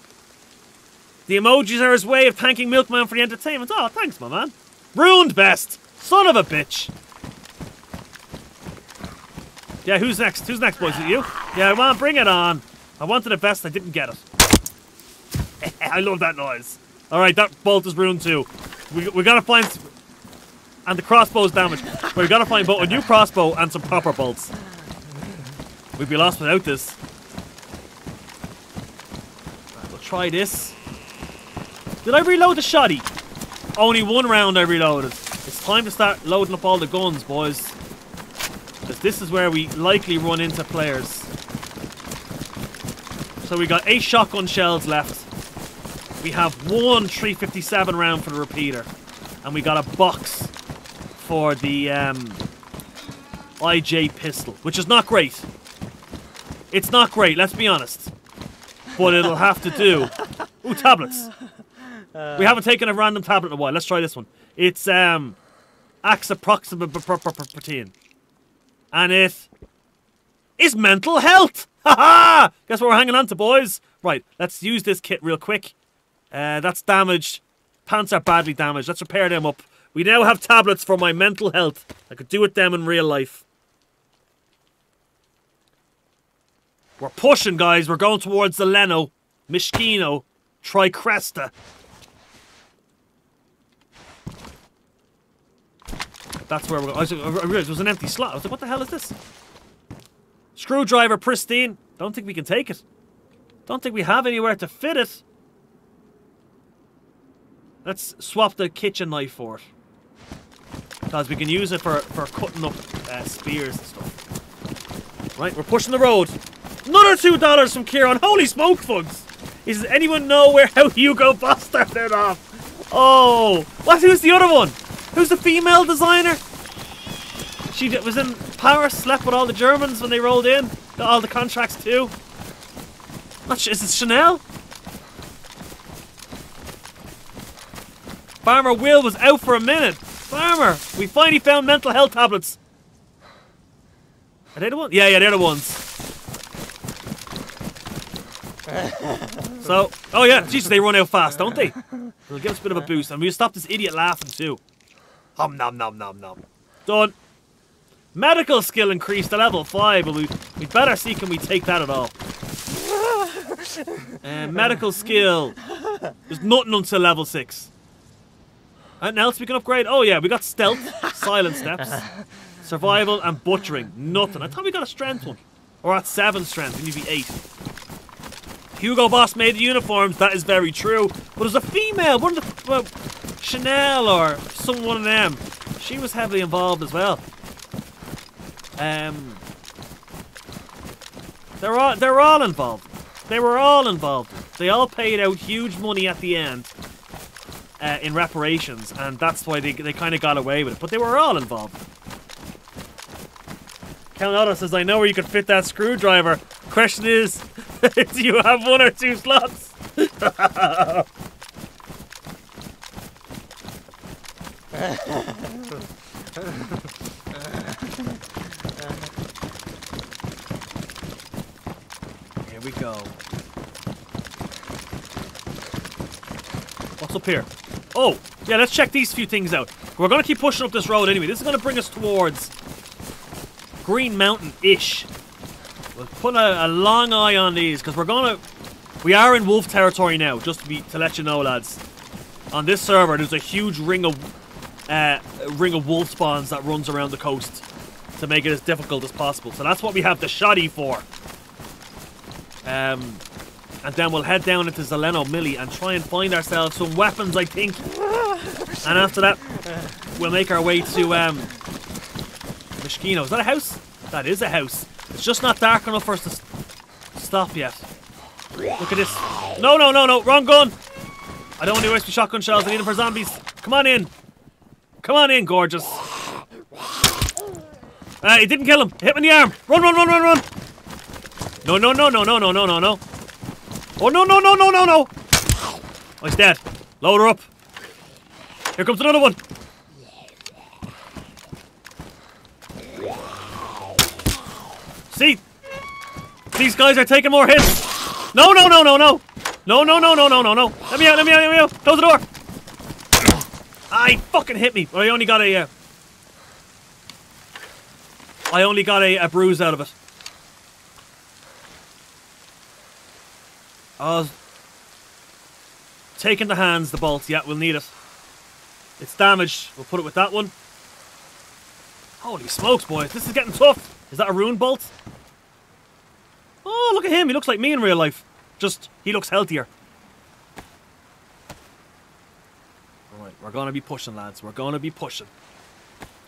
the emojis are his way of thanking Milkman for the entertainment. Oh, thanks, my man. Ruined vest. Son of a bitch. Yeah, who's next? Who's next, boys? Is it you? Yeah, come on, bring it on. I wanted a vest, I didn't get it. I love that noise. Alright, that bolt is ruined too. We, we gotta find and the crossbow's damaged. But we've got to find both a new crossbow and some proper bolts. We'd be lost without this. Right, we'll try this. Did I reload the shoddy? Only one round I reloaded. It's time to start loading up all the guns, boys. Because this is where we likely run into players. So we got eight shotgun shells left. We have one 357 round for the repeater. And we got a box for the um, IJ pistol, which is not great. It's not great, let's be honest. But it'll have to do. Ooh, tablets. we haven't taken a random tablet in a while. Let's try this one. It's um Axiproximapropropropropine. And it is mental health. Ha ha! Guess what we're hanging on to, boys? Right, let's use this kit real quick. Uh, that's damaged. Pants are badly damaged. Let's repair them up. We now have tablets for my mental health. I could do with them in real life. We're pushing, guys. We're going towards the Leno, Mishkino, Tri Kresta. That's where we're going. I realized there was an empty slot. I was like, what the hell is this? Screwdriver pristine. Don't think we can take it. Don't think we have anywhere to fit it. Let's swap the kitchen knife for it. Because we can use it for, for cutting up uh, spears and stuff. Right, we're pushing the road. Another two dollars from Kieran. Holy smoke, folks! Does anyone know where how Hugo Boss started off? Oh, what? Who's the other one? Who's the female designer? She was in Paris, slept with all the Germans when they rolled in. Got all the contracts too. Not is it Chanel? Farmer Will was out for a minute. Farmer, we finally found mental health tablets. Are they the ones? Yeah, yeah, they're the ones. so, oh yeah, Jesus, they run out fast, don't they? They'll give us a bit of a boost, and we'll stop this idiot laughing too. Hum nom nom nom nom. Done. Medical skill increased to level 5, but we, we better see can we take that at all. Uh, medical skill. There's nothing until level 6. Anything else we can upgrade? Oh yeah, we got stealth, silent steps, survival, and butchering. Nothing. I thought we got a strength one. Or at 7 strength, we need to be 8. Hugo Boss made the uniforms, that is very true. But there's a female, one of the... Well, Chanel or someone of them. She was heavily involved as well. Um, they're all they're all involved. They were all involved. They all paid out huge money at the end uh, in reparations, and that's why they they kind of got away with it. But they were all involved. Count Otto says, "I know where you could fit that screwdriver." Question is, do you have one or two slots? Here we go. What's up here? Oh, yeah, let's check these few things out. We're going to keep pushing up this road anyway. This is going to bring us towards Green Mountain-ish. We'll put a, a, long eye on these because we're going to... We are in wolf territory now, just to, be, to let you know, lads. On this server, there's a huge ring of uh, ring of wolf spawns that runs around the coast to make it as difficult as possible. So that's what we have the shoddy for. Um, and then we'll head down into Zeleno Millie and try and find ourselves some weapons, I think. And after that, we'll make our way to um, Mishkino. Is that a house? That is a house. It's just not dark enough for us to stop yet. Look at this. No, no, no, no. Wrong gun. I don't want to waste my shotgun shells. I need them for zombies. Come on in. Come on in, gorgeous. Uh, it didn't kill him. Hit him in the arm. Run, run, run, run, run. No, no, no, no, no, no, no, no, no. Oh, no, no, no, no, no, no. Oh, he's dead. Load her up. Here comes another one. See? These guys are taking more hits. No, no, no, no, no. No, no, no, no, no, no, no. Let me out, let me out, let me out. Close the door. Ah, fucking hit me. I only got a... Uh, I only got a, a bruise out of it. Was taking the hands, the bolt. Yeah, we'll need it. It's damaged. We'll put it with that one. Holy smokes, boys. This is getting tough. Is that a rune bolt? Oh, look at him. He looks like me in real life. Just, he looks healthier. Alright, we're gonna be pushing, lads. We're gonna be pushing.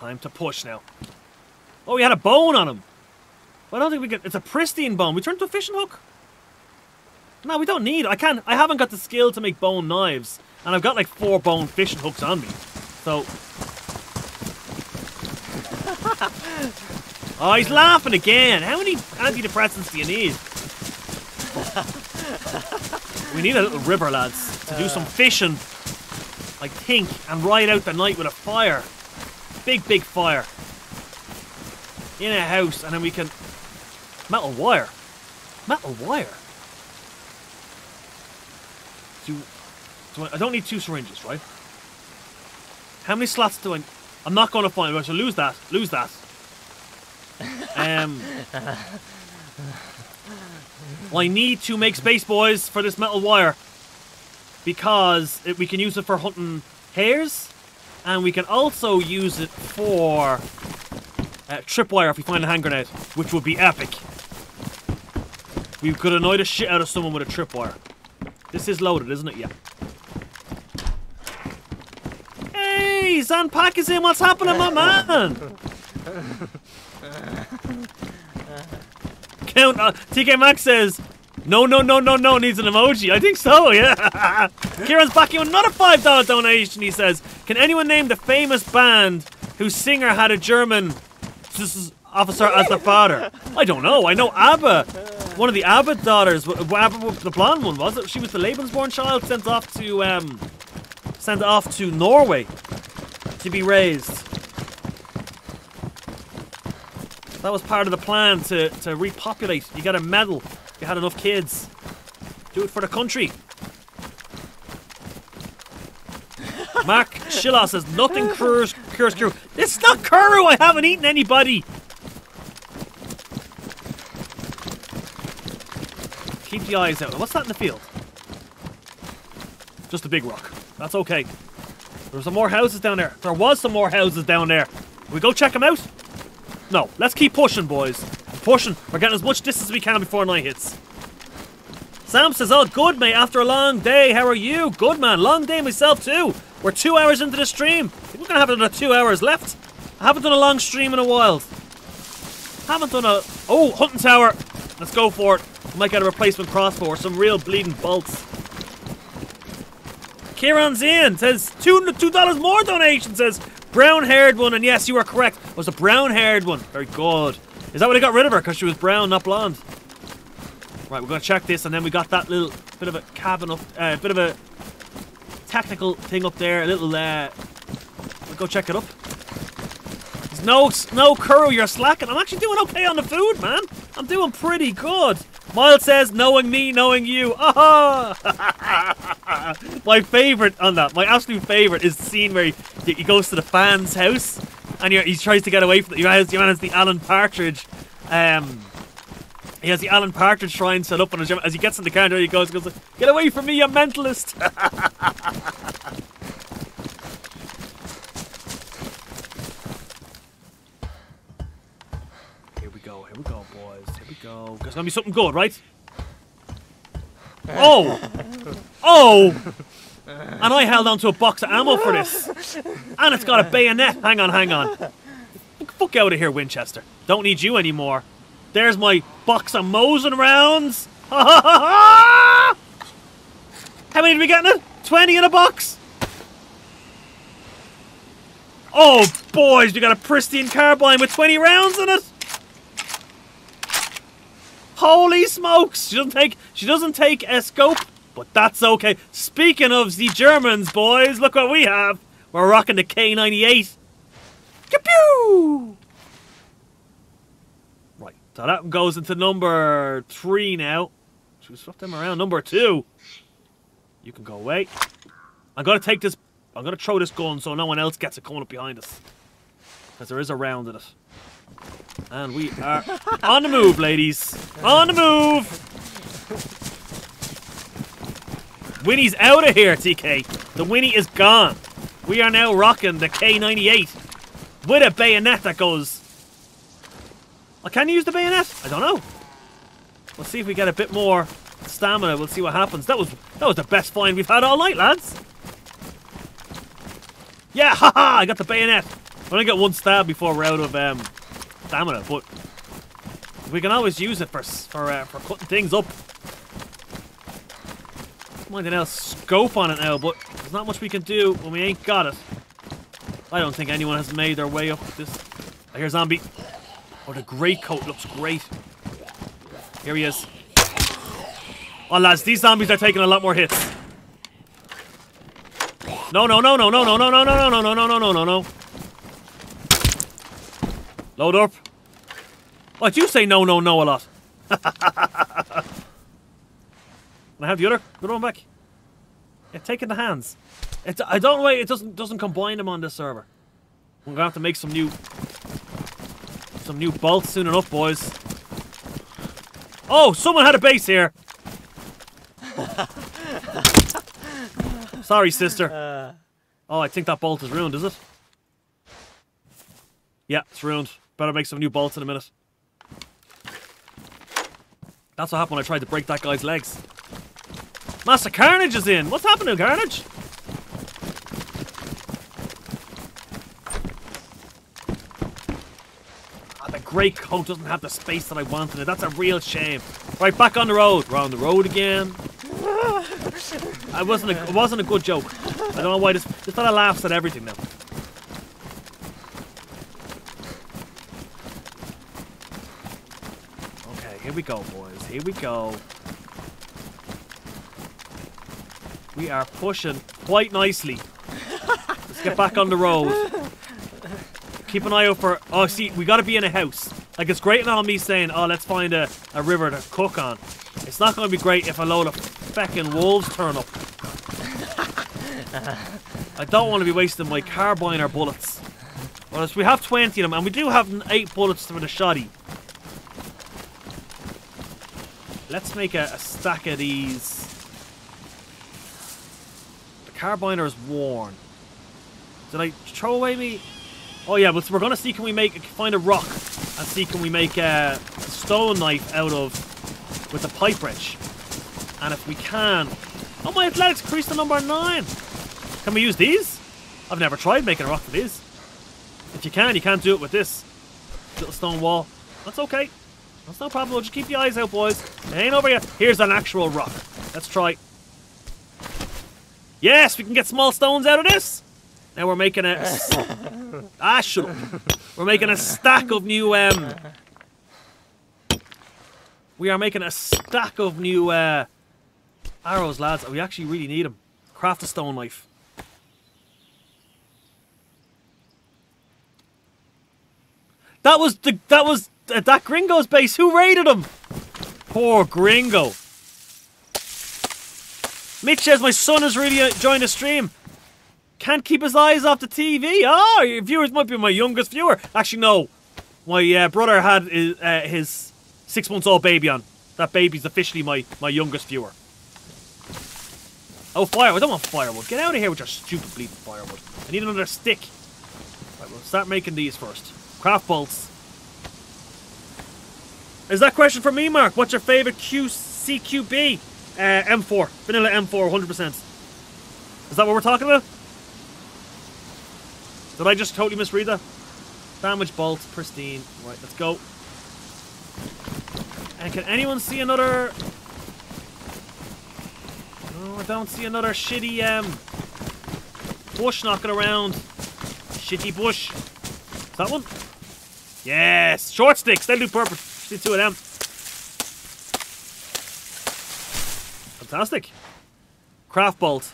Time to push now. Oh, he had a bone on him. Well, I don't think we get... It's a pristine bone. We turned to a fishing hook. No, we don't need. I can't... I haven't got the skill to make bone knives. And I've got like four bone fishing hooks on me. So... Oh, he's laughing again. How many antidepressants do you need? we need a little river, lads, to do some fishing, I think, and ride out the night with a fire. Big, big fire. In a house, and then we can... Metal wire. Metal wire? Do, do I, I don't need two syringes, right? How many slots do I... I'm not going to find... I shall lose that. Lose that. Um... I need to make space, boys, for this metal wire. Because it, we can use it for hunting hares. And we can also use it for uh, tripwire if we find a hand grenade. Which would be epic. We could annoy the shit out of someone with a tripwire. This is loaded, isn't it? Yeah. Hey, Zanpak is in. What's happening, my man? Count. Uh, TK Max says, no, no, no, no, no needs an emoji. I think so, yeah. Kieran's back in another $5 donation. He says, can anyone name the famous band whose singer had a German officer as the father? I don't know. I know ABBA. One of the Abbott daughters, the blonde one, was it? She was the Lebensborn child sent off to, um, sent off to Norway to be raised. That was part of the plan to, to repopulate. You got a medal. You had enough kids. Do it for the country. Mark Schillah says nothing cures cures Kuru. It's not Kuru. I haven't eaten anybody. Keep the eyes out. What's that in the field? Just a big rock. That's okay. There's some more houses down there. There was some more houses down there. we go check them out? No. Let's keep pushing, boys. Pushing. We're getting as much distance as we can before night hits. Sam says, oh, good, mate. After a long day, how are you? Good, man. Long day myself, too. We're two hours into the stream. We're going to have another two hours left. I haven't done a long stream in a while. Haven't done a... Oh, hunting tower. Let's go for it. Might get a replacement crossbow or some real bleeding bolts. Kieran's in. Says, 2, $2 more donation. Says, brown-haired one. And yes, you are correct. It was a brown-haired one. Very good. Is that what I got rid of her? Because she was brown, not blonde. Right, we're going to check this, and then we got that little bit of a cabin up, a uh, bit of a technical thing up there, a little, uh, we'll go check it up. No, no Kuru, you're slacking. I'm actually doing okay on the food, man. I'm doing pretty good. Miles says, knowing me, knowing you. Aha! my favourite on that, my absolute favourite is the scene where he, he goes to the fan's house and he tries to get away from it. He has, he has the Alan Partridge um, he has the Alan Partridge shrine set up on his as he gets in the car. He goes, goes, "Get away from me, you mentalist!" There's gonna be something good, right? Oh, oh! And I held onto a box of ammo for this, and it's got a bayonet. Hang on, hang on. Fuck out of here, Winchester. Don't need you anymore. There's my box of Mosin rounds. How many did we get in it? 20 in a box? Oh, boys, we got a pristine carbine with 20 rounds in it. Holy smokes! She doesn't take she doesn't take a scope, but that's okay. Speaking of the Germans, boys, look what we have. We're rocking the K98. Kapew! Right, so that goes into number three now. Should we swap them around? Number two. You can go away. I'm to take this... I'm to throw this gun so no one else gets it coming up behind us. Because there is a round in it. And we are on the move, ladies. On the move! Winnie's out of here, TK. The Winnie is gone. We are now rocking the K98 with a bayonet that goes I can use the bayonet? I don't know. Let's see if we get a bit more stamina. We'll see what happens. That was that was the best find we've had all night, lads. Yeah, haha! I got the bayonet. I'm gonna get one stab before we're out of um, stamina, but we can always use it for for uh, for cutting things up. Something else scope on it now, but there's not much we can do when we ain't got it. I don't think anyone has made their way up this. I hear zombie. Oh, the great coat looks great. Here he is. Oh, lads, these zombies are taking a lot more hits. No, no, no, no, no, no, no, no, no, no, no, no, no, no, no, no. Load up. What, you say no, no, no a lot. Can I have the other? The other one back. Yeah, take in the hands. It, I don't know why it doesn't doesn't combine them on this server. I'm gonna have to make some new some new bolts soon enough, boys. Oh, someone had a base here. Sorry, sister. Uh. Oh, I think that bolt is ruined, is it? Yeah, it's ruined. Better make some new bolts in a minute. That's what happened when I tried to break that guy's legs. Master Carnage is in! What's happening, Carnage? Ah, the great coat doesn't have the space that I wanted it. That's a real shame. Right, back on the road. We're on the road again. I wasn't a, it wasn't a good joke. I don't know why this this fella laughs at everything now. Okay, here we go, boys. Here we go. We are pushing quite nicely. Let's get back on the road. Keep an eye out for. Oh, see, we got to be in a house. Like it's great and all me saying, "Oh, let's find a, a river to cook on." It's not going to be great if a load of feckin' wolves turn up. I don't want to be wasting my carbine or bullets. Well, we have 20 of them, and we do have 8 bullets for the shoddy. Let's make a, a stack of these. The carbiner is worn. Did I throw away me? Oh yeah, but we're gonna see can we make find a rock and see can we make a stone knife out of with the pipe wrench. And if we can, oh my athletics increased to number nine. Can we use these? I've never tried making a rock with these. If you can, you can't do it with this little stone wall. That's okay. That's no problem. We'll just keep the eyes out, boys. It ain't over yet. Here's an actual rock. Let's try. Yes, we can get small stones out of this. Now we're making a... ah, shut up. We're making a stack of new... Um, we are making a stack of new uh, arrows, lads. We actually really need them. Craft a stone knife. That was the that was uh, that Gringo's base. Who raided him? Poor Gringo. Mitch says my son has really enjoying the stream. Can't keep his eyes off the TV. Oh, your viewers might be my youngest viewer. Actually, no. My uh, brother had his, uh, his six months old baby on. That baby's officially my, my youngest viewer. Oh, fire! I don't want firewood. Get out of here with your stupid bleeding firewood. I need another stick. Right, we'll start making these first. Craft bolts. Is that question for me, Mark? What's your favourite QCQB? Uh, M4. Vanilla M4, 100%. Is that what we're talking about? Did I just totally misread that? Damage bolt, pristine. Right, let's go. And can anyone see another... No, I don't see another shitty um, bush knocking around. Shitty bush. Is that one? Yes! Short sticks! They'll do purpose. See two of them. Fantastic. Craft bolt.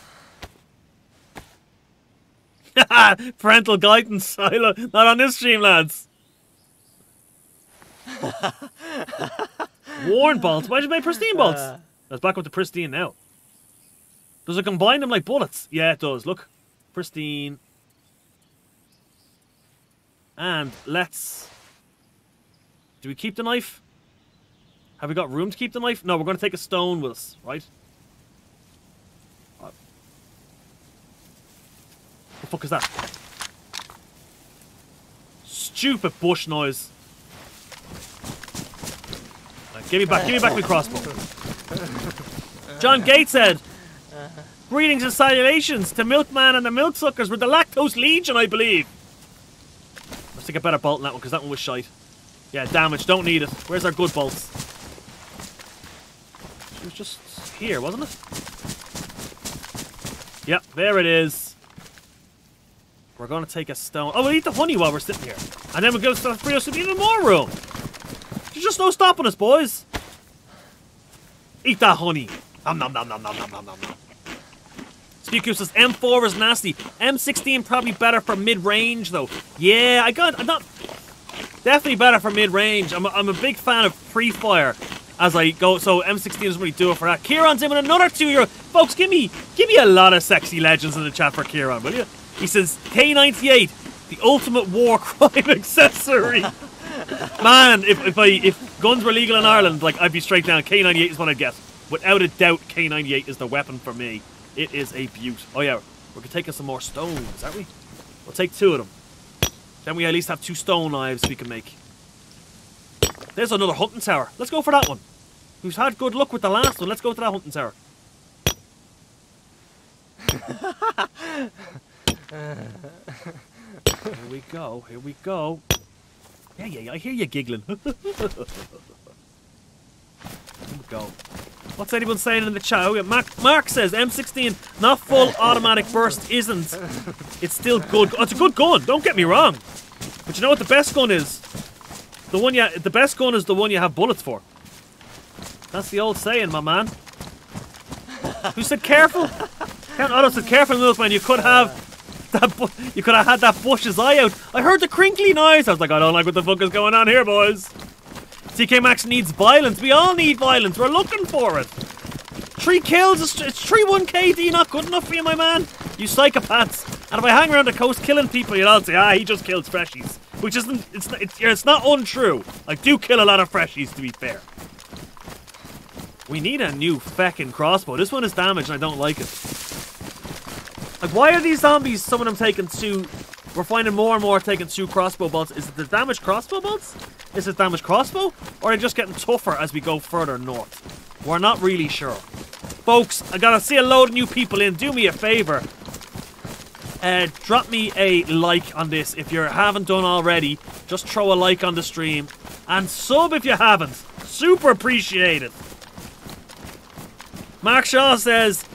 Parental guidance. Not on this stream, lads. Worn bolts. Why did you make pristine bolts? Uh. Let's back up to pristine now. Does it combine them like bullets? Yeah, it does. Look. Pristine. And let's... Do we keep the knife? Have we got room to keep the knife? No, we're going to take a stone with us, right? Uh, what the fuck is that? Stupid bush noise. Right, give me back, give me back my crossbow. John Gates said, Greetings and salutations to Milkman and the Milksuckers with the Lactose Legion, I believe. Let's take a better bolt than that one, because that one was shite. Yeah, damage, don't need it. Where's our good bolts? She was just here, wasn't it? Yep, there it is. We're gonna take a stone. Oh, we'll eat the honey while we're sitting here. And then we'll go to free us even more room. There's just no stopping us, boys. Eat that honey. Nom nom nom nom nom nom nom nom nom. Speaker says M4 is nasty. M16 probably better for mid-range though. Yeah, I got. I'm not. Definitely better for mid-range. I'm I'm a big fan of pre-fire as I go. So M16 doesn't really do it for that. Kieran's in with another two euro. Folks, give me give me a lot of sexy legends in the chat for Kieran, will you? He says K98, the ultimate war crime accessory. Man, if, if I if guns were legal in Ireland, like I'd be straight down. K98 is what I'd get. Without a doubt, K98 is the weapon for me. It is a beaut. Oh yeah, we're taking some more stones, aren't we? We'll take two of them. Then we at least have two stone knives we can make. There's another hunting tower. Let's go for that one. We've had good luck with the last one? Let's go to that hunting tower. here we go. Here we go. Yeah, yeah, yeah. I hear you giggling. go. What's anyone saying in the chat? Oh, Mark, Mark says M16 not full automatic burst isn't. It's still good. Oh, it's a good gun. Don't get me wrong. But you know what the best gun is? The one you, the best gun is the one you have bullets for. That's the old saying, my man. Who said careful? Count Otto said careful, milkman. You could have that. You could have had that bush's eye out. I heard the crinkly noise. I was like, I don't like what the fuck is going on here, boys. TK Maxx needs violence. We all need violence. We're looking for it. Three kills. It's, it's 3 1 KD. Not good enough for you, my man. You psychopaths. And if I hang around the coast killing people, you'll all say, ah, he just kills freshies. Which isn't. It's, it's, it's not untrue. I do kill a lot of freshies, to be fair. We need a new feckin' crossbow. This one is damaged and I don't like it. Like, why are these zombies, some of them taking two... We're finding more and more taking two crossbow bolts. Is it the damaged crossbow bolts? Is it damaged crossbow? Or are they just getting tougher as we go further north? We're not really sure. Folks, I gotta see a load of new people in. Do me a favour. Uh, drop me a like on this if you haven't done already. Just throw a like on the stream. And sub if you haven't. Super appreciated. Mark Shaw says,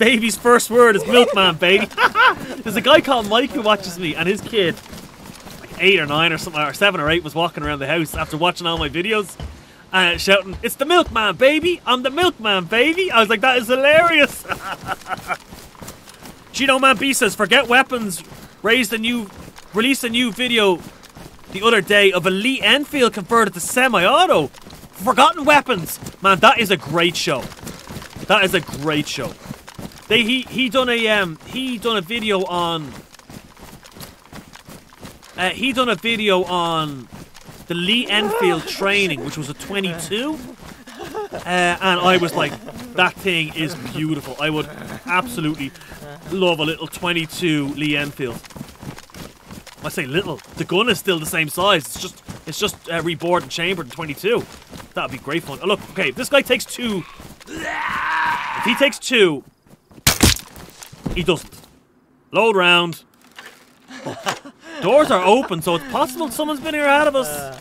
baby's first word is milkman, baby. There's a guy called Mike who watches me, and his kid, like eight or nine or something, or seven or eight, was walking around the house after watching all my videos, uh, shouting, "It's the milkman, baby! I'm the milkman, baby!" I was like, "That is hilarious." Gino Man B says, "Forget weapons." Raised a new, released a new video the other day of a Lee Enfield converted to semi-auto. Forgotten Weapons. Man, that is a great show. That is a great show. They he he done a um he done a video on uh, he done a video on the Lee Enfield training, which was a 22. Uh, and I was like, that thing is beautiful. I would absolutely love a little 22 Lee Enfield. I say little. The gun is still the same size. It's just it's just uh, and chambered in 22. That'd be great fun. Oh, look, okay, if this guy takes two, if he takes two, he doesn't. Load round. Doors are open, so it's possible someone's been here ahead of us.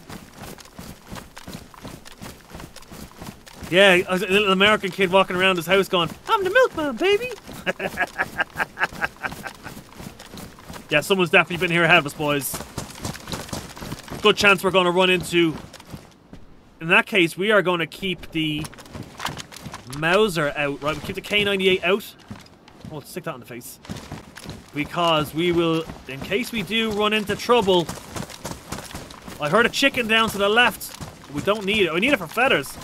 Yeah, a little American kid walking around his house going, I'm the milkman, baby. yeah, someone's definitely been here ahead of us, boys. Good chance we're going to run into... In that case, we are going to keep the Mauser out, right? We keep the K98 out. Oh, stick that in the face. Because we will, in case we do run into trouble... I heard a chicken down to the left. We don't need it. We need it for feathers.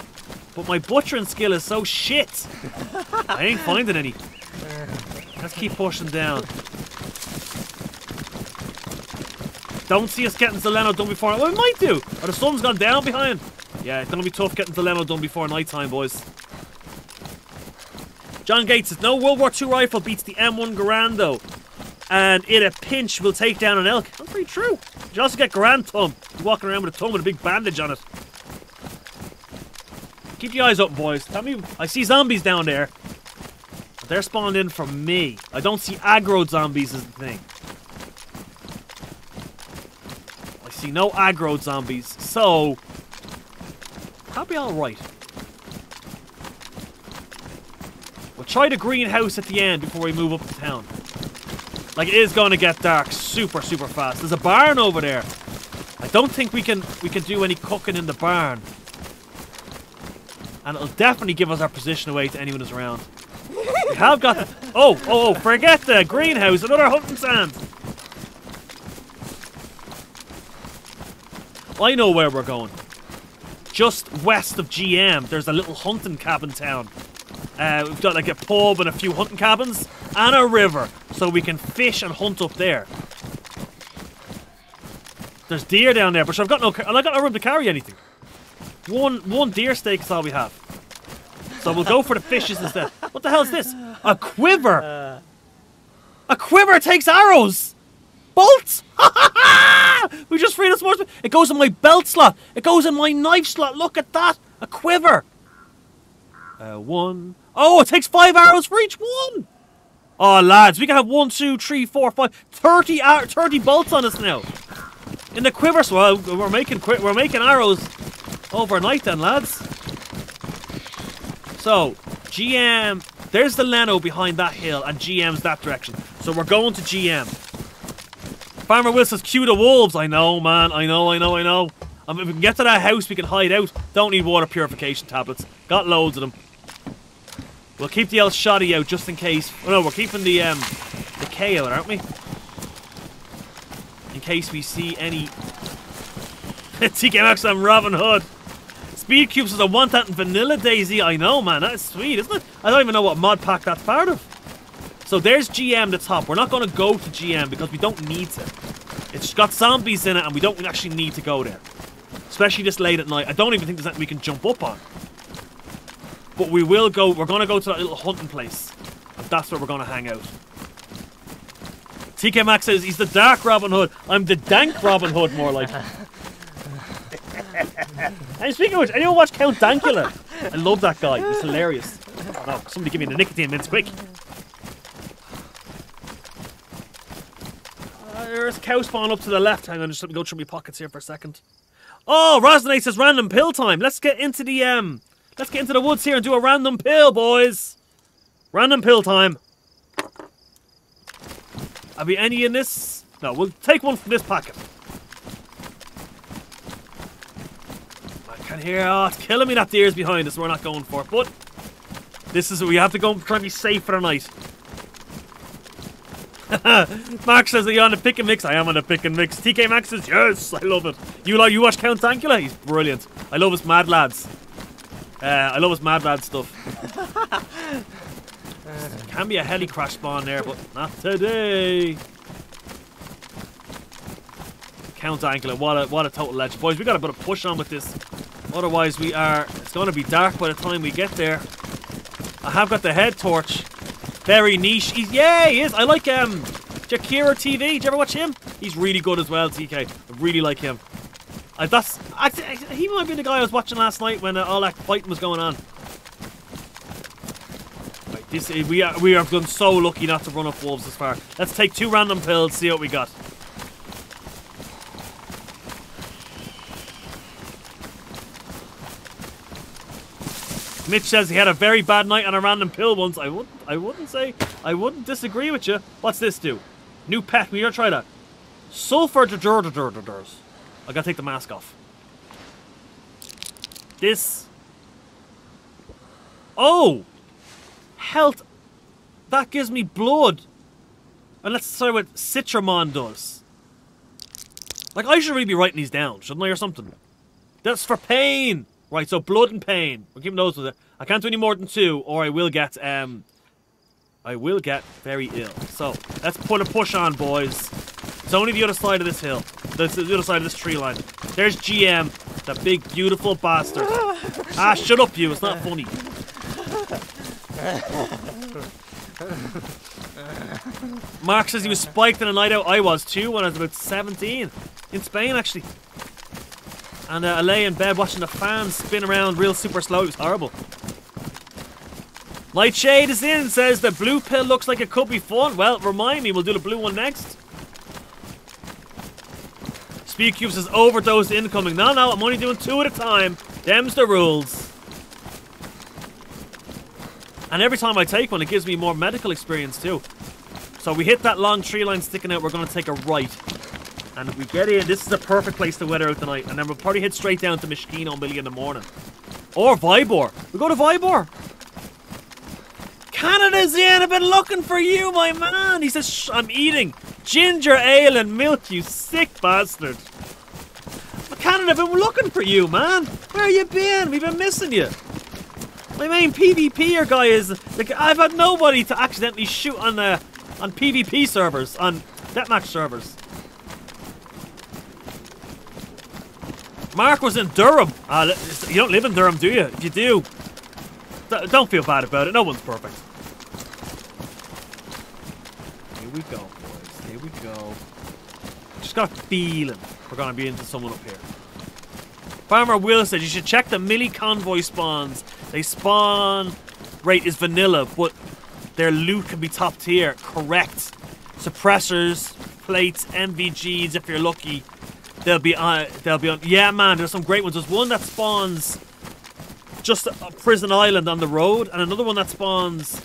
But my butchering skill is so shit. I ain't finding any. Let's keep pushing down. Don't see us getting Zeleno done before. Well, we might do. Or the sun's gone down behind. Yeah, it's going to be tough getting Zeleno done before night time, boys. John Gates says, no World War II rifle beats the M1 Garand, though. And in a pinch will take down an elk. That's pretty true. You also get Garand thumb. You're walking around with a thumb with a big bandage on it. Keep your eyes open, boys. Tell me, I see zombies down there. They're spawned in from me. I don't see aggro zombies as the thing. I see no aggro zombies, so... Probably alright. We'll try the greenhouse at the end before we move up to town. Like it is going to get dark super, super fast. There's a barn over there. I don't think we can we can do any cooking in the barn. And it'll definitely give us our position away to anyone who's around. We have got the, oh, oh, oh, forget the greenhouse, another hunting stand. I know where we're going. Just west of GM, there's a little hunting cabin town. Uh, we've got like a pub and a few hunting cabins and a river, so we can fish and hunt up there. There's deer down there, but I've got no, and I got no room to carry anything. One, one deer steak is all we have. So we'll go for the fishes instead. What the hell is this? A quiver. A quiver takes arrows. Bolts. we just freed us more. It goes in my belt slot. It goes in my knife slot. Look at that. A quiver. Uh, one. Oh, it takes five arrows for each one. Oh, lads, we can have one, two, three, four, five, 30, 30 bolts on us now. In the quiver, so well, we're making we're making arrows overnight then, lads. So, GM, there's Zeleno behind that hill, and GM's that direction. So we're going to GM. Farmer Will says, cue the wolves. I know, man. I know, I know, I know. Um, if we can get to that house, we can hide out. Don't need water purification tablets. Got loads of them. We'll keep the El Shoddy out just in case. Oh no, we're keeping the um the K out, aren't we? In case we see any TK Maxx and Robin Hood. Speed Cubes is a want that in Vanilla DayZ. I know, man. That is sweet, isn't it? I don't even know what mod pack that's part of. So there's GM the top. We're not going to go to GM because we don't need to. It's got zombies in it and we don't actually need to go there. Especially this late at night. I don't even think there's anything we can jump up on. But we will go, we're going to go to that little hunting place. And that's where we're going to hang out. TK Maxx says he's the dark Robin Hood. I'm the dank Robin Hood, more like. and speaking of which, anyone watch Count Dankula? I love that guy. He's hilarious. Oh, somebody give me the nicotine mints quick. Uh, there's cow spawn up to the left. Hang on, just let me go through my pockets here for a second. Oh, Rosnate says random pill time. Let's get into the um let's get into the woods here and do a random pill, boys. Random pill time. Are we any in this? No, we'll take one from this packet. I can hear oh it's killing me that deer's behind us, we're not going for it. But this is we have to go and try and be safe for the night. Mark says that you're on the pick and mix. I am on the pick and mix. TK Maxx says yes, I love it. You like you watch Count Dankula? He's brilliant. I love his Mad Lads. Uh, I love his Mad Lad stuff. Can be a heli crash spawn there, but not today. Count Dankula, what a what a total legend, boys. We got to put a push on with this. Otherwise, we are. It's going to be dark by the time we get there. I have got the head torch. Very niche. He's, yeah, he is. I like um, Jakira TV. Did you ever watch him? He's really good as well, TK. I really like him. That's I, he might be the guy I was watching last night when uh, all that fighting was going on. Right, this we are we have been so lucky not to run up wolves this far. Let's take two random pills, see what we got. Mitch says he had a very bad night on a random pill once. I wouldn't I wouldn't say I wouldn't disagree with you. What's this do? New pet, we gotta try that. Sulfur durs. I gotta take the mask off. This Oh! Health that gives me blood. And let's see what Citramon does. Like I should really be writing these down, shouldn't I, or something? That's for pain! Right, so blood and pain. We're keeping those with it. I can't do any more than two, or I will get um I will get very ill. So let's put a push on, boys. It's only the other side of this hill. That's the other side of this tree line. There's GM, the big beautiful bastard. ah, shut up, you. It's not funny. Mark says he was spiked in a night out. I was too when I was about 17. In Spain, actually. And uh, I lay in bed watching the fans spin around real super slow. It was horrible. Nightshade is in says the blue pill looks like it could be fun. Well, remind me, we'll do the blue one next. Speed Cube says overdose incoming. No, no, I'm only doing two at a time. Them's the rules. And every time I take one, it gives me more medical experience too. So we hit that long tree line sticking out, we're going to take a right. And if we get in, this is a perfect place to weather out the night. And then we'll probably head straight down to Mishkino Millie in the morning. Or Vybor. We go to Vybor. Canada's in. I've been looking for you, my man. He says, I'm eating ginger ale and milk, you sick bastard. Canada, I've been looking for you, man. Where you been? We've been missing you. My main PvPer guy is like I've had nobody to accidentally shoot on uh, on PvP servers, on deathmatch servers. Mark was in Durham. Uh, you don't live in Durham, do you? If you do, don't feel bad about it. No one's perfect. Here we go, boys. Here we go. Just got a feeling we're gonna be into someone up here. Farmer Will said you should check the Millie convoy spawns. They spawn rate is vanilla, but their loot can be top tier. Correct. Suppressors, plates, NVGs. if you're lucky. They'll be on. Uh, they'll be on. Yeah, man. There's some great ones. There's one that spawns just a Prison Island on the road, and another one that spawns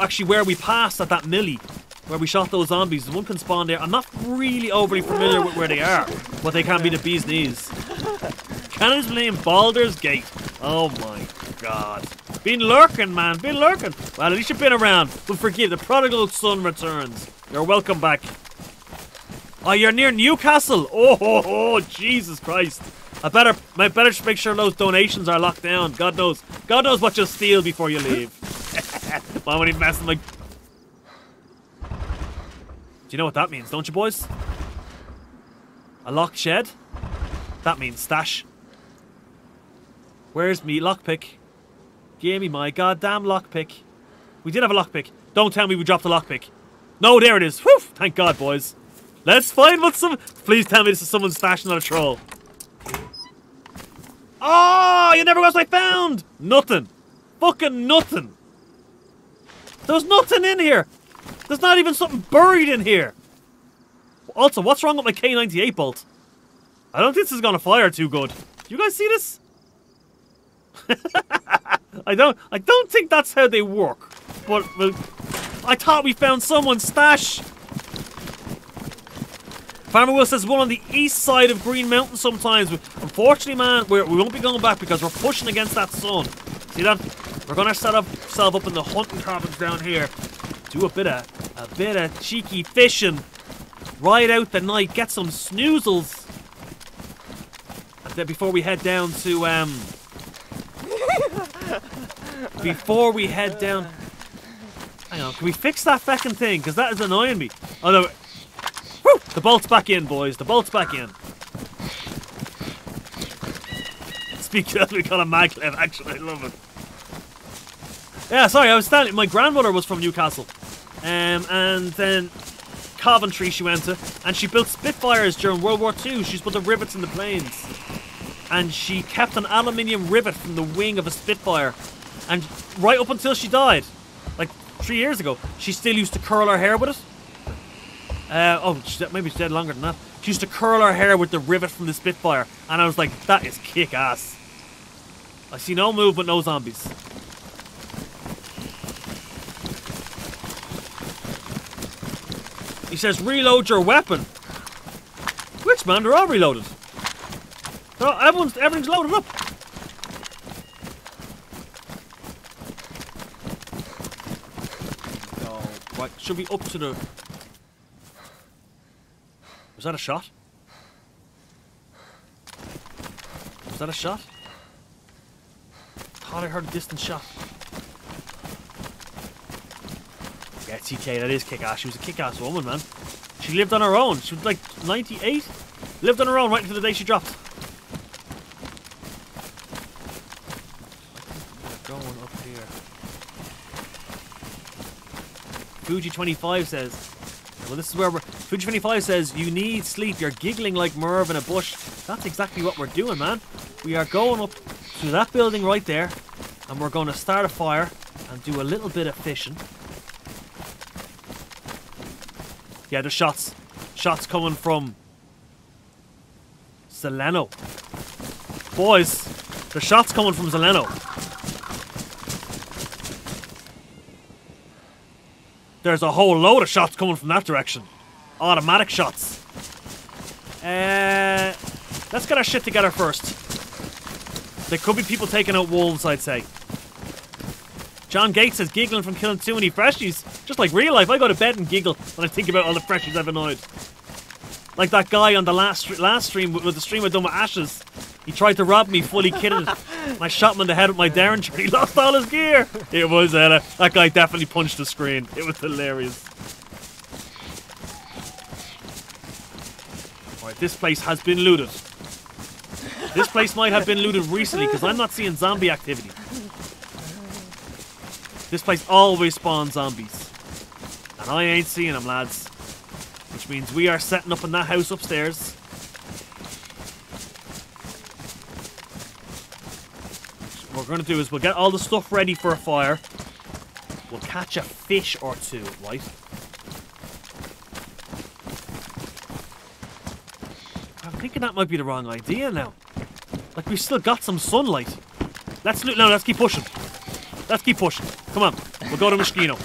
actually where we passed at that Millie, where we shot those zombies. One can spawn there. I'm not really overly familiar with where they are, but they can't be the bee's knees. Canada's name Baldur's Gate. Oh my god. Been lurking, man. Been lurking. Well, at least you've been around. But forgive, the prodigal son returns. You're welcome back. Oh, you're near Newcastle. Oh, oh, oh, Jesus Christ. I better, I better make sure those donations are locked down. God knows, God knows what you'll steal before you leave. Why would he mess like? Do you know what that means, don't you, boys? A locked shed? That means stash. Where's me lockpick? Give me my goddamn lockpick. We did have a lockpick. Don't tell me we dropped the lockpick. No, there it is. Whew! Thank God, boys. Let's find what some. Please tell me this is someone's stashing on a troll. Oh, you never guess I found! Nothing. Fucking nothing. There's nothing in here. There's not even something buried in here. Also, what's wrong with my K98 bolt? I don't think this is gonna fire too good. You guys see this? I don't I don't think that's how they work. But well, I thought we found someone's stash. Farmer Will says one on the east side of Green Mountain sometimes. Unfortunately, man, we're, we won't be going back because we're pushing against that sun. See that? We're going to set up, ourselves up in the hunting cabins down here. Do a bit of a bit of cheeky fishing. Ride out the night, get some snoozles. And then before we head down to um before we head down Hang on, can we fix that feckin' thing? Because that is annoying me. Oh no, Woo! The bolt's back in, boys. The bolt's back in. Speaking of, we got a maglev, actually. I love it. Yeah, sorry, I was standing. My grandmother was from Newcastle. Um, and then Coventry she went to. And she built Spitfires during World War II. She's put the rivets in the planes. And she kept an aluminium rivet from the wing of a Spitfire. And right up until she died, like three years ago, she still used to curl her hair with it. Uh, oh, maybe she's dead longer than that. She used to curl her hair with the rivet from the Spitfire, and I was like, that is kick ass. I see no move but no zombies. He says, reload your weapon. Which man? They're all reloaded. They're all, everyone's, everything's loaded up. Right, should be up to the was that a shot? Was that a shot? Thought I heard a distant shot. Yeah, TK, that is kick-ass. She was a kick-ass woman, man. She lived on her own. She was like 98. Lived on her own right until the day she dropped. Going up here. Fuji25 says, well, this is where we're... Fuji25 says, you need sleep. You're giggling like Merv in a bush. That's exactly what we're doing, man. We are going up to that building right there, and we're going to start a fire and do a little bit of fishing. Yeah, there's shots. Shots coming from Zeleno. Boys, the shots coming from Zeleno. There's a whole load of shots coming from that direction. Automatic shots. Uh, let's get our shit together first. There could be people taking out wolves, I'd say. John Gates says giggling from killing too many freshies. Just like real life, I go to bed and giggle when I think about all the freshies I've annoyed. Like that guy on the last last stream with, the stream I done with Ashes. He tried to rob me, fully kitted. and I shot him in the head with my Derringer. He lost all his gear. It was uh, that guy definitely punched the screen. It was hilarious. Alright, this place has been looted. This place might have been looted recently because I'm not seeing zombie activity. This place always spawns zombies. And I ain't seeing them, lads. Which means we are setting up in that house upstairs. What we're going to do is we'll get all the stuff ready for a fire. We'll catch a fish or two, right? I'm thinking that might be the wrong idea now. Like, we've still got some sunlight. Let's look. No, let's keep pushing. Let's keep pushing. Come on. We'll go to Mishkino.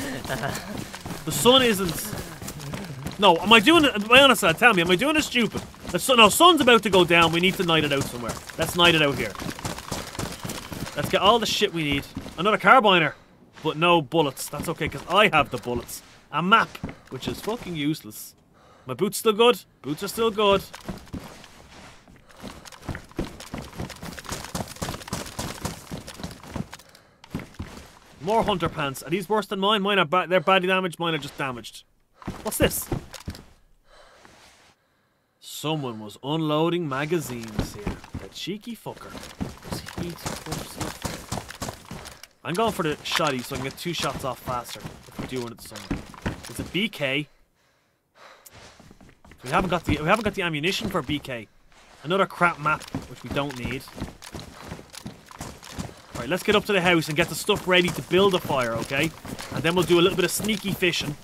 The sun isn't... No, am I doing it... Am I honest, lad? Tell me, am I doing it stupid? The no, sun's about to go down. We need to night it out somewhere. Let's night it out here. Let's get all the shit we need. Another carbiner. But no bullets. That's okay, because I have the bullets. A map, which is fucking useless. My boots still good. Boots are still good. More hunter pants. Are these worse than mine? Mine are ba they're badly damaged. Mine are just damaged. What's this? Someone was unloading magazines here. A cheeky fucker. I'm going for the shotty so I can get two shots off faster if we do one at the summer. It's a BK. We haven't got the we haven't got the ammunition for BK. Another crap map, which we don't need. Right, let's get up to the house and get the stuff ready to build a fire, okay? And then we'll do a little bit of sneaky fishing.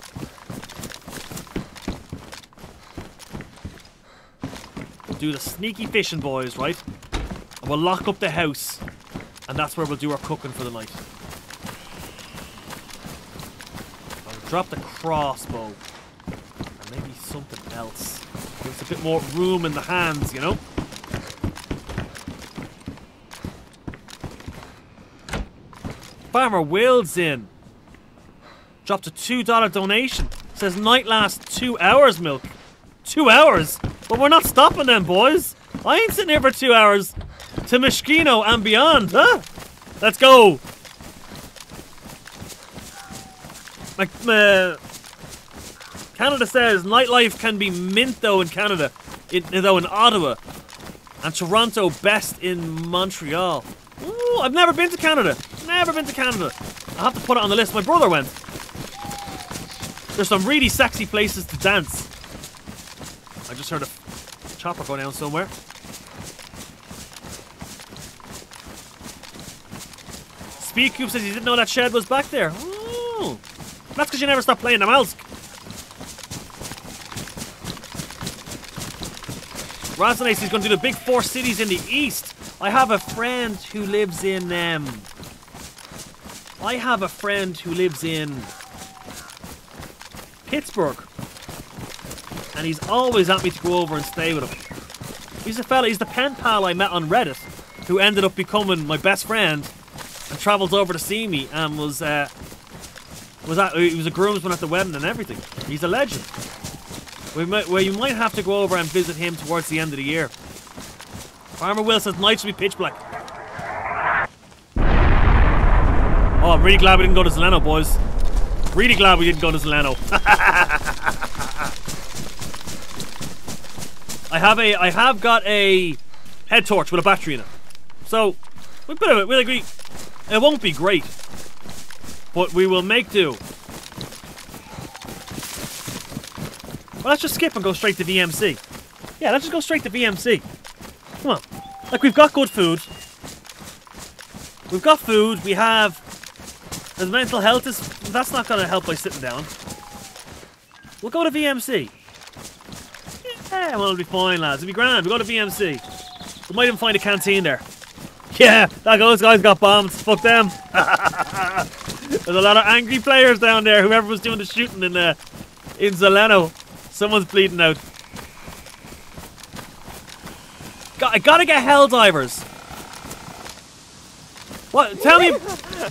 We'll do the sneaky fishing, boys, right? And we'll lock up the house. And that's where we'll do our cooking for the night. I'll drop the crossbow. And maybe something else. Give us a bit more room in the hands, you know? Farmer Will's in. Dropped a $2 donation. Says night lasts two hours, milk. Two hours? But we're not stopping them, boys. I ain't sitting here for two hours. To Mishkino and beyond, huh? Let's go. Uh, Canada says nightlife can be mint though in Canada, though in Ottawa, and Toronto best in Montreal. Ooh, I've never been to Canada. Never been to Canada. I have to put it on the list. My brother went. There's some really sexy places to dance. I just heard a chopper go down somewhere. Speedcube says he didn't know that shed was back there. Ooh. That's because you never stopped playing the mouse. Razonace is going to do the big four cities in the east. I have a friend who lives in, um... I have a friend who lives in... Pittsburgh. And he's always at me to go over and stay with him. He's a fella, he's the pen pal I met on Reddit, who ended up becoming my best friend, and travels over to see me, and was, uh... Was at, he was a groomsman at the wedding and everything. He's a legend. We might, well, you might have to go over and visit him towards the end of the year. Farmer Will says night should be pitch black. Oh, I'm really glad we didn't go to Zeleno, boys. Really glad we didn't go to Zeleno. I have a, I have got a head torch with a battery in it. So, we bit of it. We'll agree. It won't be great, but we will make do. Well, let's just skip and go straight to VMC. Yeah, let's just go straight to VMC. Come on. Like, we've got good food. We've got food. We have... The mental health is... That's not going to help by sitting down. We'll go to VMC. Yeah, well, it'll be fine, lads. It'll be grand. We'll go to VMC. We might even find a canteen there. Yeah, that those guys got bombs. Fuck them. There's a lot of angry players down there. Whoever was doing the shooting in uh, in Zeleno, someone's bleeding out. Got, I gotta get Helldivers. What? Tell me,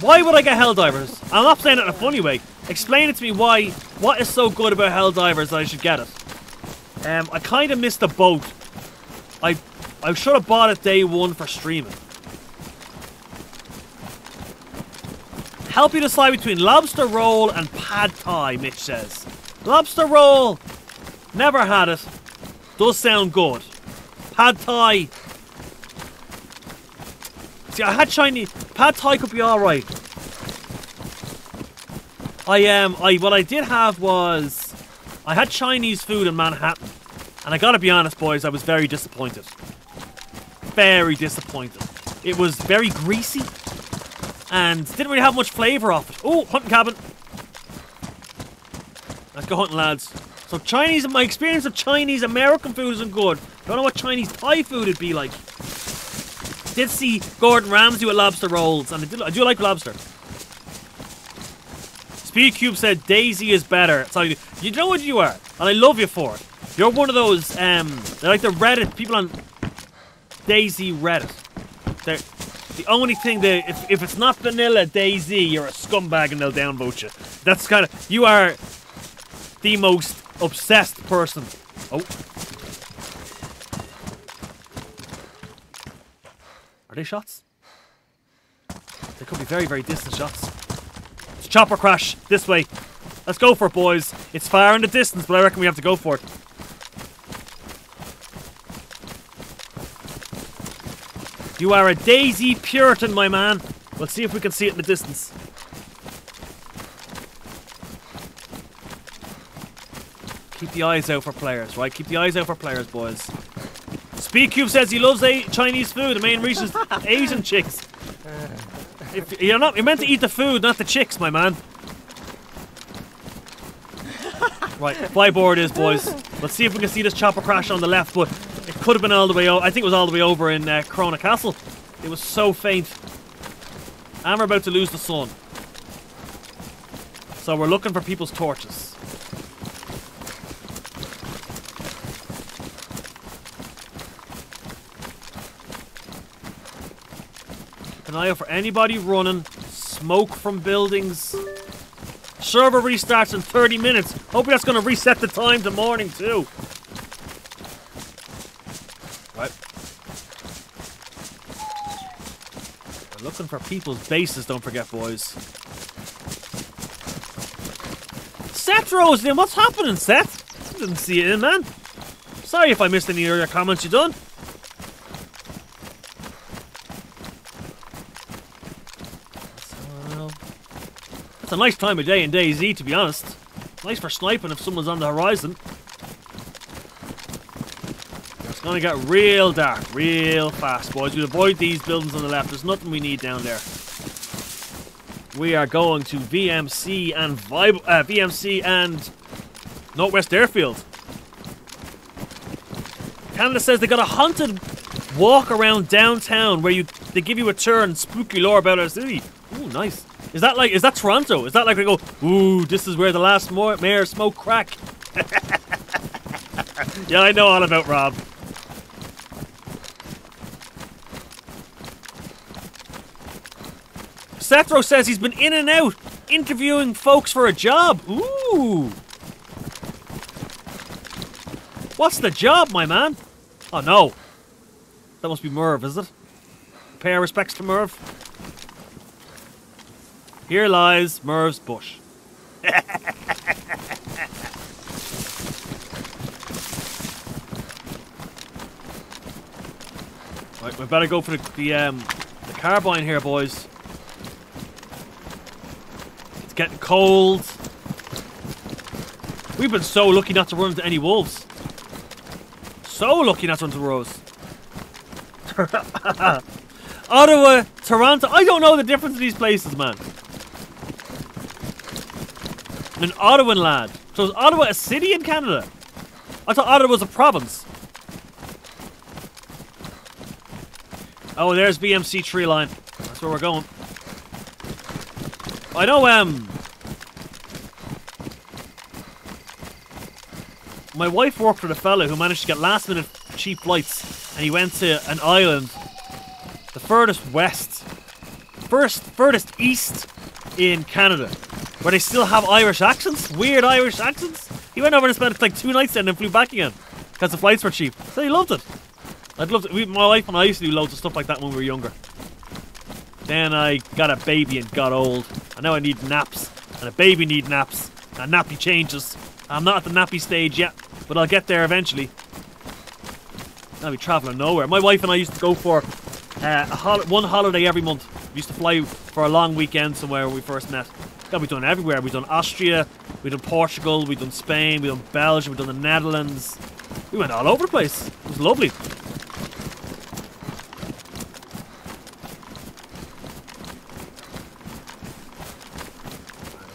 why would I get Helldivers? I'm not saying it in a funny way. Explain it to me. Why? What is so good about Helldivers that I should get it? Um, I kind of missed the boat. I I should have bought it day one for streaming. Help you decide between lobster roll and pad thai, Mitch says. Lobster roll, never had it. Does sound good. Pad thai. See, I had Chinese. Pad thai could be alright. I um, I what I did have was I had Chinese food in Manhattan, and I gotta be honest, boys, I was very disappointed. Very disappointed. It was very greasy and didn't really have much flavour off it. Oh, hunting cabin. Let's go hunting, lads. So Chinese, my experience of Chinese American food isn't good. Don't know what Chinese Thai food would be like. Did see Gordon Ramsay with lobster rolls, and I, did, I do like lobster. Speed Cube said DayZ is better. So you, you know what you are, and I love you for it. You're one of those, um, they're like the Reddit people on DayZ Reddit. They're the only thing that if, if it's not vanilla DayZ, you're a scumbag and they'll downvote you. That's kind of you are the most obsessed person. Oh. They shots? They could be very, very distant shots. It's chopper crash this way. Let's go for it, boys. It's far in the distance, but I reckon we have to go for it. You are a DayZ Puritan, my man. We'll see if we can see it in the distance. Keep the eyes out for players, right? Keep the eyes out for players, boys. Speedcube says he loves a Chinese food. The main reason is Asian chicks. If you're not, you're meant to eat the food, not the chicks, my man. Right, flyboard is, boys. Let's see if we can see this chopper crash on the left, but it could have been all the way over. I think it was all the way over in uh, Corona Castle. It was so faint. And we're about to lose the sun. So we're looking for people's torches. An eye out for anybody running. Smoke from buildings. Server restarts in 30 minutes. Hope that's going to reset the time to morning too. Right. We're looking for people's bases, don't forget, boys. Seth Rose, then what's happening, Seth? Didn't see you in, man. Sorry if I missed any of your comments you done. It's a nice time of day in DayZ, to be honest. Nice for sniping if someone's on the horizon. It's gonna get real dark, real fast, boys. We avoid these buildings on the left. There's nothing we need down there. We are going to VMC and uh, VMC and Northwest Airfield. Canada says they got a haunted walk around downtown where you they give you a tour and spooky lore about our city. Ooh, nice. Is that like, is that Toronto? Is that like we go, ooh, this is where the last mayor smoked crack? yeah, I know all about Rob. Sethro says he's been in and out interviewing folks for a job. Ooh. What's the job, my man? Oh, no. That must be Merv, is it? Pay our respects to Merv. Here lies Merv's bush. right, we better go for the, the, um, the carbine here, boys. It's getting cold. We've been so lucky not to run into any wolves. So lucky not to run into wolves. Ottawa, Toronto. I don't know the difference in these places, man. An Ottawa lad. So is Ottawa a city in Canada? I thought Ottawa was a province. Oh, there's VMC tree line. That's where we're going. I know, um... My wife worked with a fellow who managed to get last minute cheap flights and he went to an island the furthest west first furthest east in Canada where they still have Irish accents weird Irish accents he went over and spent like two nights there and then flew back again because the flights were cheap so he loved it I'd love to we, my wife and I used to do loads of stuff like that when we were younger then I got a baby and got old and now I need naps and a baby need naps and nappy changes I'm not at the nappy stage yet but I'll get there eventually. I'll be travelling nowhere. My wife and I used to go for uh, hol one holiday every month. We used to fly for a long weekend somewhere when we first met. We've done everywhere. We've done Austria, we've done Portugal, we've done Spain, we've done Belgium, we've done the Netherlands. We went all over the place. It was lovely.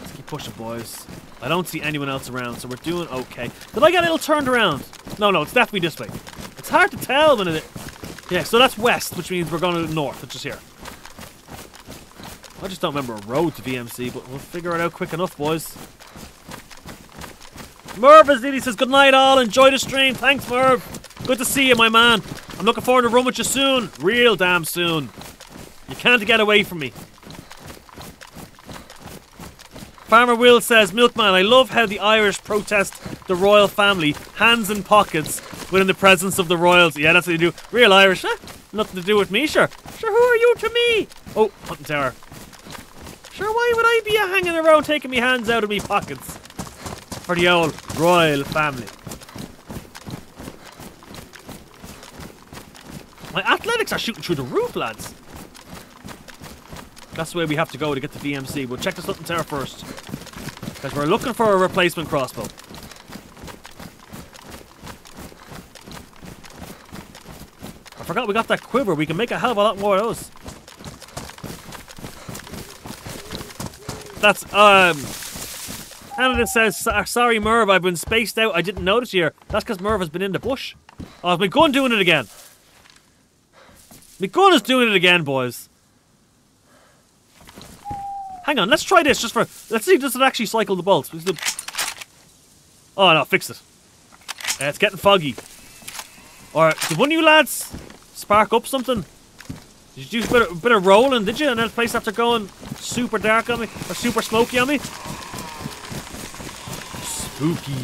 Let's keep pushing, boys. I don't see anyone else around, so we're doing okay. Did I get a little turned around? No, no, it's definitely this way. It's hard to tell when it... Yeah, so that's west, which means we're going to north, which is here. I just don't remember a road to VMC, but we'll figure it out quick enough, boys. Merv He says, good night all, enjoy the stream. Thanks, Merv. Good to see you, my man. I'm looking forward to run with you soon. Real damn soon. You can't get away from me. Farmer Will says, Milkman, I love how the Irish protest the royal family, hands in pockets, within the presence of the royals. Yeah, that's what you do. Real Irish, huh? Nothing to do with me, sure. Sure, who are you to me? Oh, hunting tower. Sure, why would I be hanging around taking me hands out of me pockets? For the old royal family. My athletics are shooting through the roof, lads. That's the way we have to go to get to VMC. We'll check the Sutton Tower first. Because we're looking for a replacement crossbow. I forgot we got that quiver. We can make a hell of a lot more of those. That's, um... Canada says, sorry Merv, I've been spaced out. I didn't notice here. That's because Merv has been in the bush. Oh, my gun doing it again. My gun is doing it again, boys. Hang on, let's try this just for... Let's see, does it actually cycle the bolts? Oh, no, fix it. Uh, it's getting foggy. Alright, did one of you lads spark up something? Did you do a bit, of, a bit of rolling, did you? And then the place after going super dark on me? Or super smoky on me? Spooky.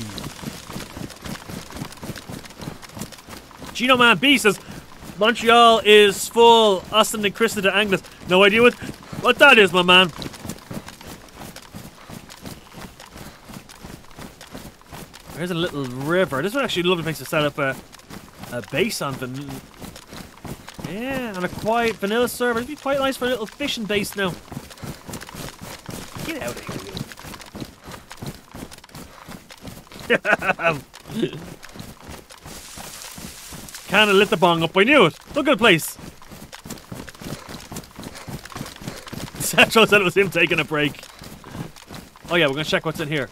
Gino Man B says, Montreal is full. Austin and Krista de Angus. No idea what, what that is, my man. There's a little river. This would actually be lovely place to set up a, a base on. Van yeah, on a quiet vanilla server. It'd be quite nice for a little fishing base now. Get out of here, Kinda lit the bong up, I knew it. Look at the place. Satchel said it was him taking a break. Oh yeah, we're gonna check what's in here.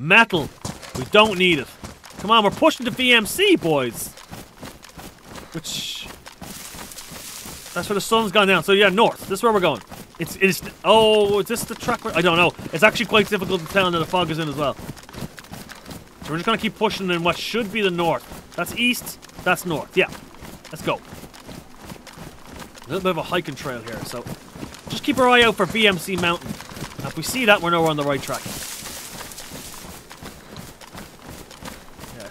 Metal. We don't need it. Come on, we're pushing to VMC, boys. Which... That's where the sun's gone down. So yeah, north. This is where we're going. It's, it's, oh, is this the track? I don't know. It's actually quite difficult to tell that the fog is in as well. So we're just gonna keep pushing in what should be the north. That's east, that's north. Yeah, let's go. A little bit of a hiking trail here, so just keep our eye out for VMC Mountain. Now, if we see that, we know we're on the right track.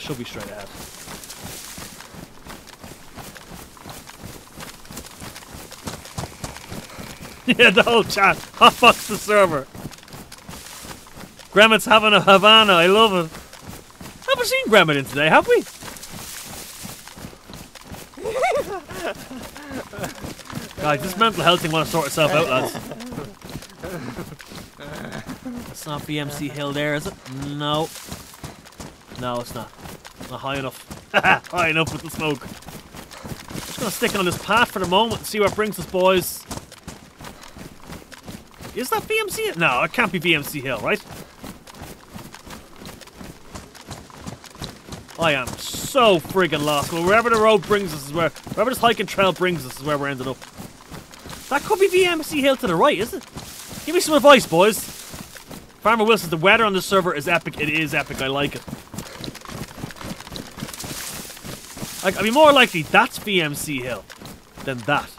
She'll be straight ahead. yeah, the whole chat. Hot fucks the server. Grammit's having a Havana. I love it. Haven't seen Grammit in today, have we? Guys, this mental health thing want to sort itself out, lads. It's not VMC Hill there, is it? No. No, it's not. Not high enough. high enough with the smoke. Just gonna stick on this path for the moment and see where it brings us, boys. Is that VMC? No, it can't be VMC Hill, right? I am so friggin' lost. Well, wherever the road brings us is where, wherever this hiking trail brings us is where we're ending up. That could be VMC Hill to the right, isn't it? Give me some advice, boys. Farmer Wilson, the weather on this server is epic. It is epic. I like it. Like, I'd be more likely that's VMC Hill than that.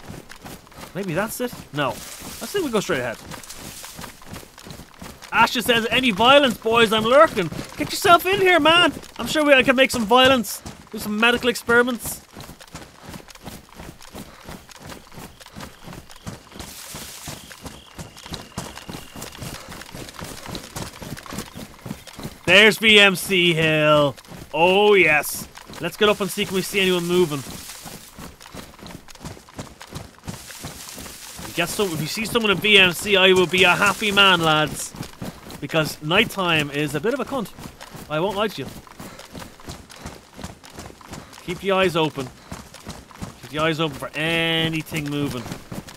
Maybe that's it? No. I think we go straight ahead. Asha says, any violence, boys, I'm lurking. Get yourself in here, man. I'm sure we can make some violence. Do some medical experiments. There's VMC Hill. Oh, yes. Let's get up and see can we see anyone moving. If you, if you see someone in VMC, I will be a happy man, lads. Because nighttime is a bit of a cunt. I won't lie to you. Keep your eyes open. Keep your eyes open for anything moving.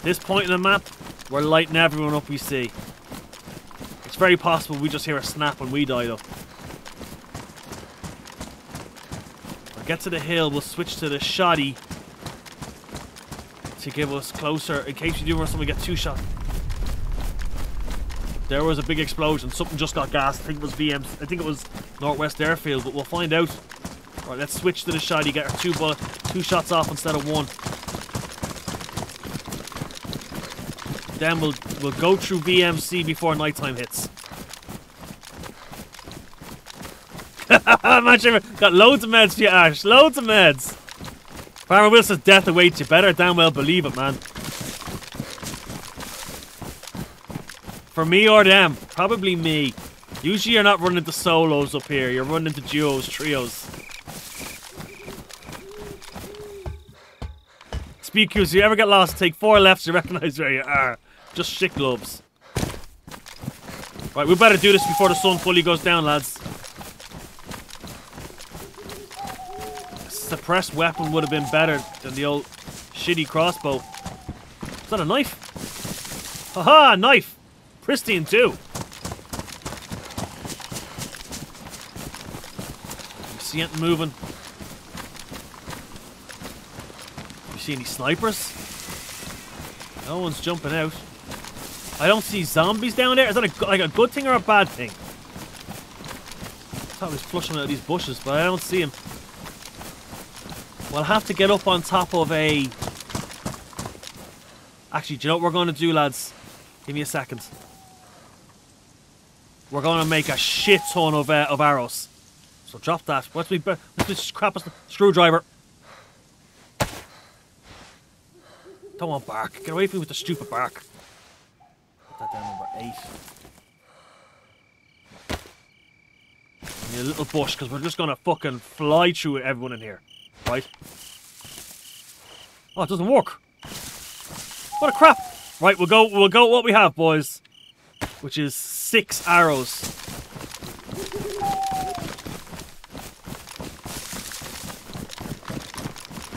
This point in the map, we're lighting everyone up we see. It's very possible we just hear a snap when we die though. We'll get to the hill, we'll switch to the shoddy to give us closer in case we do run something get two shots. There was a big explosion. Something just got gassed. I think it was VM. I think it was Northwest Airfield, but we'll find out. All right, let's switch to the shoddy. Get our two bullet, two shots off instead of one. Then we'll we'll go through VMC before nighttime hits. Imagine got loads of meds for you, Ash. Loads of meds. Farmer Wilson's death awaits you. Better damn well believe it, man. For me or them? Probably me. Usually you're not running into solos up here. You're running into duos, trios. Queues, if you ever get lost, take four lefts to recognize where you are. Just shit gloves. Right, we better do this before the sun fully goes down, lads. Suppressed weapon would have been better than the old shitty crossbow. Is that a knife? Haha, knife! Pristine too. You see it moving? You see any snipers? No one's jumping out. I don't see zombies down there. Is that a, like a good thing or a bad thing? I thought he was flushing out of these bushes, but I don't see him. We'll have to get up on top of a... Actually, do you know what we're going to do, lads? Give me a second. We're going to make a shit ton of, uh, of arrows. So drop that. What's me? What's this crap? Screwdriver. Don't want bark. Get away from me with the stupid bark. Put that down number eight. a little bush because we're just going to fucking fly through everyone in here. Right. Oh, it doesn't work. What a crap. Right, we'll go we'll go what we have, boys. Which is six arrows.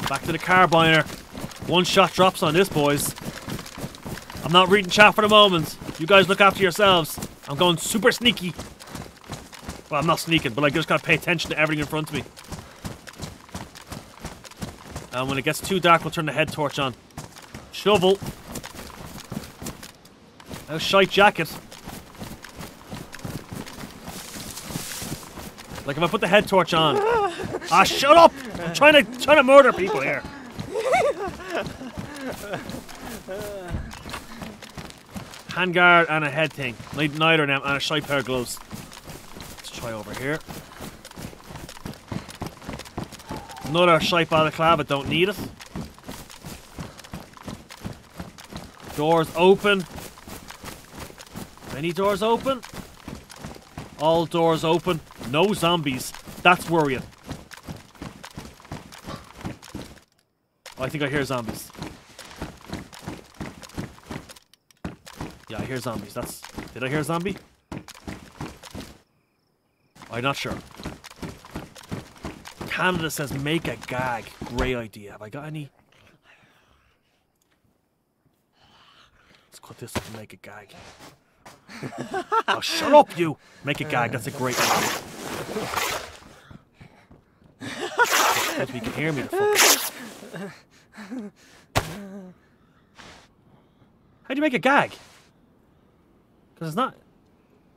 Back to the carbiner. One shot drops on this, boys. I'm not reading chat for the moment. You guys look after yourselves. I'm going super sneaky. Well, I'm not sneaking, but I just gotta pay attention to everything in front of me. And when it gets too dark, we'll turn the head torch on. Shovel. A shite jacket. Like if I put the head torch on. ah, shut up! I'm trying to trying to murder people here. Handguard and a head thing. Neither of them, and a shite pair of gloves. Let's try over here. Another shape balaclava, don't need it. Doors open. Any doors open? All doors open. No zombies. That's worrying. Oh, I think I hear zombies. Yeah, I hear zombies. That's... Did I hear a zombie? I'm not sure. Canada says make a gag. Great idea. Have I got any? Let's cut this up and make a gag. oh, shut up, you! Make a gag. That's a great idea. If you can hear me, the fuck. How do you make a gag? Because it's not.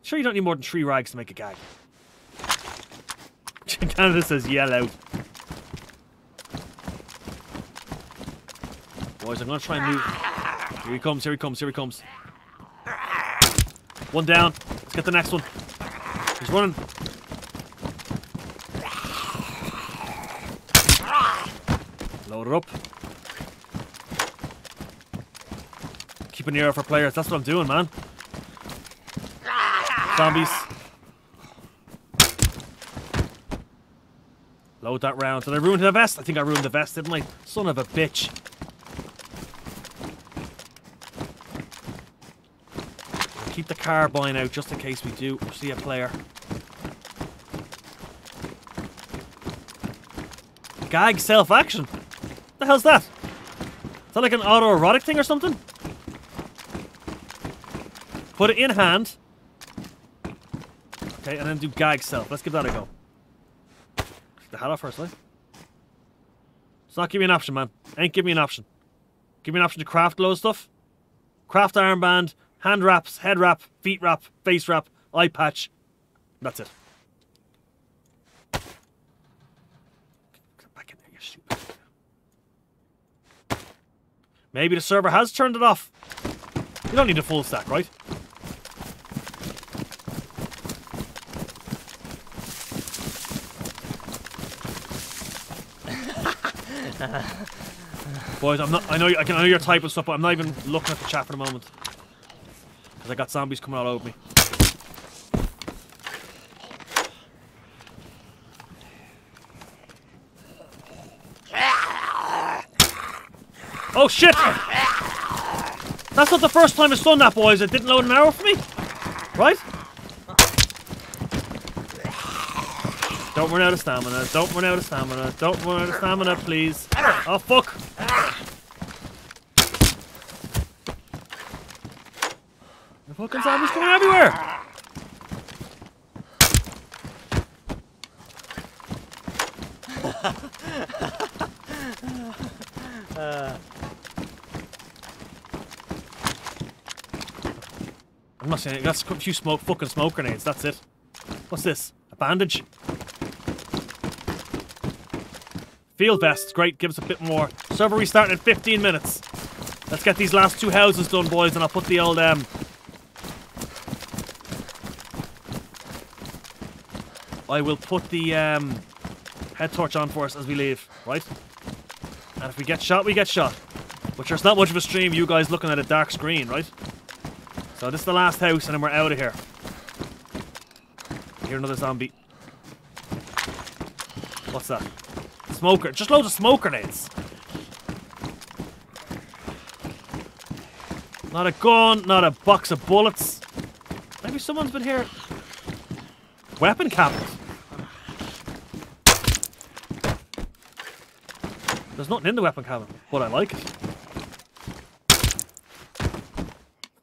Sure, you don't need more than three rags to make a gag. Canada says yellow. Boys, I'm gonna try and move. Here he comes, here he comes, here he comes. One down. Let's get the next one. He's running. Load it up. Keep an ear out for players. That's what I'm doing, man. Zombies. Load that round. Did I ruin the vest? I think I ruined the vest, didn't I? Son of a bitch. Keep the carbine out just in case we do see a player. Gag self-action? The hell's that? Is that like an autoerotic thing or something? Put it in hand. Okay, and then do gag self. Let's give that a go. Hat off first, eh? It's not give me an option, man. Ain't give me an option. Give me an option to craft loads of stuff. Craft armband, hand wraps, head wrap, feet wrap, face wrap, eye patch. That's it. Get back in there, you stupid. Maybe the server has turned it off. You don't need a full stack, right? Boys, I'm not. I know. I can. I know you're typing stuff, but I'm not even looking at the chat for the moment because I got zombies coming all over me. Oh shit! That's not the first time it's done that, boys. It didn't load an arrow for me, right? Don't run out of stamina. Don't run out of stamina. Don't run out of stamina, please. Oh, fuck. The fucking zombies coming everywhere. I'm not saying. That's a few smoke, fucking smoke grenades. That's it. What's this? A bandage? Field vests, great, give us a bit more. Server restarting in 15 minutes. Let's get these last two houses done, boys, and I'll put the old, um... I will put the, um, head torch on for us as we leave, right? And if we get shot, we get shot. But there's not much of a stream, you guys looking at a dark screen, right? So this is the last house, and then we're out of here. Hear another zombie. What's that? Smoker. Just loads of smoke grenades. Not a gun, not a box of bullets. Maybe someone's been here. Weapon cabinet. There's nothing in the weapon cabinet, but I like it.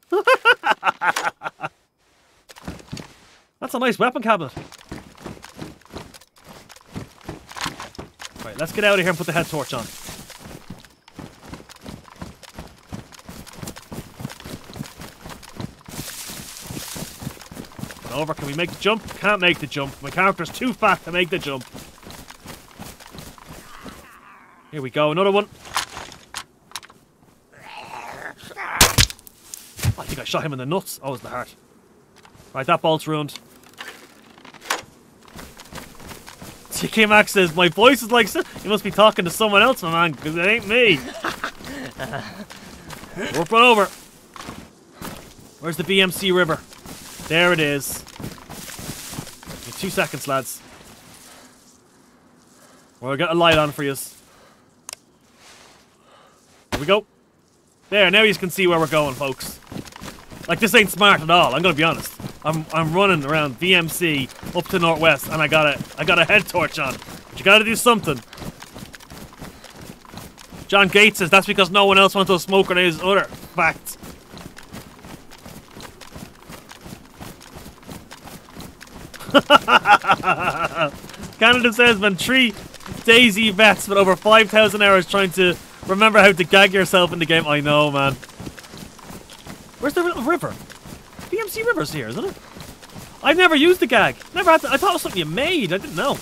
That's a nice weapon cabinet. Let's get out of here and put the head torch on. Over, can we make the jump? Can't make the jump. My character's too fat to make the jump. Here we go, another one. Oh, I think I shot him in the nuts. Oh, it was the heart. Right, that bolt's ruined. TK Max says, my voice is like, you must be talking to someone else, my man, because it ain't me. Warp on over. Where's the VMC River? There it is. In two seconds, lads. We'll got a light on for you. Here we go. There, now you can see where we're going, folks. Like, this ain't smart at all, I'm gonna be honest. I'm I'm running around VMC up to northwest, and I got a I got a head torch on. But you got to do something. John Gates says that's because no one else wants to smoke grenades. Other fact. Canada says when three DayZ vets with over 5,000 hours trying to remember how to gag yourself in the game. I know, man. Where's the little VMC River's here, isn't it? I've never used the gag. Never had to, I thought it was something you made. I didn't know.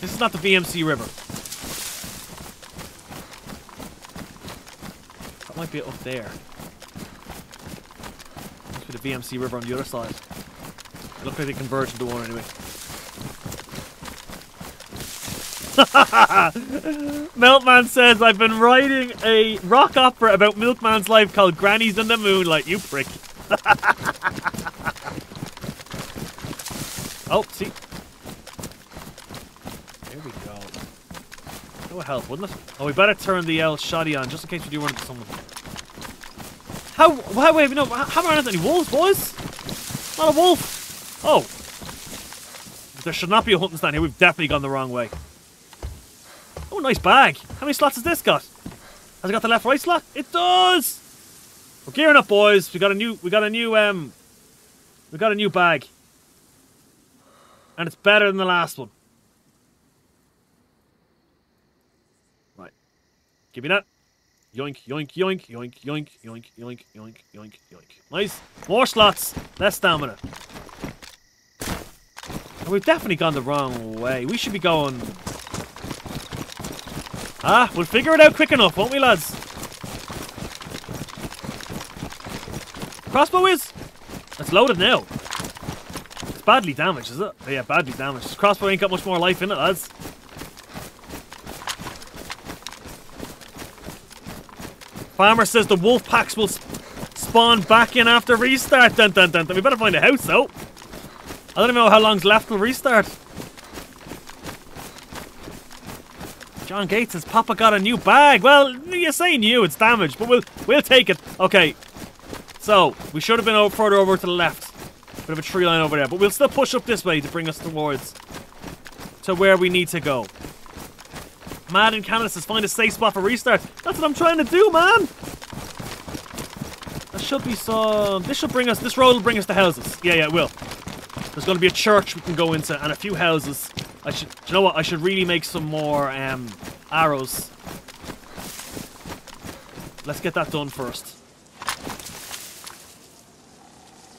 This is not the VMC River. That might be up there. Must be the VMC River on the other side. It looks like they converge into one anyway. Milkman says, I've been writing a rock opera about Milkman's life called Grannies in the Moonlight, you prick. oh, see. There we go. That would help, wouldn't it? Oh, we better turn the L shoddy on, just in case we do run into someone. How, why, wait, no, how not any wolves, boys? Not a wolf. Oh. There should not be a hunting stand here. We've definitely gone the wrong way. Oh, nice bag. How many slots has this got? Has it got the left right slot? It does! We're gearing up, boys. We got a new we got a new um we got a new bag. And it's better than the last one. Right. Give me that. Yoink, yoink, yoink, yoink, yoink, yoink, yoink, yoink, yoink, yoink. Nice. More slots. Less stamina. And we've definitely gone the wrong way. We should be going... Ah, we'll figure it out quick enough, won't we, lads? Crossbow is? It's loaded now. It's badly damaged, is it? Oh, yeah, badly damaged. This crossbow ain't got much more life in it, lads. Farmer says the wolf packs will spawn back in after restart. Dun, dun, dun, dun. We better find a house, though. I don't even know how long's left till restart. John Gates Papa got a new bag. Well, you say new, it's damaged, but we'll we'll take it. Okay. So, we should have been over, further over to the left. Bit of a tree line over there, but we'll still push up this way to bring us towards to where we need to go. Mad in Canada says find a safe spot for restart. That's what I'm trying to do, man. There should be some. This should bring us. This road will bring us to houses. Yeah, yeah, it will. There's going to be a church we can go into and a few houses. I should. you know what? I should really make some more um, arrows. Let's get that done first.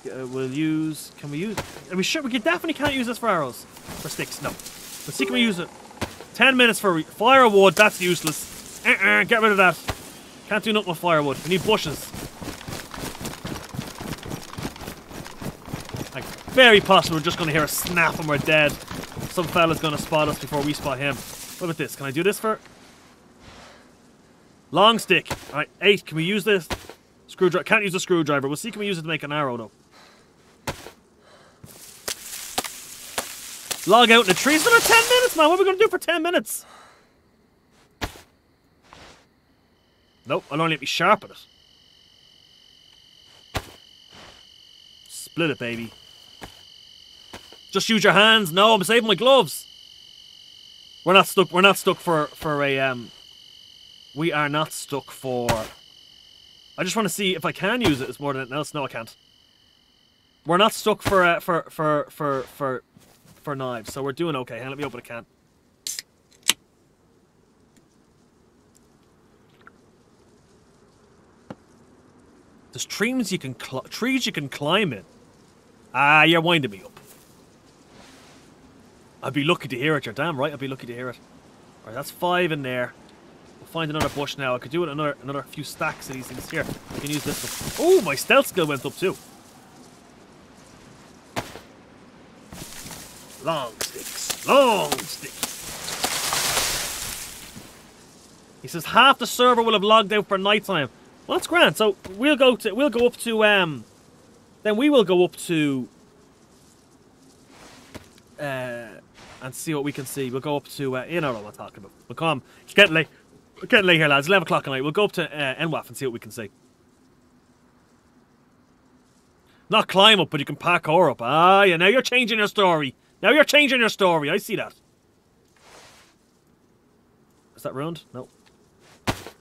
Uh, we'll use. Can we use? Are we sure? We can definitely can't use this for arrows. For sticks. No. Let's see. Can we use it? Ten minutes for firewood. That's useless. Uh -uh, get rid of that. Can't do nothing with firewood. We need bushes. Like, very possible we're just going to hear a snap and we're dead. Some fella's to spot us before we spot him. What about this? Can I do this for... Long stick. Alright, eight. Can we use this? Screwdriver. Can't use a screwdriver. We'll see can we use it to make an arrow, though. Log out in the trees. Another 10 minutes, man. What are we to do for 10 minutes? Nope, I'll only let me sharpen it. Split it, baby. Just use your hands. No, I'm saving my gloves. We're not stuck. We're not stuck for for a um. We are not stuck for. I just want to see if I can use it. It's more than anything else. No, I can't. We're not stuck for uh, for for for for for knives, so we're doing okay. Hang let me open a can. There's trees you can trees you can climb in. Ah, you're winding me up. I'd be lucky to hear it. You're damn right. I'd be lucky to hear it. All right, that's five in there. We'll find another bush now. I could do it another another few stacks of these things here. I can use this one. Oh, my stealth skill went up too. Long sticks. Long sticks. He says half the server will have logged out for nighttime. Well, that's grand. So we'll go to we'll go up to um. Then we will go up to. Uh, and see what we can see. We'll go up to uh, you know what I'm talking about. We'll come. It's getting late. It's getting late here, lads. Eleven o'clock at night. We'll go up to uh, NWAF and see what we can see. Not climb up, but you can pack parkour up. Ah, yeah. Now you're changing your story. Now you're changing your story. I see that. Is that ruined? No.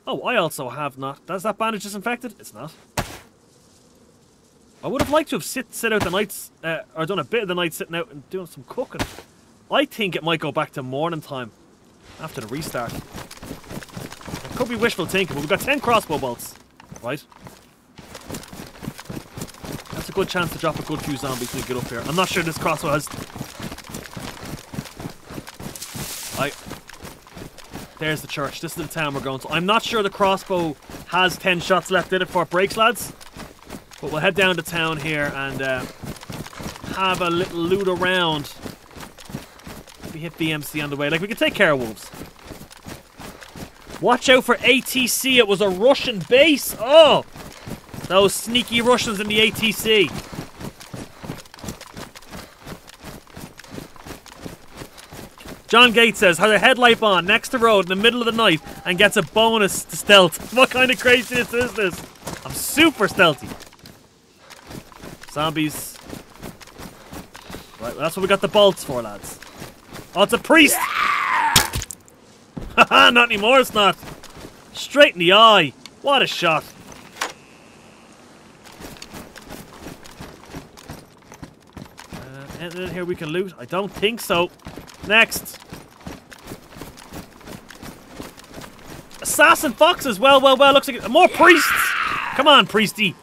Oh, I also have not. Does that bandage disinfected? It's not. I would have liked to have sit sit out the nights, uh, or done a bit of the night sitting out and doing some cooking. I think it might go back to morning time after the restart. It could be wishful thinking, but we've got 10 crossbow bolts, right? That's a good chance to drop a good few zombies when we get up here. I'm not sure this crossbow has... I... There's the church. This is the town we're going to. I'm not sure the crossbow has 10 shots left in it it breaks, lads. But we'll head down to town here and uh, have a little loot around. We hit VMC on the way. Like, we can take care of wolves. Watch out for ATC. It was a Russian base. Oh! Those sneaky Russians in the ATC. John Gates says, has a headlight on next to road in the middle of the night and gets a bonus to stealth. What kind of craziness is this? I'm super stealthy. Zombies. Right, well, that's what we got the bolts for, lads. Oh, it's a priest! Haha, not anymore, it's not. Straight in the eye. What a shot. Uh, anything in here we can loot? I don't think so. Next. Assassin foxes. Well, well, well. Looks like more priests. Come on, priesty.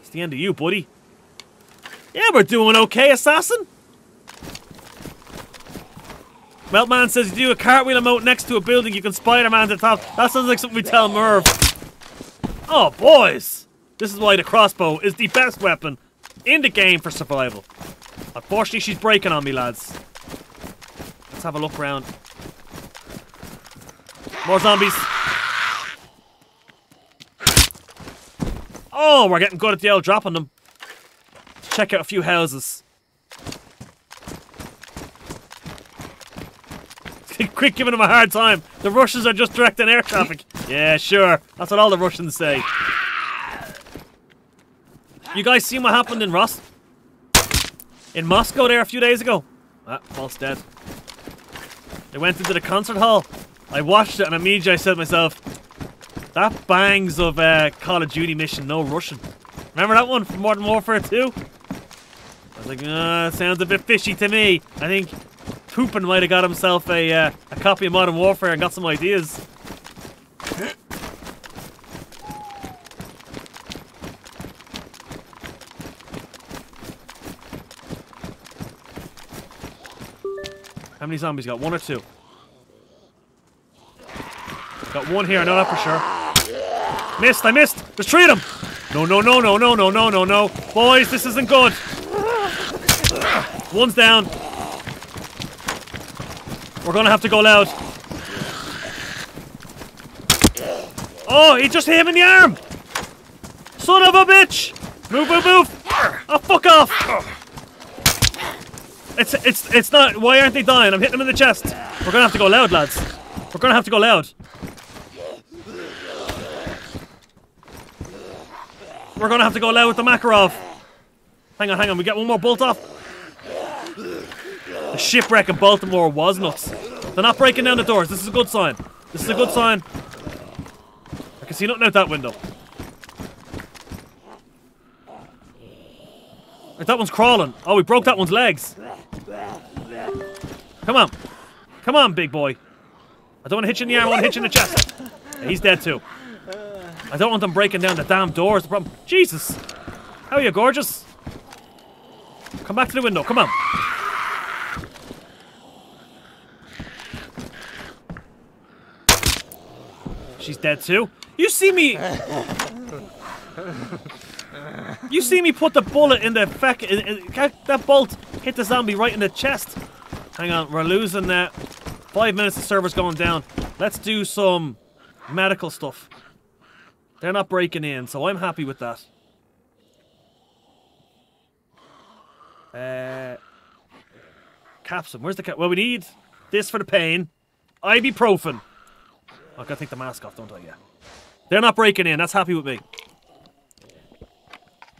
It's the end of you, buddy. Yeah, we're doing okay, assassin. Meltman says you do a cartwheel emote next to a building, you can Spider-Man to the top. That sounds like something we tell Merv. Oh, boys. This is why the crossbow is the best weapon in the game for survival. Unfortunately, she's breaking on me, lads. Let's have a look around. More zombies. Oh, we're getting good at the old dropping them. Check out a few houses. Quick giving them a hard time. The Russians are just directing air traffic. Yeah, sure. That's what all the Russians say. You guys seen what happened in Ross? In Moscow there a few days ago? Ah, false dead. They went into the concert hall. I watched it and immediately I said to myself, that bangs of uh, Call of Duty mission, no Russian. Remember that one from Modern Warfare 2? I was like, uh, sounds a bit fishy to me. I think Poopin might have got himself a, uh, a copy of Modern Warfare and got some ideas. How many zombies got? One or two? Got one here, I know that for sure. Missed, I missed! Three of them! No, no, no, no, no, no, no, no, no. Boys, this isn't good. One's down. We're gonna have to go loud. Oh, he just hit him in the arm! Son of a bitch! Move, move, move! Oh, fuck off! It's, it's, it's not. Why aren't they dying? I'm hitting them in the chest. We're gonna have to go loud, lads. We're gonna have to go loud. We're gonna have to go loud with the Makarov. Hang on, hang on. We get one more bolt off. The shipwreck in Baltimore was nuts. They're not breaking down the doors. This is a good sign. This is a good sign. I can see nothing out that window. Right, that one's crawling. Oh, we broke that one's legs. Come on. Come on, big boy. I don't want to hit you in the arm, I want to hit you in the chest. Yeah, he's dead too. I don't want them breaking down the damn doors. The problem. Jesus. How are you, gorgeous? Come back to the window. Come on. She's dead too. You see me. You see me put the bullet in the feck. That bolt hit the zombie right in the chest. Hang on, we're losing that. Five minutes, the server's going down. Let's do some medical stuff. They're not breaking in, so I'm happy with that. Uh, capsule. Where's the cap? Well, we need this for the pain. Ibuprofen. I gotta take the mask off, don't I? Yeah. They're not breaking in. That's happy with me.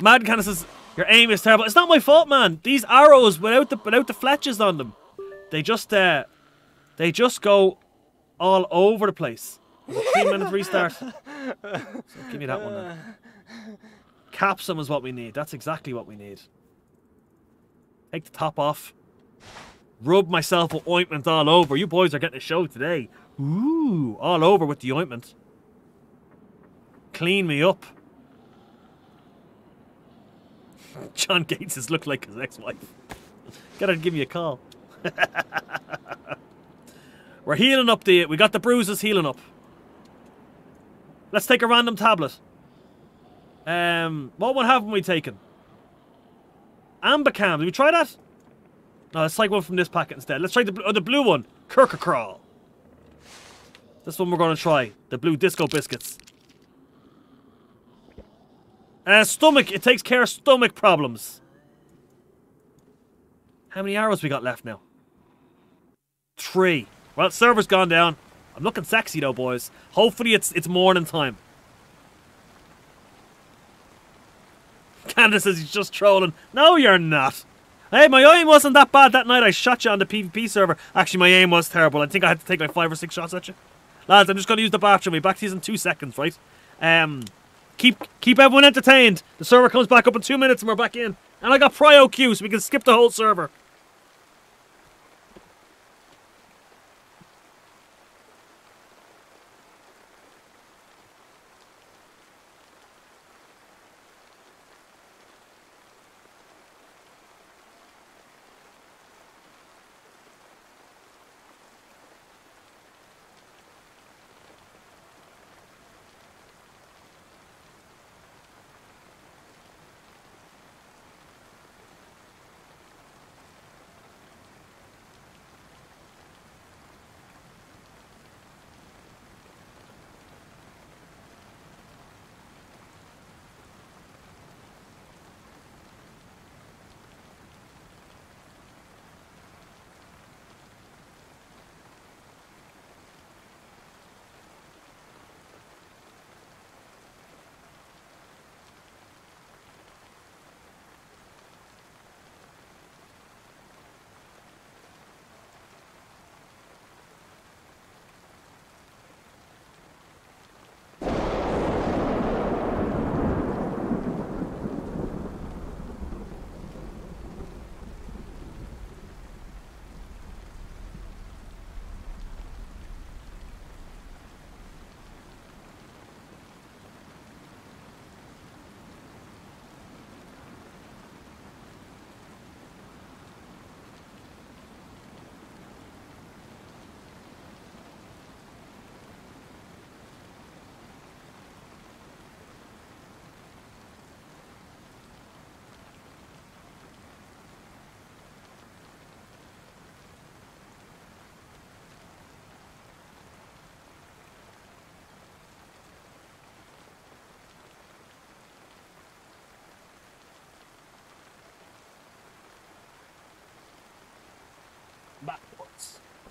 Mad kind of says your aim is terrible. It's not my fault, man. These arrows without the without the fletches on them, they just uh, they just go all over the place. Three minute restart. So give me that one then. Capsum is what we need. That's exactly what we need. Take the top off. Rub myself with ointment all over. You boys are getting a show today. Ooh, all over with the ointment. Clean me up. John Gates has looked like his ex-wife. Gotta give me a call. We're healing up the... We got the bruises healing up. Let's take a random tablet. Um, what one haven't we taken? Ambicam. Did we try that? No, let's take one from this packet instead. Let's try the, oh, the blue one. Kirkacrawl. This one we're going to try. The blue disco biscuits. Uh, stomach. It takes care of stomach problems. How many arrows we got left now? Three. Well, server's gone down. I'm looking sexy though, boys. Hopefully it's it's morning time. Candace says he's just trolling. No, you're not. Hey, my aim wasn't that bad that night I shot you on the PvP server. Actually, my aim was terrible. I think I had to take like five or six shots at you. Lads, I'm just going to use the bathroom. Be back to you in two seconds, right? Um, keep keep everyone entertained. The server comes back up in two minutes and we're back in. And I got prio queue so we can skip the whole server.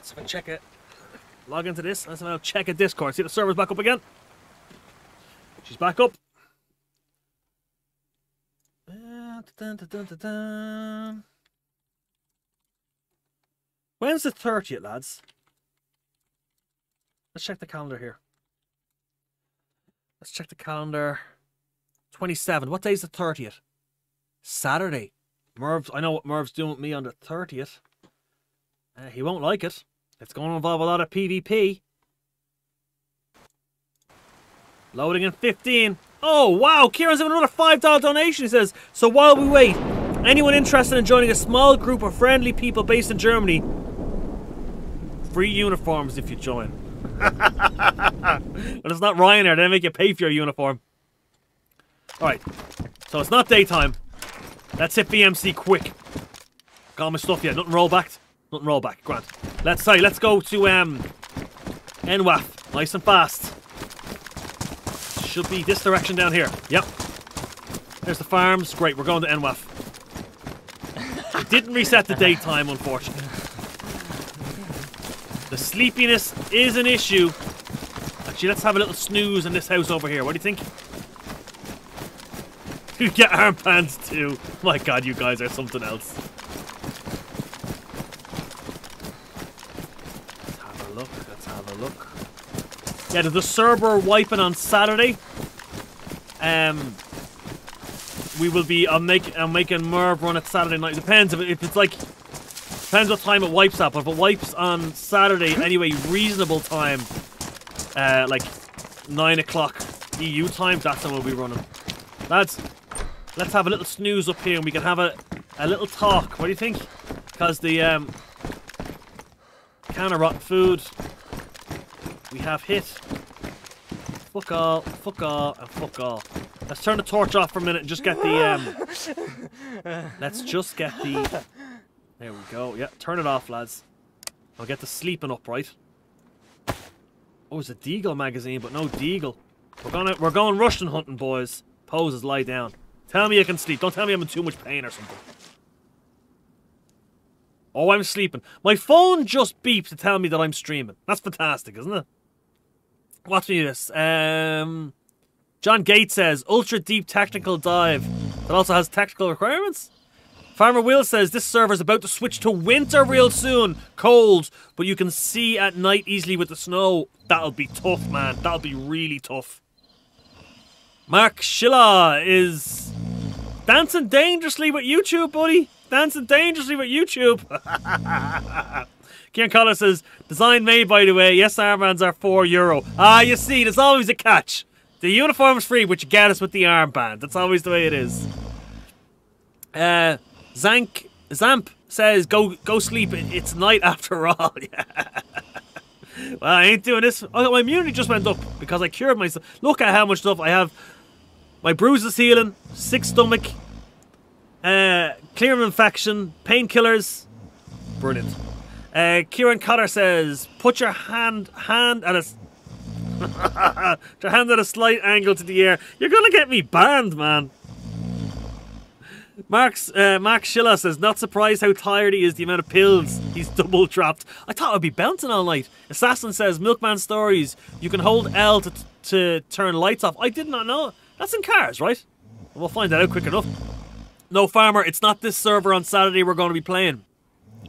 Let's have a check it. Log into this. Let's have a check at Discord. See the server's back up again. She's back up. When's the 30th, lads? Let's check the calendar here. Let's check the calendar. 27. What day is the 30th? Saturday. Merv's, I know what Merv's doing with me on the 30th. Uh, he won't like it. It's going to involve a lot of PvP. Loading in 15. Oh, wow. Kieran's having another $5 donation, he says. So while we wait, anyone interested in joining a small group of friendly people based in Germany, free uniforms if you join. but it's not Ryanair. They make you pay for your uniform. Alright. So it's not daytime. Let's hit VMC quick. Got my stuff yet. Nothing rollbacked. Nothing rollback. Grant. Let's say, let's go to um NWAF. Nice and fast. Should be this direction down here. Yep. There's the farms. Great, we're going to NWAF. didn't reset the daytime, unfortunately. The sleepiness is an issue. Actually, let's have a little snooze in this house over here. What do you think? You get pants too. My god, you guys are something else. Let's have a look. Let's have a look. Yeah, there's a server wiping on Saturday. Um, we will be. I'm making. I'm making Merv run it Saturday night. Depends if, if it's like. Depends what time it wipes at. But if it wipes on Saturday, anyway, reasonable time, uh, like nine o'clock EU time, that's when we'll be running. Lads, let's have a little snooze up here, and we can have a a little talk. What do you think? Because the um, can of rotten food we have hit. Fuck all, fuck all, and fuck all. Let's turn the torch off for a minute and just get the, um... let's just get the... There we go. Yeah, turn it off, lads. I'll get the sleeping upright. Oh, it's a Deagle magazine, but no Deagle. We're gonna, we're going Russian hunting, boys. Poses, lie down. Tell me you can sleep. Don't tell me I'm in too much pain or something. Oh, I'm sleeping. My phone just beeped to tell me that I'm streaming. That's fantastic, isn't it? Watch me this. Um, John Gates says, ultra deep technical dive that also has technical requirements. Farmer Will says this server is about to switch to winter real soon. Cold, but you can see at night easily with the snow. That'll be tough, man. That'll be really tough. Mark Schiller is dancing dangerously with YouTube, buddy. Dancing dangerously with YouTube. Kieran Collar says, design made by the way. Yes, armbands are four euro. Ah, you see, there's always a catch. The uniform's free, but you get us with the armband. That's always the way it is. Uh, Zank Zamp says, "Go go sleep. It's night after all." yeah. Well, I ain't doing this. Oh, my immunity just went up because I cured myself. Look at how much stuff I have. My bruises healing, sick stomach, uh, clear infection, painkillers. Brilliant. Uh, Kieran Cutter says, "Put your hand hand at a your hand at a slight angle to the air. You're gonna get me banned, man." Mark's, uh, Mark Schiller says, not surprised how tired he is, the amount of pills he's double trapped. I thought I'd be bouncing all night. Assassin says, Milkman Stories, you can hold L to, to turn lights off. I did not know. That's in cars, right? We'll find that out quick enough. No, Farmer, it's not this server on Saturday we're going to be playing.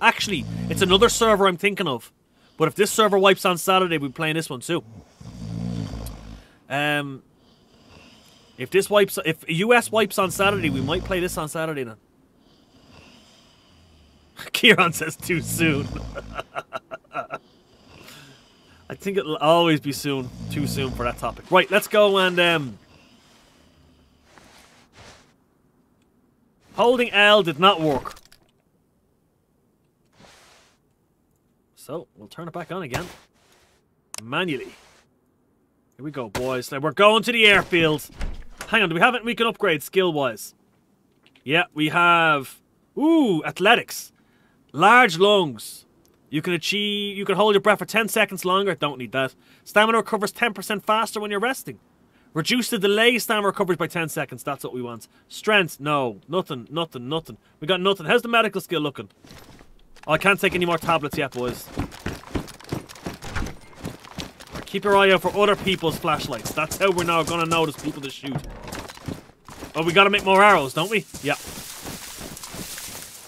Actually, it's another server I'm thinking of. But if this server wipes on Saturday, we're playing this one too. Um, if this wipes, if US wipes on Saturday, we might play this on Saturday then. Kieran says too soon. I think it'll always be soon, too soon for that topic. Right, let's go and um, holding L did not work. So we'll turn it back on again manually. Here we go, boys. Now we're going to the airfield. Hang on, do we have it we can upgrade skill-wise? Yeah, we have... Ooh, athletics. Large lungs. You can achieve... You can hold your breath for 10 seconds longer. Don't need that. Stamina recovers 10% faster when you're resting. Reduce the delay stamina recovery by 10 seconds. That's what we want. Strength, no. Nothing, nothing, nothing. We got nothing. How's the medical skill looking? I can't take any more tablets yet, boys. Keep your eye out for other people's flashlights. That's how we're now to notice people to shoot. Oh, we got to make more arrows, don't we? Yeah.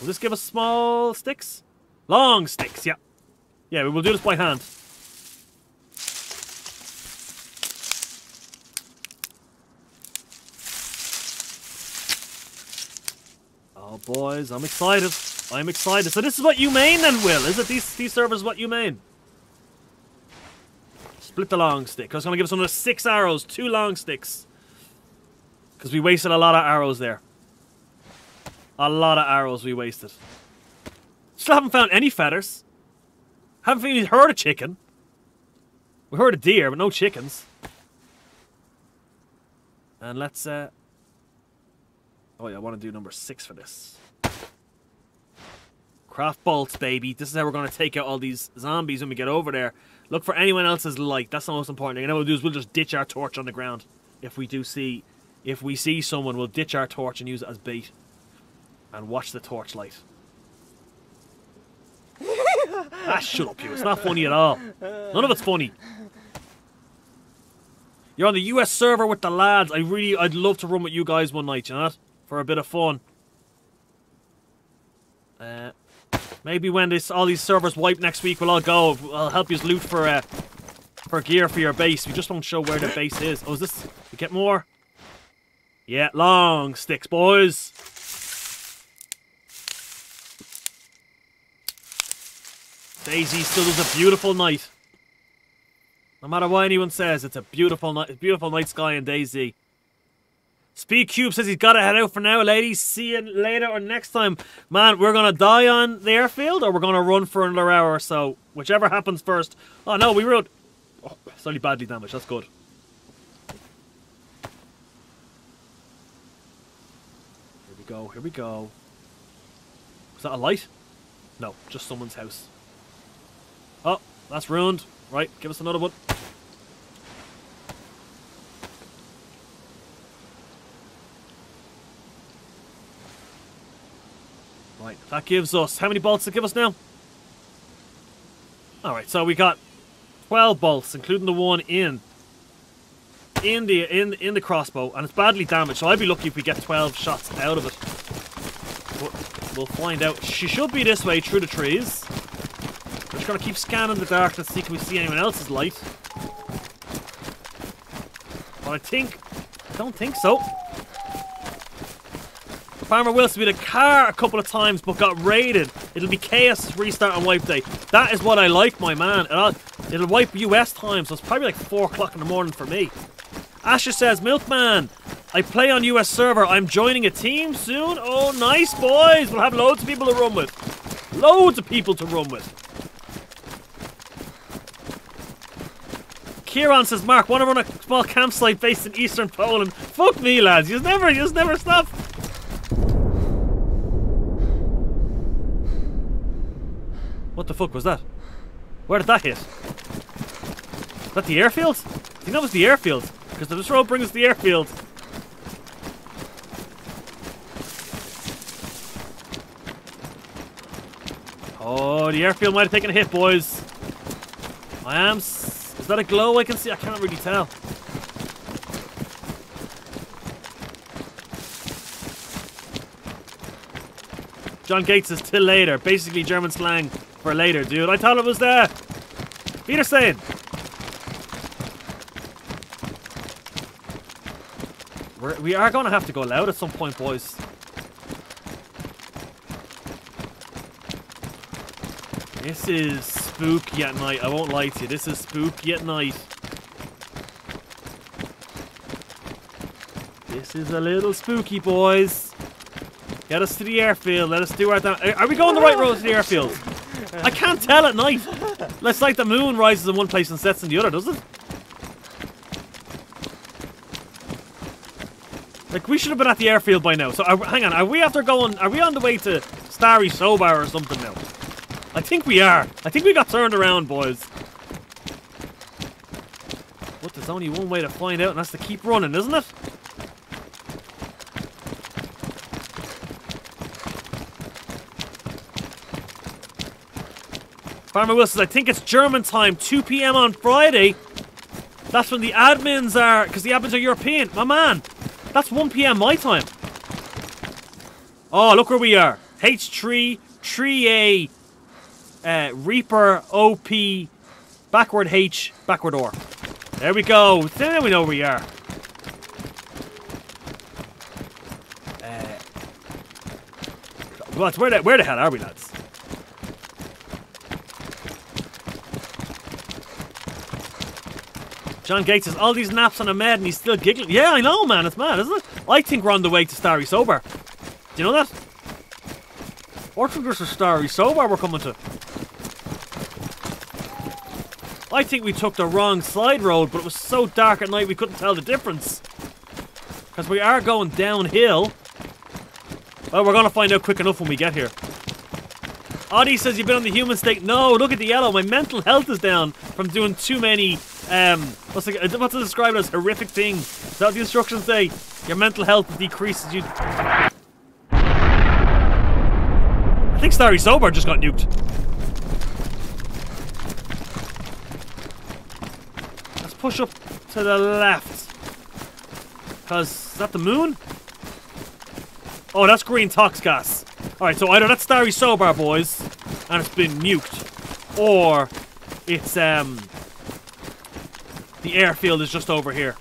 Will this give us small sticks? Long sticks, yeah. Yeah, we will do this by hand. Oh, boys, I'm excited. I'm excited. So this is what you main then, Will? Is it these, these servers what you main? Split the long stick. I was going to give us another six arrows. Two long sticks. Because we wasted a lot of arrows there. A lot of arrows we wasted. Still haven't found any feathers. Haven't even heard a chicken. We heard a deer, but no chickens. And let's, uh... Oh yeah, I want to do number six for this. Craft bolts, baby. This is how we're going to take out all these zombies when we get over there. Look for anyone else's light. That's the most important thing. And what we'll do is we'll just ditch our torch on the ground. If we do see... If we see someone, we'll ditch our torch and use it as bait. And watch the torch light. ah, shut up, you. It's not funny at all. None of it's funny. You're on the US server with the lads. I really... I'd love to run with you guys one night, you know? For a bit of fun. Uh, Maybe when this all these servers wipe next week, we'll all go. I'll help you loot for uh, for gear for your base. We just won't show where the base is. Oh, is this? We get more? Yeah, long sticks, boys. DayZ still does a beautiful night. No matter what anyone says, it's a beautiful night, beautiful night sky in DayZ. Speed Cube says he's got to head out for now, ladies. See you later or next time. Man, we're going to die on the airfield or we're going to run for another hour or so. Whichever happens first. Oh, no, we rode... Oh, slightly badly damaged. That's good. Here we go. Here we go. Is that a light? No, just someone's house. Oh, that's ruined. Right, give us another one. Right, that gives us... How many bolts it give us now? Alright, so we got 12 bolts, including the one in in the in in the crossbow, and it's badly damaged, so I'd be lucky if we get 12 shots out of it. But we'll find out. She should be this way, through the trees. We're just gonna keep scanning the darkness, see can we see anyone else's light. But I think... I don't think so. Farmer Wilson with a car a couple of times but got raided. It'll be chaos restart on wipe day. That is what I like, my man. It'll, it'll wipe US time, so it's probably like 4 o'clock in the morning for me. Asher says, Milkman, I play on US server. I'm joining a team soon. Oh, nice, boys. We'll have loads of people to run with. Loads of people to run with. Kieran says, Mark, want to run a small campsite based in eastern Poland? Fuck me, lads. You never, you never stop. The fuck was that? Where did that hit? Is that the airfield? I think that was the airfield. Because the road brings us the airfield. Oh, the airfield might have taken a hit, boys. I am... Is that a glow I can see? I can't really tell. John Gates is till later. Basically German slang for later, dude. I thought it was there. Peter. We're, we are going to have to go loud at some point, boys. This is spooky at night. I won't lie to you. This is spooky at night. This is a little spooky, boys. Get us to the airfield. Let us do our... Are we going the right road to the airfield? I can't tell at night. It's like the moon rises in one place and sets in the other, does it? Like, we should have been at the airfield by now. So, are, hang on. Are we after going... Are we on the way to Stary Sobor or something now? I think we are. I think we got turned around, boys. But there's only one way to find out, and that's to keep running, isn't it? Farmer Wilson, I think it's German time, 2 p.m. on Friday. That's when the admins are, because the admins are European. My man, that's 1 p.m. my time. Oh, look where we are. H3, 3A, uh, Reaper, OP, backward H, backward R. There we go. Then we know where we are. Uh, what? Where the, where the hell are we, lads? John Gates says, all these naps on a med and he's still giggling. Yeah, I know, man. It's mad, isn't it? I think we're on the way to Stary Sobor. Do you know that? Or think there's a Stary Sobor we're coming to. I think we took the wrong side road, but it was so dark at night we couldn't tell the difference. Because we are going downhill. Well, we're going to find out quick enough when we get here. Audie says you've been on the human state. No, look at the yellow. My mental health is down from doing too many um, what's, the, what's to describe it as horrific things? Is that what the instructions say? Your mental health decreases you. I think Stary Sobor just got nuked. Let's push up to the left. Because, is that the moon? Oh, that's green tox gas. Alright, so either that's Stary Sobor, boys, and it's been nuked, or it's, um, the airfield is just over here.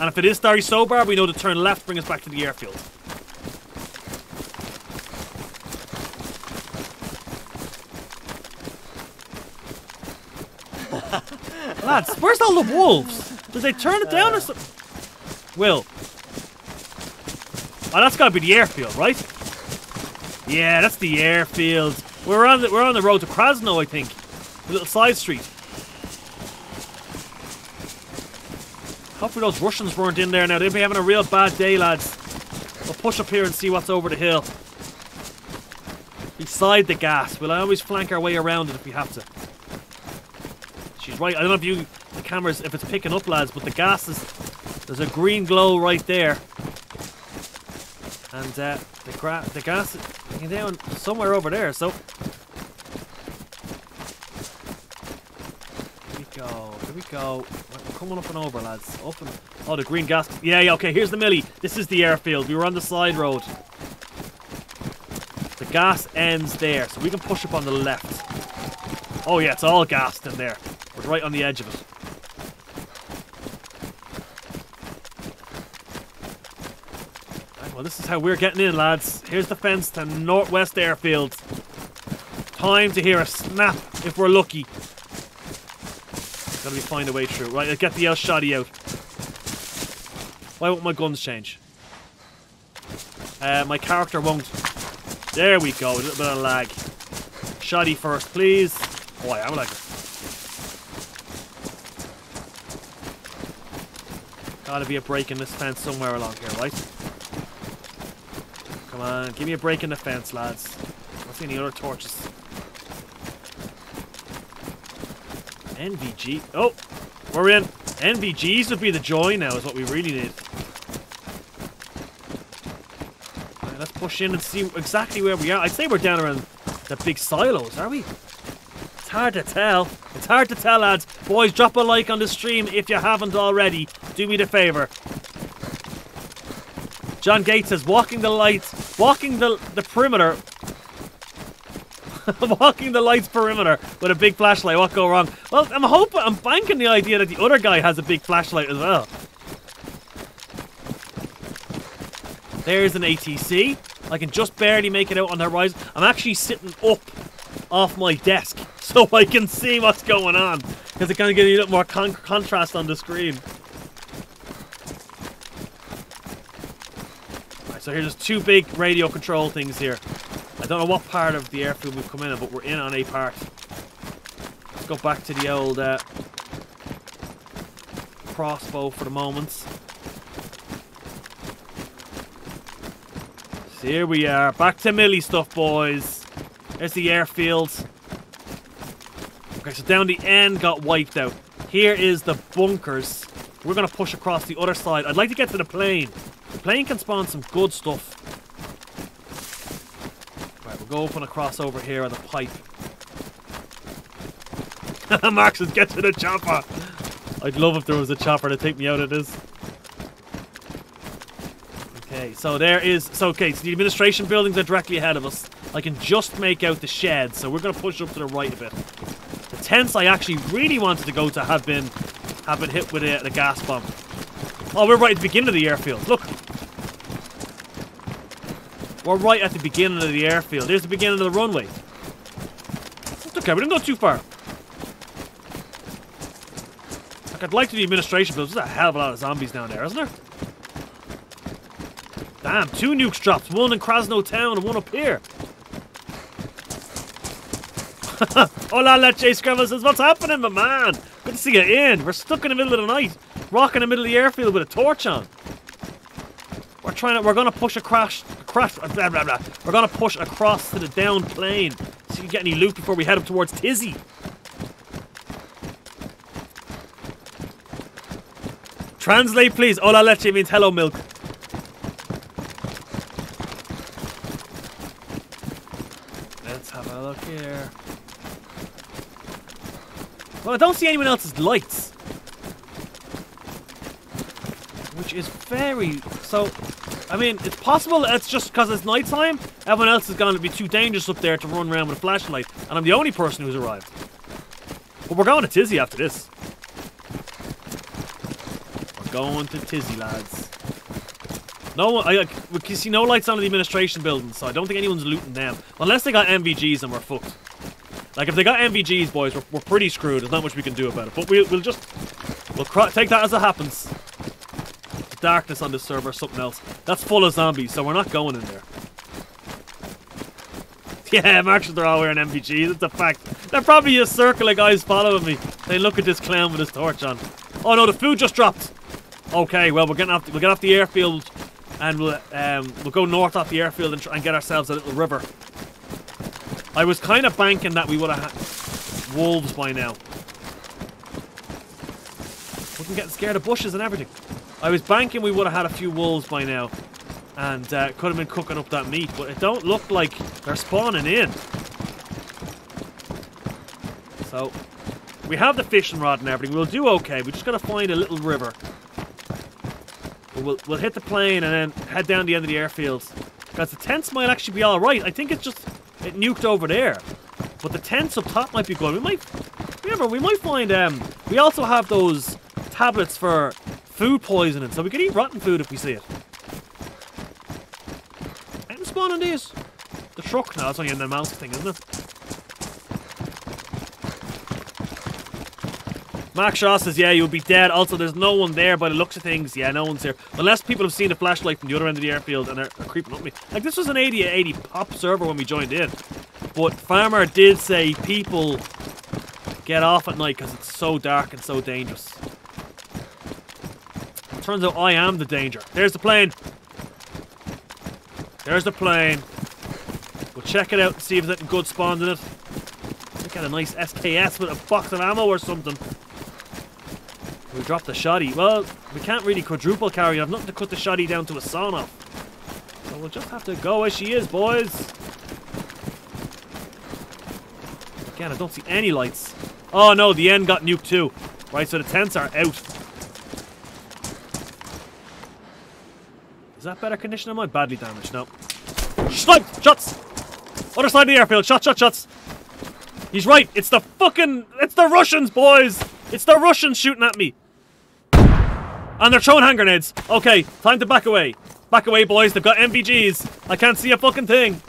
And if it is Stary Sobor, we know to turn left, bring us back to the airfield. Lads, where's all the wolves? Did they turn it down or something? Will. Oh, that's gotta be the airfield, right? Yeah, that's the airfield. We're on the, we're on the road to Krasno, I think. A little side street. Hopefully those Russians weren't in there now. They'd be having a real bad day, lads. We'll push up here and see what's over the hill. Beside the gas. We'll always flank our way around it if we have to. She's right. I don't know if you, the cameras, if it's picking up, lads, but the gas is, there's a green glow right there. And uh, the, gra the gas is down somewhere over there, so. We go, here we go. We're coming up and over, lads. Up and, oh, the green gas. Yeah, yeah, okay, here's the millie. This is the airfield. We were on the side road. The gas ends there, so we can push up on the left. Oh yeah, it's all gassed in there. We're right on the edge of it. Well, this is how we're getting in, lads. Here's the fence to Northwest Airfield. Time to hear a snap if we're lucky. Gotta be find a way through. Right, let's get the El Shadi out. Why won't my guns change? Uh, my character won't. There we go, a little bit of lag. Shoddy first, please. Oh, I am like. Gotta be a break in this fence somewhere along here, right? Come on, uh, give me a break in the fence, lads. I see any other torches. NVG. Oh, we're in. NVGs would be the joy now, is what we really need. Right, let's push in and see exactly where we are. I'd say we're down around the big silos, are we? It's hard to tell. It's hard to tell, lads. Boys, drop a like on the stream if you haven't already. Do me the favour. John Gates is walking the lights, walking the, the perimeter walking the lights perimeter with a big flashlight. What go wrong? Well, I'm hoping, I'm banking the idea that the other guy has a big flashlight as well. There's an ATC. I can just barely make it out on the horizon. I'm actually sitting up off my desk so I can see what's going on because it kind of gives you a little more con contrast on the screen. So here's two big radio control things here. I don't know what part of the airfield we've come in but we're in on a part. Let's go back to the old uh, crossbow for the moment. So here we are, back to Millie stuff, boys. There's the airfield. Okay, so down the end got wiped out. Here is the bunkers. We're going to push across the other side. I'd like to get to the plane. The plane can spawn some good stuff Right, we'll go up and across over here on the pipe. Mark says, get to the chopper! I'd love if there was a chopper to take me out of this. Okay, so there is... So, okay, so the administration buildings are directly ahead of us. I can just make out the shed, so we're going to push up to the right a bit. The tents I actually really wanted to go to have been have been hit with a, the gas bomb. Oh, we're right at the beginning of the airfield. Look, we're right at the beginning of the airfield. There's the beginning of the runway. It's okay, we didn't go too far. Like, I'd like to the administration building. There's a hell of a lot of zombies down there, isn't there? Damn, two nukes dropped. One in Krasno Town and one up here. Hola, Leche Scrabble says, what's happening, my man? Good to see you in. We're stuck in the middle of the night, rocking in the middle of the airfield with a torch on. We're trying to, we're gonna push across, across, uh, blah, blah, blah. We're gonna push across to the down plane. See if we can get any loot before we head up towards Tisy. Translate, please. Hola leche means hello milk. Let's have a look here. Well, I don't see anyone else's lights. Which is very... So, I mean, it's possible it's just because it's nighttime. Everyone else is going to be too dangerous up there to run around with a flashlight. And I'm the only person who's arrived. But we're going to Tisy after this. We're Going to Tisy, lads. No one, I, we can see no lights on in the administration building, so I don't think anyone's looting them. Unless they got NVGs and we're fucked. Like, if they got NVGs, boys, we're, we're pretty screwed. There's not much we can do about it. But we'll, we'll just... We'll take that as it happens. Darkness on this server, something else. That's full of zombies, so we're not going in there. Yeah, are all wearing NVGs, It's a fact. They're probably a circle of guys following me. They look at this clown with his torch on. Oh no, the food just dropped. Okay, well we're getting off. The, we'll get off the airfield, and we'll um, we'll go north off the airfield and, try and get ourselves a little river. I was kind of banking that we would have had wolves by now. Wasn't getting scared of bushes and everything. I was banking we would have had a few wolves by now and uh, could have been cooking up that meat, but it don't look like they're spawning in. So, we have the fishing rod and everything. We'll do okay. We just gotta find a little river. We'll, we'll hit the plane and then head down the end of the airfield. Because the tents might actually be alright. I think it's just, it nuked over there. But the tents up top might be good. We might, remember, we might find, um, we also have those tablets for food poisoning. So we can eat rotten food if we see it spawn on these? The truck now, it's only in the mouth thing, isn't it? Mark Shaw says, yeah, you'll be dead. Also, there's no one there by the looks of things. Yeah, no one's here. Unless people have seen the flashlight from the other end of the airfield and are, are creeping up me. Like, this was an 80 80 pop server when we joined in. But Farmer did say people get off at night because it's so dark and so dangerous. Turns out I am the danger. There's the plane. There's the plane. We'll check it out and see if there's good spawned in it. Look at a nice SKS with a box of ammo or something. We dropped the shoddy. Well, we can't really quadruple carry. I've nothing to cut the shoddy down to a off. So we'll just have to go as she is, boys. Again, I don't see any lights. Oh no, the end got nuked too. Right, so the tents are out. Is that better condition? Am I badly damaged? No. Shots! Other side of the airfield. Shots, shots, shots. He's right. It's the fucking... It's the Russians, boys! It's the Russians shooting at me. And they're throwing hand grenades. Okay, time to back away. Back away, boys. They've got NVGs. I can't see a fucking thing.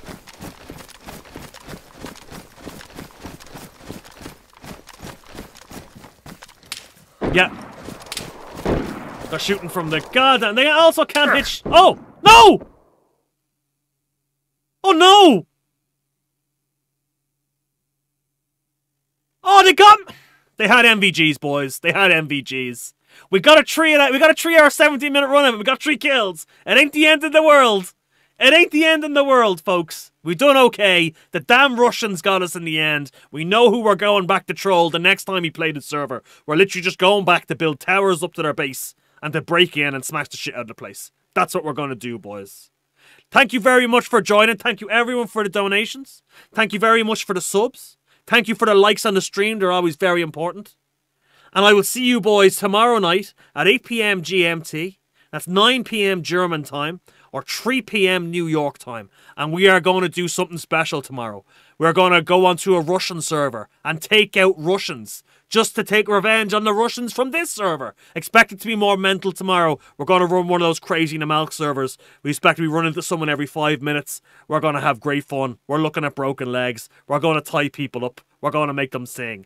Yeah, they're shooting from the god, and they also can't hit. oh no! Oh no! Oh, they got. They had NVGs, boys. They had NVGs. We got a tree We got a tree our 17 minute run of it. We got three kills. It ain't the end of the world. It ain't the end in the world, folks. We done okay. The damn Russians got us in the end. We know who we're going back to troll the next time he played the server. We're literally just going back to build towers up to their base and to break in and smash the shit out of the place. That's what we're going to do, boys. Thank you very much for joining. Thank you everyone for the donations. Thank you very much for the subs. Thank you for the likes on the stream. They're always very important. And I will see you boys tomorrow night at 8 p.m. GMT. That's 9 p.m. German time or 3 p.m. New York time. And we are going to do something special tomorrow. We're going to go onto a Russian server and take out Russians just to take revenge on the Russians from this server. Expect it to be more mental tomorrow. We're going to run one of those crazy Namalsk servers. We expect to be running into someone every five minutes. We're going to have great fun. We're looking at broken legs. We're going to tie people up. We're going to make them sing.